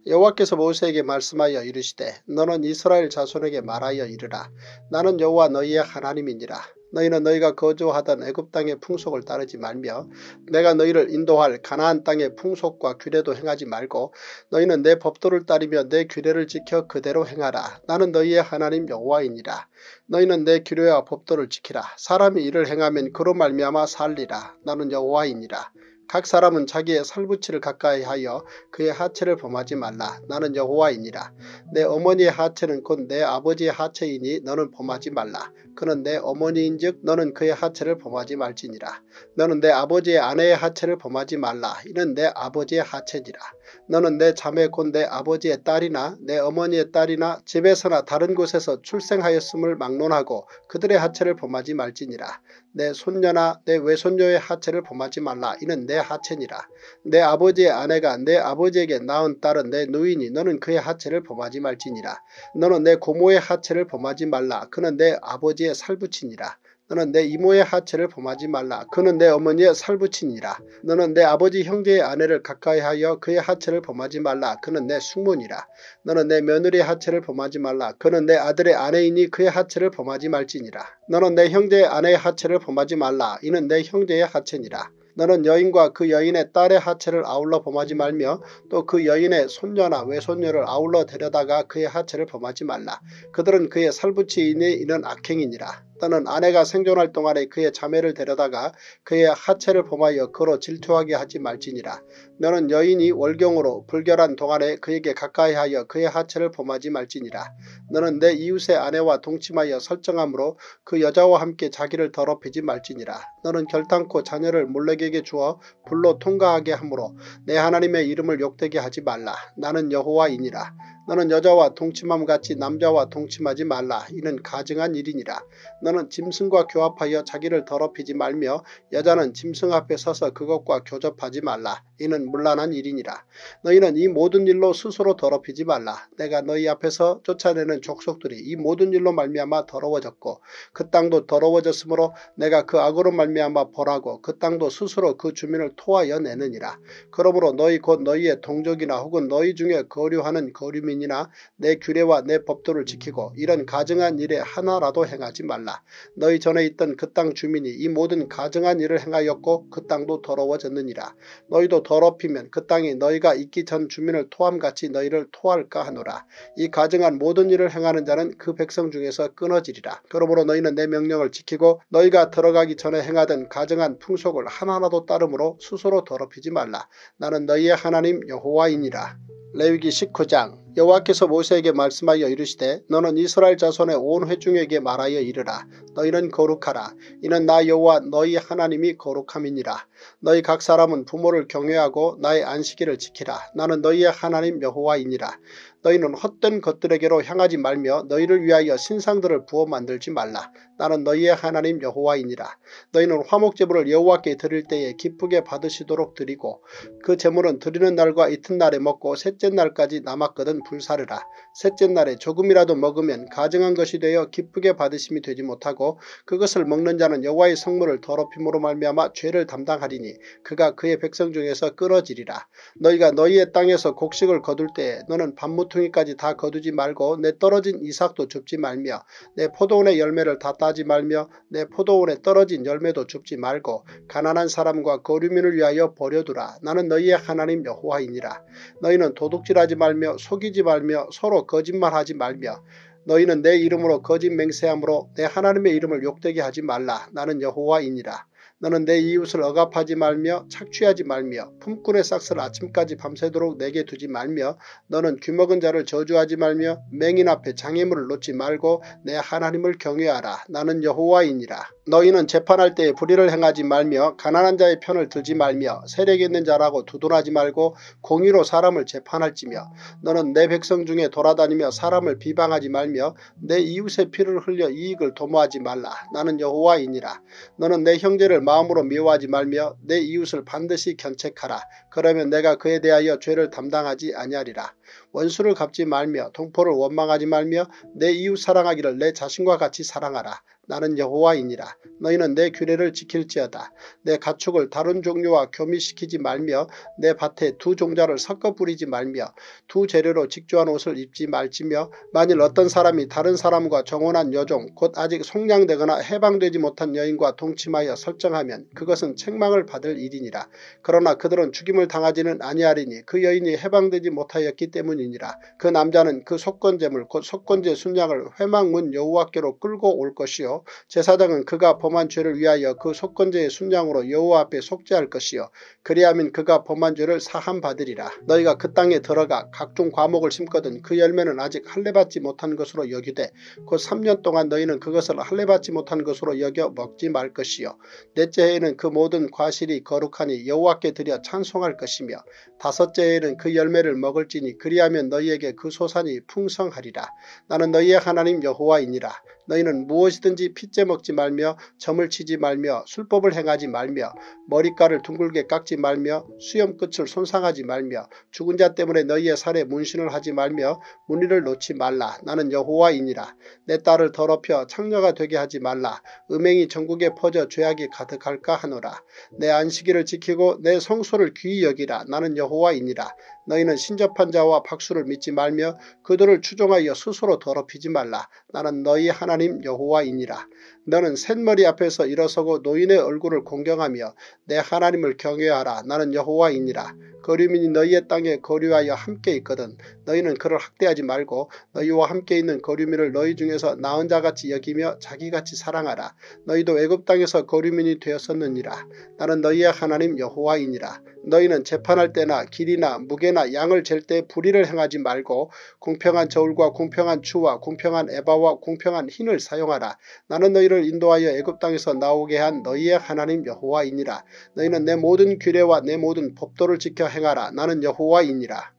여호와께서 모세에게 말씀하여 이르시되 너는 이스라엘 자손에게 말하여 이르라. 나는 여호와 너희의 하나님이니라. 너희는 너희가 거주하던 애굽 땅의 풍속을 따르지 말며 내가 너희를 인도할 가나안 땅의 풍속과 규례도 행하지 말고 너희는 내 법도를 따르며 내 규례를 지켜 그대로 행하라. 나는 너희의 하나님 여호와이니라. 너희는 내 규례와 법도를 지키라. 사람이 이를 행하면 그로 말미암아 살리라. 나는 여호와이니라. 각 사람은 자기의 살부치를 가까이 하여 그의 하체를 범하지 말라. 나는 여호와이니라. 내 어머니의 하체는 곧 내 아버지의 하체이니 너는 범하지 말라. 그는 내 어머니인즉 너는 그의 하체를 범하지 말지니라. 너는 내 아버지의 아내의 하체를 범하지 말라. 이는 내 아버지의 하체니라. 너는 내 자매 곧내 아버지의 딸이나 내 어머니의 딸이나 집에서나 다른 곳에서 출생하였음을 막론하고 그들의 하체를 범하지 말지니라. 내 손녀나 내 외손녀의 하체를 범하지 말라. 이는 내 하체니라. 내 아버지의 아내가 내 아버지에게 낳은 딸은 내 누이니 너는 그의 하체를 범하지 말지니라. 너는 내 고모의 하체를 범하지 말라. 그는 내 아버지의 살부치니라. 너는 내 이모의 하체를 범하지 말라. 그는 내 어머니의 살부친이라. 너는 내 아버지 형제의 아내를 가까이하여 그의 하체를 범하지 말라. 그는 내 숙모니라. 너는 내 며느리의 하체를 범하지 말라. 그는 내 아들의 아내이니 그의 하체를 범하지 말지니라. 너는 내 형제의 아내의 하체를 범하지 말라. 이는 내 형제의 하체니라. 너는 여인과 그 여인의 딸의 하체를 아울러 범하지 말며 또 그 여인의 손녀나 외손녀를 아울러 데려다가 그의 하체를 범하지 말라. 그들은 그의 살부치이니 이는 악행이니라. 또는 아내가 생존할 동안에 그의 자매를 데려다가 그의 하체를 범하여 그로 질투하게 하지 말지니라. 너는 여인이 월경으로 불결한 동안에 그에게 가까이하여 그의 하체를 범하지 말지니라. 너는 내 이웃의 아내와 동침하여 설정함으로 그 여자와 함께 자기를 더럽히지 말지니라. 너는 결탄코 자녀를 몰렉에게 주어 불로 통과하게 하므로 내 하나님의 이름을 욕되게 하지 말라. 나는 여호와이니라. 너는 여자와 동침함 같이 남자와 동침하지 말라. 이는 가증한 일이니라. 너는 짐승과 교합하여 자기를 더럽히지 말며 여자는 짐승 앞에 서서 그것과 교접하지 말라. 이는 물란한 일이니라. 너희는 이 모든 일로 스스로 더럽히지 말라. 내가 너희 앞에서 쫓아내는 족속들이 이 모든 일로 말미암아 더러워졌고 그 땅도 더러워졌으므로 내가 그 악으로 말미암아 벌하고 그 땅도 스스로 그 주민을 토하여 내느니라. 그러므로 너희 곧 너희의 동족이나 혹은 너희 중에 거류하는 거류민 시민이나 내 규례와 내 법도를 지키고 이런 가증한 일에 하나라도 행하지 말라. 너희 전에 있던 그 땅 주민이 이 모든 가증한 일을 행하였고 그 땅도 더러워졌느니라. 너희도 더럽히면 그 땅이 너희가 있기 전 주민을 토함같이 너희를 토할까 하노라. 이 가증한 모든 일을 행하는 자는 그 백성 중에서 끊어지리라. 그러므로 너희는 내 명령을 지키고 너희가 들어가기 전에 행하던 가증한 풍속을 하나라도 따름으로 스스로 더럽히지 말라. 나는 너희의 하나님 여호와이니라. 레위기 19장 여호와께서 모세에게 말씀하여 이르시되 너는 이스라엘 자손의 온 회중에게 말하여 이르라. 너희는 거룩하라. 이는 나 여호와 너희 하나님이 거룩함이니라. 너희 각 사람은 부모를 경외하고 나의 안식일을 지키라. 나는 너희의 하나님 여호와이니라. 너희는 헛된 것들에게로 향하지 말며 너희를 위하여 신상들을 부어 만들지 말라. 나는 너희의 하나님 여호와이니라. 너희는 화목제물을 여호와께 드릴 때에 기쁘게 받으시도록 드리고 그 제물은 드리는 날과 이튿날에 먹고 셋째 날까지 남았거든 불사르라. 셋째 날에 조금이라도 먹으면 가증한 것이 되어 기쁘게 받으심이 되지 못하고 그것을 먹는 자는 여호와의 성물을 더럽힘으로 말미암아 죄를 담당하리니 그가 그의 백성 중에서 끊어지리라. 너희가 너희의 땅에서 곡식을 거둘 때에 너는 밤무퉁이까지 다 거두지 말고 내 떨어진 이삭도 줍지 말며 내 포도원의 열매를 다 따지 말며 내 포도원에 떨어진 열매도 줍지 말고 가난한 사람과 거류민을 위하여 버려두라. 나는 너희의 하나님 여호와이니라. 너희는 도둑질하지 말며 속이지 말며 서로 거짓말하지 말며 너희는 내 이름으로 거짓 맹세함으로 내 하나님의 이름을 욕되게 하지 말라. 나는 여호와이니라. 너는 내 이웃을 억압하지 말며 착취하지 말며 품꾼의 싹스를 아침까지 밤새도록 내게 두지 말며 너는 귀먹은 자를 저주하지 말며 맹인 앞에 장애물을 놓지 말고 내 하나님을 경외하라. 나는 여호와이니라. 너희는 재판할 때에 불의를 행하지 말며 가난한 자의 편을 들지 말며 세력 있는 자라고 두둔하지 말고 공의로 사람을 재판할지며 너는 내 백성 중에 돌아다니며 사람을 비방하지 말며 내 이웃의 피를 흘려 이익을 도모하지 말라. 나는 여호와이니라. 너는 내 형제를 마음으로 미워하지 말며 내 이웃을 반드시 견책하라. 그러면 내가 그에 대하여 죄를 담당하지 아니하리라. 원수를 갚지 말며 동포를 원망하지 말며 내 이웃 사랑하기를 내 자신과 같이 사랑하라. 나는 여호와이니라. 너희는 내 규례를 지킬지어다. 내 가축을 다른 종류와 교미시키지 말며 내 밭에 두 종자를 섞어 뿌리지 말며 두 재료로 직조한 옷을 입지 말지며 만일 어떤 사람이 다른 사람과 정혼한 여종 곧 아직 속량되거나 해방되지 못한 여인과 동침하여 설정하면 그것은 책망을 받을 일이니라. 그러나 그들은 죽임을 당하지는 아니하리니 그 여인이 해방되지 못하였기 때문 이니라. 그 남자는 그 속건제물 곧 속건제 순양을 회망문 여호와께로 끌고 올 것이요 제사장은 그가 범한 죄를 위하여 그 속건제의 순양으로 여호와 앞에 속죄할 것이요 그리하면 그가 범한 죄를 사함받으리라. 너희가 그 땅에 들어가 각종 과목을 심거든 그 열매는 아직 할례받지 못한 것으로 여기되 곧 3년 동안 너희는 그것을 할례받지 못한 것으로 여겨 먹지 말 것이요 넷째 해에는 그 모든 과실이 거룩하니 여호와께 드려 찬송할 것이며 다섯째 해에는 그 열매를 먹을지니 그리하면 그리하면 너희에게 그 소산이 풍성하리라. 나는 너희의 하나님 여호와이니라. 너희는 무엇이든지 핏째 먹지 말며 점을 치지 말며 술법을 행하지 말며 머리카락을 둥글게 깎지 말며 수염 끝을 손상하지 말며 죽은 자 때문에 너희의 살에 문신을 하지 말며 무늬를 놓지 말라. 나는 여호와이니라. 내 딸을 더럽혀 창녀가 되게 하지 말라. 음행이 전국에 퍼져 죄악이 가득할까 하노라. 내 안식일을 지키고 내 성소를 귀히 여기라. 나는 여호와이니라. 너희는 신접한 자와 박수를 믿지 말며 그들을 추종하여 스스로 더럽히지 말라. 나는 너희 하나님 여호와이니라. 너는 셋머리 앞에서 일어서고 노인의 얼굴을 공경하며 내 하나님을 경외하라. 나는 여호와이니라. 거류민이 너희의 땅에 거류하여 함께 있거든 너희는 그를 학대하지 말고 너희와 함께 있는 거류민을 너희 중에서 나은 자같이 여기며 자기같이 사랑하라. 너희도 애굽 땅에서 거류민이 되었었느니라. 나는 너희의 하나님 여호와이니라. 너희는 재판할 때나 길이나 무게나 양을 잴 때 불의를 행하지 말고 공평한 저울과 공평한 추와 공평한 에바와 공평한 흰을 사용하라. 나는 너희를 인도하여 애굽 땅에서 나오게 한 너희의 하나님 여호와이니라. 너희는 내 모든 규례와 내 모든 법도를 지켜 행하라. 나는 여호와이니라.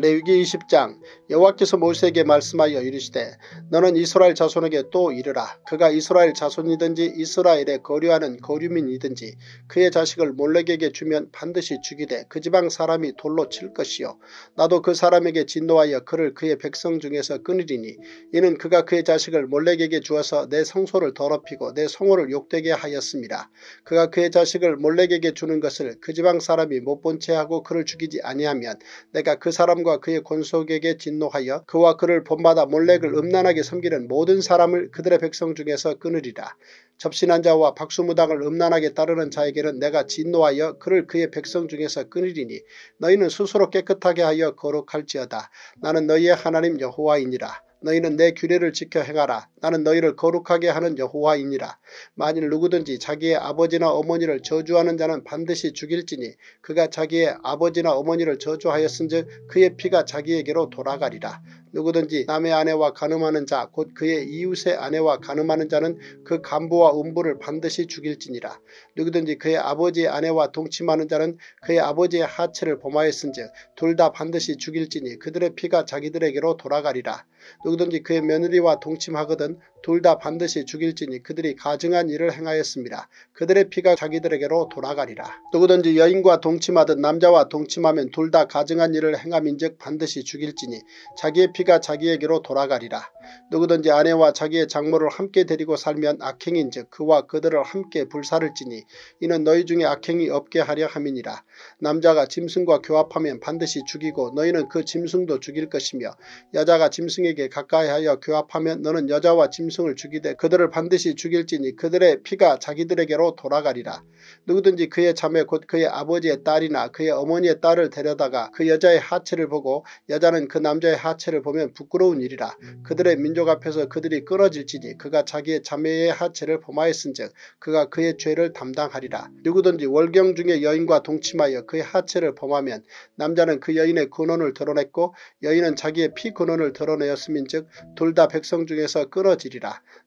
레위기 20장 여호와께서 모세에게 말씀하여 이르시되 너는 이스라엘 자손에게 또 이르라. 그가 이스라엘 자손이든지 이스라엘에 거류하는 거류민이든지 그의 자식을 몰렉에게 주면 반드시 죽이되 그 지방 사람이 돌로 칠 것이요. 나도 그 사람에게 진노하여 그를 그의 백성 중에서 끊으리니 이는 그가 그의 자식을 몰렉에게 주어서 내 성소를 더럽히고 내 성호를 욕되게 하였습니다. 그가 그의 자식을 몰렉에게 주는 것을 그 지방 사람이 못 본 채 하고 그를 죽이지 아니하면 내가 그 사람과 사람과 그의 권속에게 진노하여 그와 그를 본받아 몰렉을 음란하게 섬기는 모든 사람을 그들의 백성 중에서 끊으리라. 접신한 자와 박수무당을 음란하게 따르는 자에게는 내가 진노하여 그를 그의 백성 중에서 끊으리니 너희는 스스로 깨끗하게 하여 거룩할지어다. 나는 너희의 하나님 여호와이니라. 너희는 내 규례를 지켜 행하라. 나는 너희를 거룩하게 하는 여호와이니라. 만일 누구든지 자기의 아버지나 어머니를 저주하는 자는 반드시 죽일지니 그가 자기의 아버지나 어머니를 저주하였은즉 그의 피가 자기에게로 돌아가리라. 누구든지 남의 아내와 가늠하는 자 곧 그의 이웃의 아내와 가늠하는 자는 그 간부와 음부를 반드시 죽일지니라. 누구든지 그의 아버지의 아내와 동침하는 자는 그의 아버지의 하체를 범하였은즉 둘 다 반드시 죽일지니 그들의 피가 자기들에게로 돌아가리라. 누구든지 그의 며느리와 동침하거든 둘 다 반드시 죽일지니 그들이 가증한 일을 행하였습니다. 그들의 피가 자기들에게로 돌아가리라. 누구든지 여인과 동침하든 남자와 동침하면 둘 다 가증한 일을 행함인즉 반드시 죽일지니 자기의 피가 자기에게로 돌아가리라. 누구든지 아내와 자기의 장모를 함께 데리고 살면 악행인즉 그와 그들을 함께 불사를지니 이는 너희 중에 악행이 없게 하려 함이니라. 남자가 짐승과 교합하면 반드시 죽이고 너희는 그 짐승도 죽일 것이며 여자가 짐승에게 가까이하여 교합하면 너는 여자와 짐승 을 죽이되 그들을 반드시 죽일지니 그들의 피가 자기들에게로 돌아가리라. 누구든지 그의 자매 곧 그의 아버지의 딸이나 그의 어머니의 딸을 데려다가 그 여자의 하체를 보고 여자는 그 남자의 하체를 보면 부끄러운 일이라. 그들의 민족 앞에서 그들이 끊어질지니 그가 자기의 자매의 하체를 범하였은즉 그가 그의 죄를 담당하리라. 누구든지 월경 중에 여인과 동침하여 그의 하체를 범하면 남자는 그 여인의 근원을 드러냈고 여인은 자기의 피 근원을 드러내었음인즉 둘 다 백성 중에서 끊어지리라.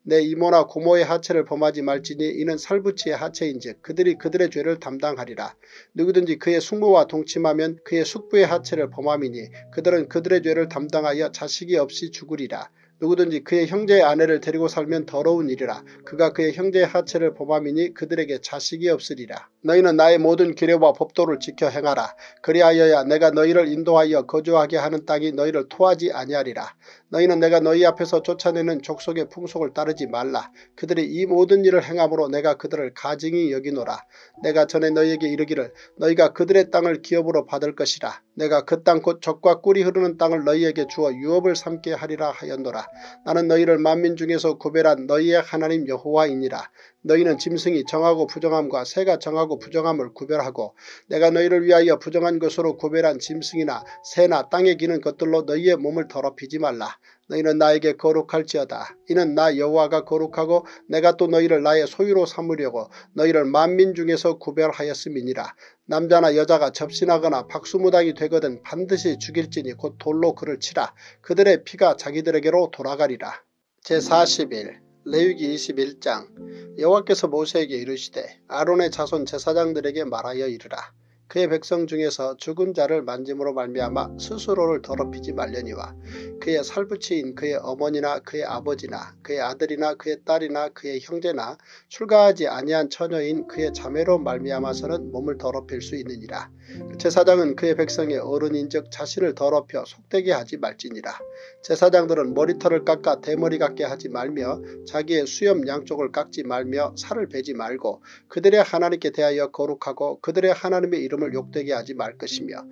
내 이모나 고모의 하체를 범하지 말지니 이는 살부치의 하체인즉 그들이 그들의 죄를 담당하리라. 누구든지 그의 숙모와 동침하면 그의 숙부의 하체를 범함이니 그들은 그들의 죄를 담당하여 자식이 없이 죽으리라. 누구든지 그의 형제의 아내를 데리고 살면 더러운 일이라. 그가 그의 형제의 하체를 범함이니 그들에게 자식이 없으리라. 너희는 나의 모든 규례와 법도를 지켜 행하라. 그리하여야 내가 너희를 인도하여 거주하게 하는 땅이 너희를 토하지 아니하리라. 너희는 내가 너희 앞에서 쫓아내는 족속의 풍속을 따르지 말라. 그들이 이 모든 일을 행함으로 내가 그들을 가증히 여기노라. 내가 전에 너희에게 이르기를 너희가 그들의 땅을 기업으로 받을 것이라. 내가 그 땅 곧 적과 꿀이 흐르는 땅을 너희에게 주어 유업을 삼게 하리라 하였노라. 나는 너희를 만민 중에서 구별한 너희의 하나님 여호와이니라. 너희는 짐승이 정하고 부정함과 새가 정하고 부정함을 구별하고 내가 너희를 위하여 부정한 것으로 구별한 짐승이나 새나 땅에 기는 것들로 너희의 몸을 더럽히지 말라. 너희는 나에게 거룩할지어다. 이는 나 여호와가 거룩하고 내가 또 너희를 나의 소유로 삼으려고 너희를 만민 중에서 구별하였음이니라. 남자나 여자가 접신하거나 박수무당이 되거든 반드시 죽일지니 곧 돌로 그를 치라. 그들의 피가 자기들에게로 돌아가리라. 제40일 레위기 21장 여호와께서 모세에게 이르시되 아론의 자손 제사장들에게 말하여 이르라. 그의 백성 중에서 죽은 자를 만짐으로 말미암아 스스로를 더럽히지 말려니와 그의 살부치인 그의 어머니나 그의 아버지나 그의 아들이나 그의 딸이나 그의 형제나 출가하지 아니한 처녀인 그의 자매로 말미암아서는 몸을 더럽힐 수 있느니라. 제사장은 그의 백성의 어른인즉 자신을 더럽혀 속되게 하지 말지니라. 제사장들은 머리털을 깎아 대머리 같게 하지 말며 자기의 수염 양쪽을 깎지 말며 살을 베지 말고 그들의 하나님께 대하여 거룩하고 그들의 하나님의 이름을 욕되게 하지 말 것이며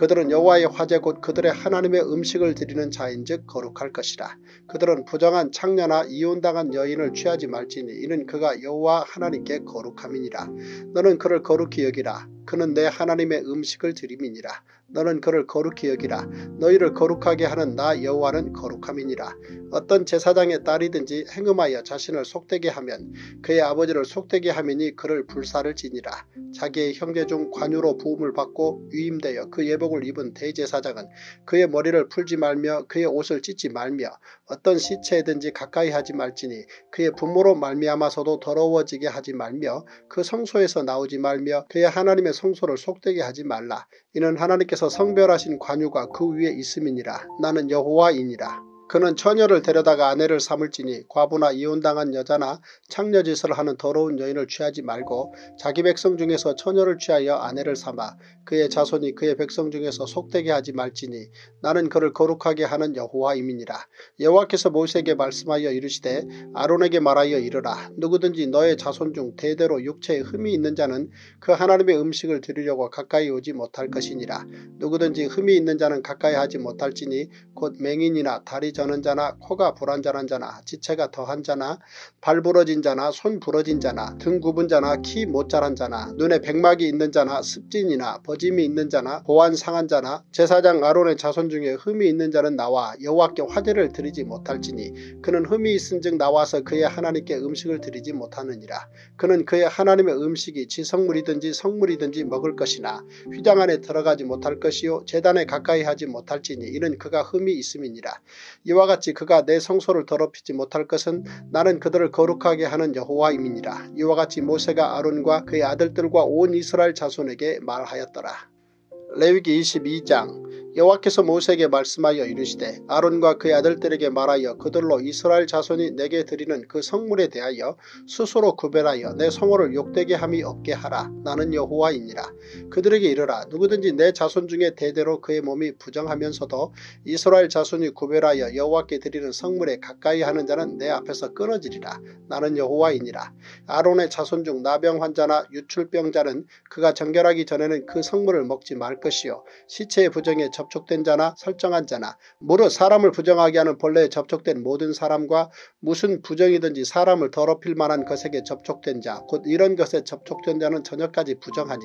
그들은 여호와의 화제 곧 그들의 하나님의 음식을 드리는 자인즉 거룩할 것이라. 그들은 부정한 창녀나 이혼당한 여인을 취하지 말지니 이는 그가 여호와 하나님께 거룩함이니라. 너는 그를 거룩히 여기라. 그는 내 하나님의 음식을 드림이니라. 너는 그를 거룩히 여기라. 너희를 거룩하게 하는 나 여호와는 거룩함이니라. 어떤 제사장의 딸이든지 행음하여 자신을 속되게 하면 그의 아버지를 속되게 하미니 그를 불사를 지니라. 자기의 형제 중 관유로 부음을 받고 위임되어 그 예복을 입은 대제사장은 그의 머리를 풀지 말며 그의 옷을 찢지 말며 어떤 시체에든지 가까이 하지 말지니 그의 부모로 말미암아서도 더러워지게 하지 말며 그 성소에서 나오지 말며 그의 하나님의 성소를 속되게 하지 말라. 이는 하나님께서 성별하신 관유가 그 위에 있음이니라. 나는 여호와이니라. 그는 처녀를 데려다가 아내를 삼을지니 과부나 이혼당한 여자나 창녀짓을 하는 더러운 여인을 취하지 말고 자기 백성 중에서 처녀를 취하여 아내를 삼아 그의 자손이 그의 백성 중에서 속되게 하지 말지니 나는 그를 거룩하게 하는 여호와임이니라. 여호와께서 모세에게 말씀하여 이르시되 아론에게 말하여 이르라. 누구든지 너의 자손 중 대대로 육체에 흠이 있는 자는 그 하나님의 음식을 드리려고 가까이 오지 못할 것이니라. 누구든지 흠이 있는 자는 가까이 하지 못할지니 곧 맹인이나 다리 저는 자나 코가 불안전한 자나 지체가 더한 자나 발 부러진 자나 손 부러진 자나 등 굽은 자나 키 못 자란 자나 눈에 백막이 있는 자나 습진이나 버짐이 있는 자나 보안 상한 자나 제사장 아론의 자손 중에 흠이 있는 자는 나와 여호와께 화제를 드리지 못할지니 그는 흠이 있은즉 나와서 그의 하나님께 음식을 드리지 못하느니라. 그는 그의 하나님의 음식이 지성물이든지 성물이든지 먹을 것이나 휘장 안에 들어가지 못할 것이요 재단에 가까이 하지 못할지니 이는 그가 흠이 있음이니라. 이와 같이 그가 내 성소를 더럽히지 못할 것은 나는 그들을 거룩하게 하는 여호와임이니라. 이와 같이 모세가 아론과 그의 아들들과 온 이스라엘 자손에게 말하였더라. 레위기 22장 여호와께서 모세에게 말씀하여 이르시되 아론과 그의 아들들에게 말하여 그들로 이스라엘 자손이 내게 드리는 그 성물에 대하여 스스로 구별하여 내 성호를 욕되게 함이 없게 하라. 나는 여호와이니라. 그들에게 이르라. 누구든지 내 자손 중에 대대로 그의 몸이 부정하면서도 이스라엘 자손이 구별하여 여호와께 드리는 성물에 가까이 하는 자는 내 앞에서 끊어지리라. 나는 여호와이니라. 아론의 자손 중 나병 환자나 유출병자는 그가 정결하기 전에는 그 성물을 먹지 말 것이요 시체의 부정에 접촉된 자나 설정한 자나 무릇 사람을 부정하게 하는 벌레에 접촉된 모든 사람과 무슨 부정이든지 사람을 더럽힐 만한 것에게 접촉된 자 곧 이런 것에 접촉된 자는 저녁까지 부정하니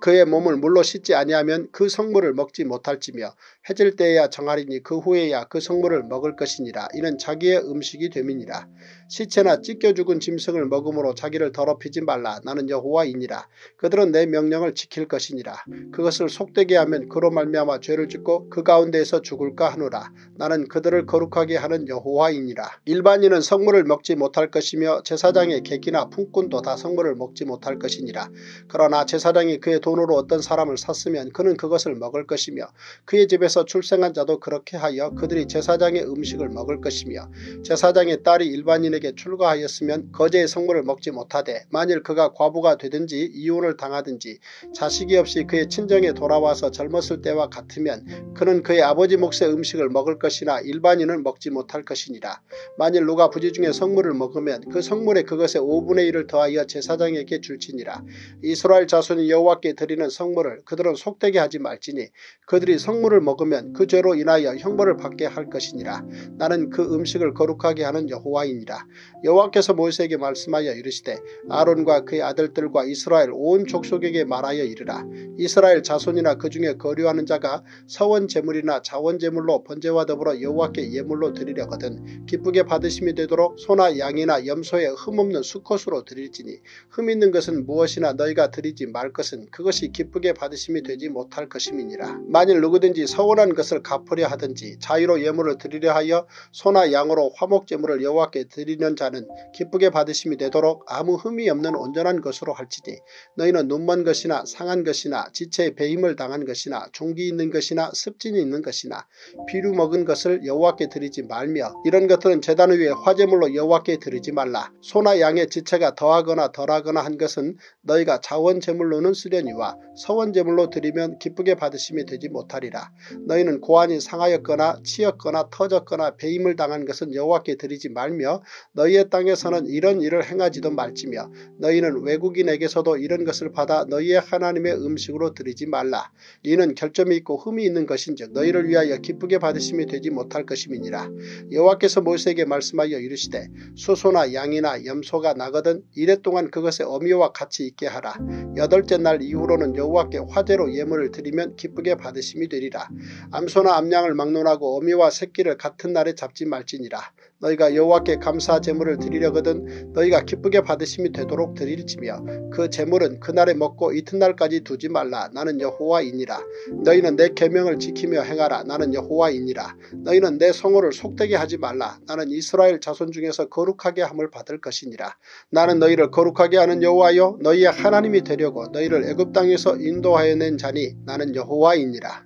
그의 몸을 물로 씻지 아니하면 그 성물을 먹지 못할지며 해질 때에야 정하리니 그 후에야 그 성물을 먹을 것이니라 이는 자기의 음식이 됨이니라. 시체나 찢겨 죽은 짐승을 먹음으로 자기를 더럽히지 말라 나는 여호와이니라. 그들은 내 명령을 지킬 것이니라. 그것을 속되게 하면 그로 말미암아 죄를 짓고 그 가운데에서 죽을까 하노라. 나는 그들을 거룩하게 하는 여호와이니라. 일반인은 성물을 먹지 못할 것이며 제사장의 객이나 품꾼도 다 성물을 먹지 못할 것이니라. 그러나 제사장이 그의 돈으로 어떤 사람을 샀으면 그는 그것을 먹을 것이며 그의 집에서 출생한 자도 그렇게 하여 그들이 제사장의 음식을 먹을 것이며 제사장의 딸이 일반인 에게 출가하였으면 거제의 성물을 먹지 못하되 만일 그가 과부가 되든지 이혼을 당하든지 자식이 없이 그의 친정에 돌아와서 젊었을 때와 같으면 그는 그의 아버지 몫의 음식을 먹을 것이나 일반인은 먹지 못할 것이니라. 만일 누가 부지 중에 성물을 먹으면 그 성물에 그것의 5분의 1을 더하여 제사장에게 줄지니라. 이스라엘 자손이 여호와께 드리는 성물을 그들은 속되게 하지 말지니 그들이 성물을 먹으면 그 죄로 인하여 형벌을 받게 할 것이니라. 나는 그 음식을 거룩하게 하는 여호와이니라. 여호와께서 모세에게 말씀하여 이르시되 아론과 그의 아들들과 이스라엘 온 족속에게 말하여 이르라. 이스라엘 자손이나 그 중에 거류하는 자가 서원 제물이나 자원 제물로 번제와 더불어 여호와께 예물로 드리려거든 기쁘게 받으심이 되도록 소나 양이나 염소의 흠없는 수컷으로 드릴지니 흠 있는 것은 무엇이나 너희가 드리지 말 것은 그것이 기쁘게 받으심이 되지 못할 것임이니라. 만일 누구든지 서원한 것을 갚으려 하든지 자유로 예물을 드리려 하여 소나 양으로 화목 제물을 여호와께 드리 는 자는 기쁘게 받으심이 되도록 아무 흠이 없는 온전한 것으로 할지니 너희는 눈먼 것이나 상한 것이나 지체에 배임을 당한 것이나 종기 있는 것이나 습진이 있는 것이나 비루 먹은 것을 여호와께 드리지 말며 이런 것들은 제단 위에 화제물로 여호와께 드리지 말라. 소나 양의 지체가 더하거나 덜하거나 한 것은 너희가 자원제물로는 쓰려니와 서원제물로 드리면 기쁘게 받으심이 되지 못하리라. 너희는 고안이 상하였거나 치였거나 터졌거나 배임을 당한 것은 여호와께 드리지 말며 너희의 땅에서는 이런 일을 행하지도 말지며 너희는 외국인에게서도 이런 것을 받아 너희의 하나님의 음식으로 드리지 말라. 이는 결점이 있고 흠이 있는 것인즉 너희를 위하여 기쁘게 받으심이 되지 못할 것임이니라. 여호와께서 모세에게 말씀하여 이르시되 수소나 양이나 염소가 나거든 이래 동안 그것의 어미와 같이 있게 하라. 여덟째 날 이후로는 여호와께 화제로 예물을 드리면 기쁘게 받으심이 되리라. 암소나 암양을 막론하고 어미와 새끼를 같은 날에 잡지 말지니라. 너희가 여호와께 감사 제물을 드리려거든 너희가 기쁘게 받으심이 되도록 드릴지며 그 제물은 그날에 먹고 이튿날까지 두지 말라. 나는 여호와이니라. 너희는 내 계명을 지키며 행하라. 나는 여호와이니라. 너희는 내 성호를 속되게 하지 말라. 나는 이스라엘 자손 중에서 거룩하게 함을 받을 것이니라. 나는 너희를 거룩하게 하는 여호와여 너희의 하나님이 되려고 너희를 애굽 땅에서 인도하여 낸 자니 나는 여호와이니라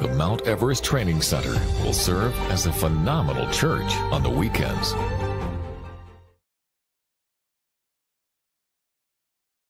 the Mount Everest Training Center will serve as a phenomenal church on the weekends.